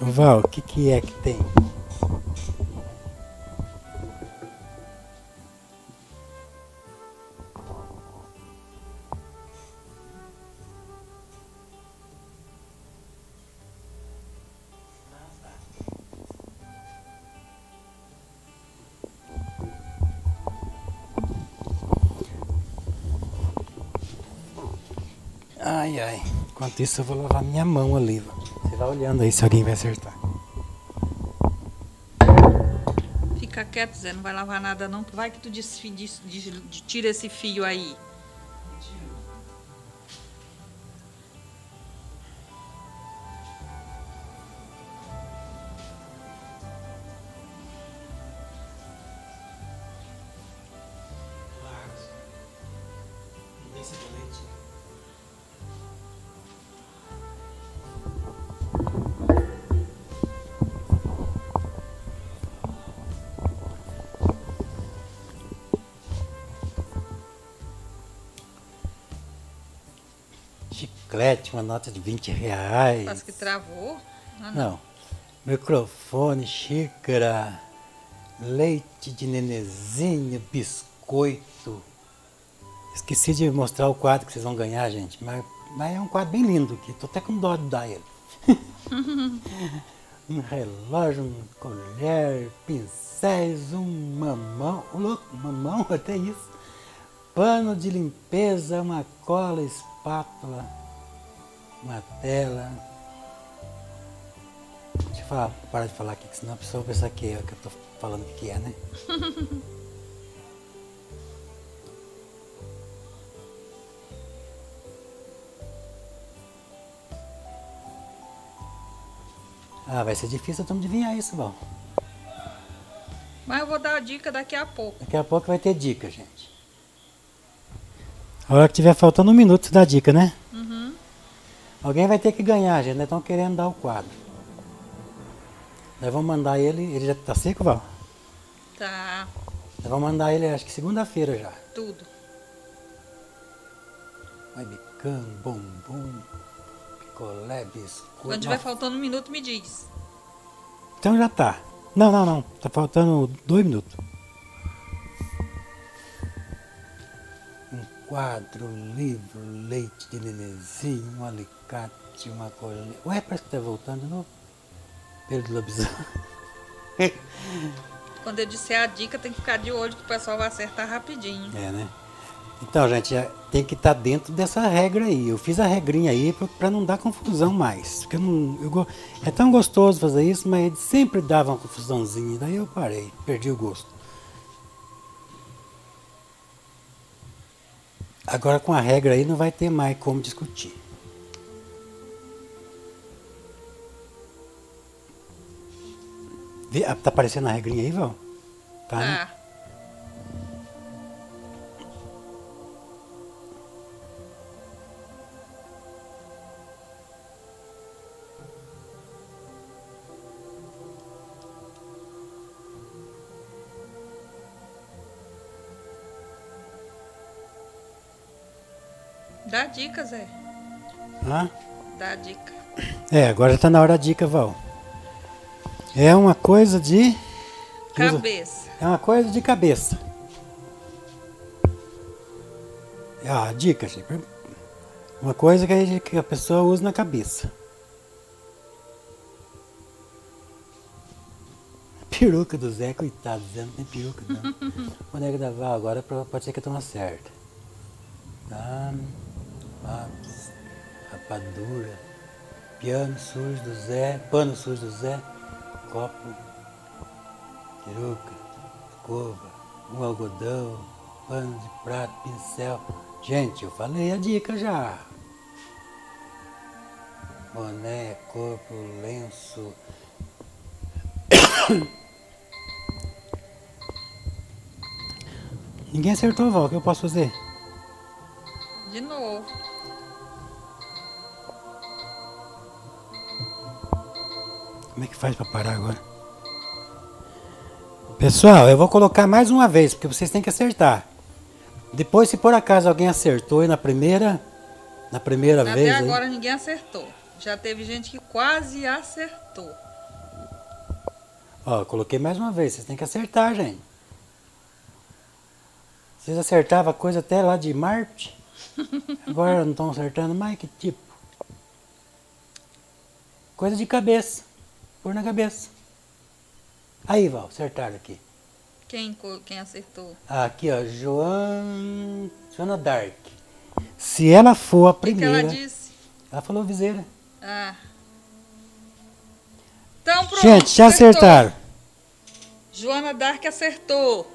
Val, o que, que é que tem? Ai, ai. Enquanto isso, eu vou lavar minha mão ali. Você vai olhando aí se alguém vai acertar. Fica quieto, Zé. Não vai lavar nada, não. Vai que tu des- des- de- tira esse fio aí. Chiclete, uma nota de 20 reais. Parece que travou. Ah, não. Não. Microfone, xícara, leite de nenezinho, biscoito. Esqueci de mostrar o quadro que vocês vão ganhar, gente. Mas, mas é um quadro bem lindo aqui. Tô até com dó de dar ele. um relógio, uma colher, pincéis, um mamão. Ô, louco, mamão, até isso. Pano de limpeza, uma cola, espátula, uma tela. Deixa eu falar, parar de falar aqui, que senão a pessoa vai pensar que é o que eu tô falando que é, né? ah, vai ser difícil eu adivinhar isso, bom. Mas eu vou dar a dica daqui a pouco. Daqui a pouco vai ter dica, gente. A hora que tiver faltando um minuto, você dá dica, né? Uhum. Alguém vai ter que ganhar, gente. Nós estamos querendo dar o quadro. Nós vamos mandar ele. Ele já tá seco, Val? Tá. Nós vamos mandar ele, acho que segunda-feira já. Tudo. Vai bicando, bombom, picolé, biscoito. Quando tiver faltando um minuto, me diz. Então já tá. Não, não, não. Tá faltando dois minutos. Quadro, um livro, leite de nenezinho, um alicate, uma colinha. Ué, parece que tá voltando de novo. Pelo de lobisomem. Quando eu disser a dica, tem que ficar de olho que o pessoal vai acertar rapidinho. É, né? Então, gente, é- tem que estar dentro dessa regra aí. Eu fiz a regrinha aí pra- pra não dar confusão mais. Porque eu não, eu é tão gostoso fazer isso, mas sempre dava uma confusãozinha. Daí eu parei, perdi o gosto. Agora com a regra aí não vai ter mais como discutir. Ah, Tá aparecendo a regrinha aí, Val? Tá, né? Tá. Dá dica, Zé. Hã? Dá dica. É, agora já tá na hora da dica, Val. É uma coisa de. Cabeça. É uma coisa de cabeça. Ah, dica, gente. Uma coisa que a, que a pessoa usa na cabeça. Peruca do Zé, coitado, Zé não tem peruca não. Boneca da Val, agora pode ser que eu tô na certa. Tá. Lápis, rapadura, piano sujo do Zé, pano sujo do Zé, copo, peruca, escova, um algodão, pano de prato, pincel. Gente, eu falei a dica já. Boné, corpo, lenço. Ninguém acertou, Val. O que eu posso fazer? De novo. Como é que faz pra parar agora? Pessoal, eu vou colocar mais uma vez, porque vocês têm que acertar. Depois, se por acaso alguém acertou e na primeira, na primeira Até vez, aí- agora ninguém acertou. Já teve gente que quase acertou. ó, coloquei mais uma vez. Vocês têm que acertar, gente. Vocês acertavam coisa até lá de Marte. Agora não estão acertando mais. Que tipo? Coisa de cabeça. Pôr na cabeça. Aí, Val, acertaram aqui. Quem, quem acertou? Aqui, ó, Joan... Joana Dark. Se ela for a O que, que primeira. ela disse? ela falou viseira. Ah. Então pronto. Gente, já acertou. acertaram. Joana Dark acertou.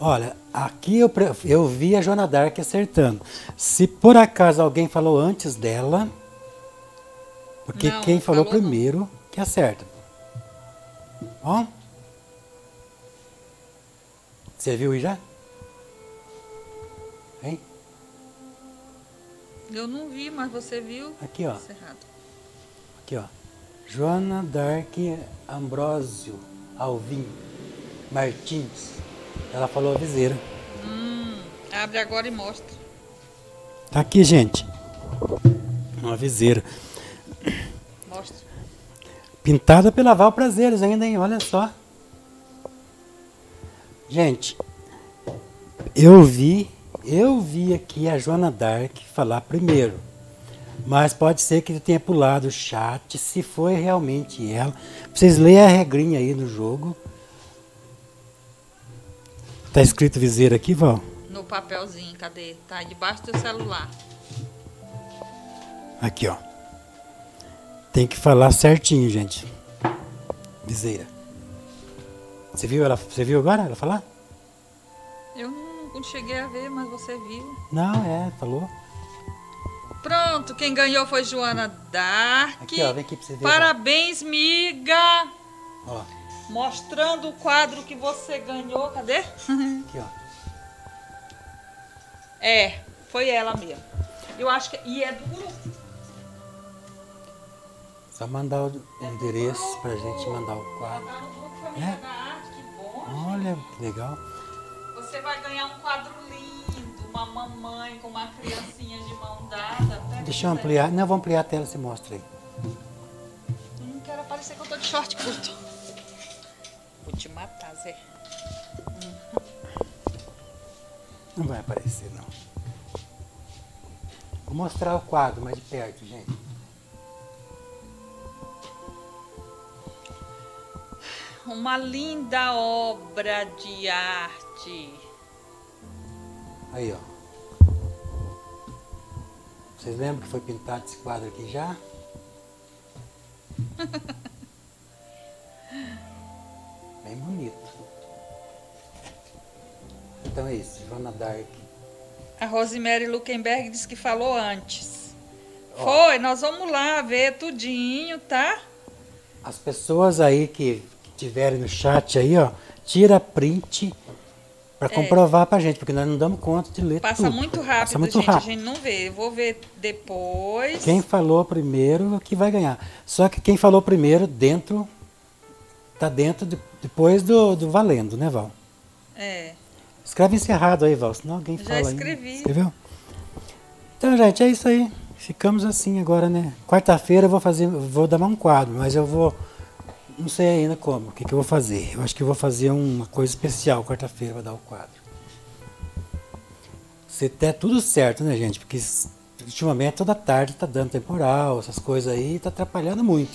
Olha, aqui eu, eu vi a Joana Dark acertando. Se por acaso alguém falou antes dela, porque Não, quem não falou, falou, não. primeiro que acerta. Ó. Você viu aí já? Hein? Eu não vi, mas você viu. Aqui, ó. Cerrado. Aqui, ó. Joana Dark Ambrosio Alvim Martins. Ela falou a viseira. Hum, abre agora e mostra. Tá aqui, gente. Uma viseira. Pintada pela Val Prazeres ainda, hein? Olha só. Gente, eu vi, eu vi aqui a Joana Dark falar primeiro. Mas pode ser que ele tenha pulado o chat, se foi realmente ela. Vocês leem a regrinha aí no jogo. Tá escrito viseira aqui, Val? No papelzinho, cadê? Tá debaixo do celular. Aqui, ó. Tem que falar certinho, gente. Viseira. Você viu ela? Você viu agora ela falar? Eu não, cheguei a ver, mas você viu. Não, é, falou. Pronto, quem ganhou foi Joana Dark. Aqui, ó, vem aqui pra você ver. Parabéns, miga! Ó, Mostrando o quadro que você ganhou. Cadê? aqui, ó. É, foi ela mesmo. Eu acho que. E é do grupo. Só mandar o endereço pra gente mandar o quadro. Família É? Olha, que legal. Você vai ganhar um quadro lindo, uma mamãe com uma criancinha de mão dada. Pega Deixa eu ampliar. Não, vou ampliar a tela, você mostra aí. Eu Não quero parecer que eu tô de short curto. Vou te matar, Zé. Não vai aparecer, não. Vou mostrar o quadro mais de perto, gente. Uma linda obra de arte. Aí, ó. Vocês lembram que foi pintado esse quadro aqui já? Bem bonito. Então é isso, Joana Dark. A Rosemary Luquemberg disse que falou antes. Ó. Foi, nós vamos lá ver tudinho, tá? As pessoas aí que tiverem no chat aí, ó, tira print para comprovar pra gente, porque nós não damos conta de ler É. Passa tudo. muito rápido, Passa muito gente. rápido. A gente não vê. Eu vou ver depois. Quem falou primeiro que vai ganhar. Só que quem falou primeiro dentro tá dentro de- depois do, do valendo, né, Val? É. Escreve encerrado aí, Val, senão alguém Já fala aí. escrevi. Escreveu? Então, gente, é isso aí. Ficamos assim agora, né? Quarta-feira eu vou fazer, vou dar um quadro, mas eu vou. Não sei ainda como, o que, que eu vou fazer. Eu acho que eu vou fazer uma coisa especial quarta-feira, vou dar o quadro. Se der tudo certo, né, gente? Porque ultimamente toda tarde tá dando temporal, essas coisas aí, tá atrapalhando muito.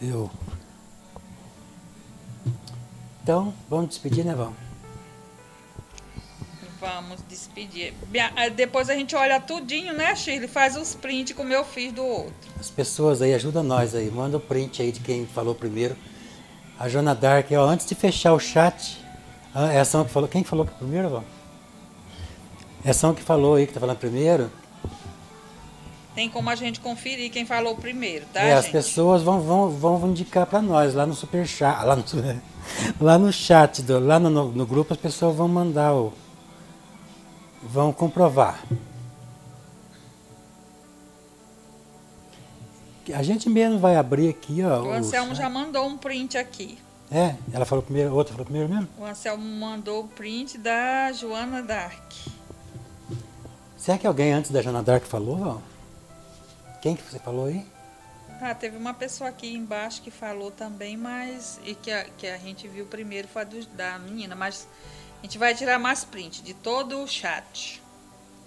Eu. Então, vamos despedir, né, Vamos? Vamos despedir. Depois a gente olha tudinho, né, Shirley? Faz os prints como eu fiz do outro. As pessoas aí, ajuda nós aí. Manda o print aí de quem falou primeiro. A Jona Dark, ó, antes de fechar o chat, é a ação que falou. Quem falou primeiro, Val? É a ação que falou aí, que tá falando primeiro. Tem como a gente conferir quem falou primeiro, tá? É, gente? as pessoas vão, vão, vão indicar para nós lá no super chat, lá no, lá no chat, do, lá no, no grupo as pessoas vão mandar o, vão comprovar. A gente mesmo vai abrir aqui, ó. O Anselmo o... já mandou um print aqui. É, ela falou primeiro, outra falou primeiro mesmo? O Anselmo mandou o print da Joana Dark. Será que alguém antes da Joana Dark falou? Quem que você falou aí? Ah, teve uma pessoa aqui embaixo que falou também, mas. E que a, que a gente viu primeiro foi a do, da menina, mas a gente vai tirar mais print de todo o chat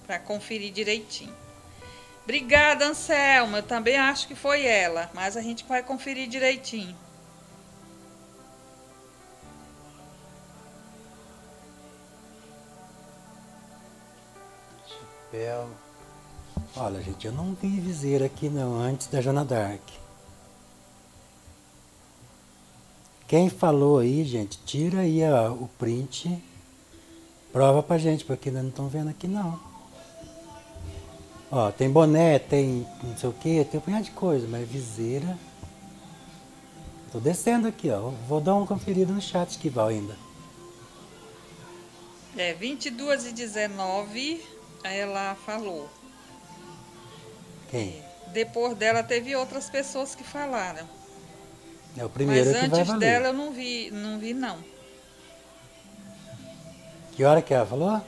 para conferir direitinho. Obrigada, Anselma. Eu também acho que foi ela, mas a gente vai conferir direitinho. Chapéu. Olha, gente, eu não vi viseira aqui não, antes da Jana Dark. Quem falou aí, gente, tira aí ó, o print Prova pra gente, porque ainda não estão vendo aqui não. Ó, tem boné, tem não sei o que, tem um punhado de coisa, mas viseira. Tô descendo aqui, ó. Vou dar uma conferida no chat que vai ainda. É, 22 e 19, ela falou. Quem? Depois dela teve outras pessoas que falaram. É o primeiro Mas antes dela eu não vi, não vi não. Que hora que ela falou?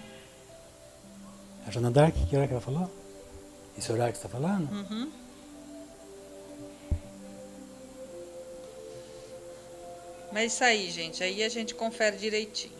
A Joana Dark, que hora que ela falou? Esse horário que você está falando? Uhum. Mas é isso aí, gente. Aí a gente confere direitinho.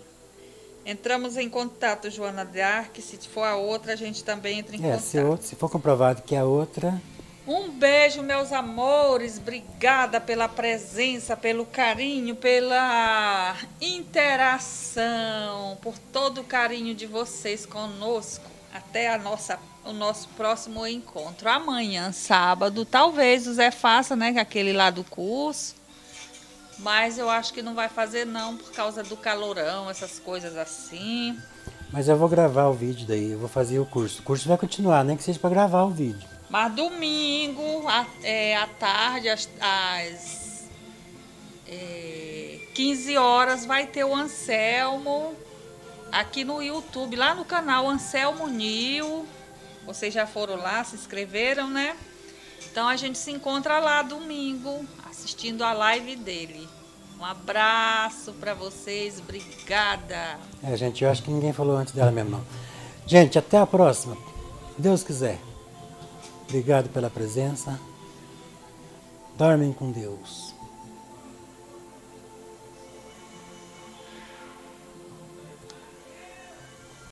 Entramos em contato, Joana Dark. Se for a outra, a gente também entra em é, contato. Se, outro, se for comprovado que é a outra, um beijo, meus amores. Obrigada pela presença, pelo carinho, pela interação, por todo o carinho de vocês conosco. Até a nossa, o nosso próximo encontro. Amanhã, sábado, talvez o Zé faça, né? Aquele lá do curso. Mas eu acho que não vai fazer não, por causa do calorão, essas coisas assim. Mas eu vou gravar o vídeo daí, eu vou fazer o curso. O curso vai continuar, nem que seja para gravar o vídeo. Mas domingo, à, é, à tarde, às, às é, 15 horas, vai ter o Anselmo aqui no YouTube, lá no canal Anselmo Nil. Vocês já foram lá, se inscreveram, né? Então a gente se encontra lá domingo, assistindo a live dele. Um abraço para vocês, obrigada. É, gente, eu acho que ninguém falou antes dela mesmo, não. Gente, até a próxima. Deus quiser. Obrigado pela presença. Dormem com Deus.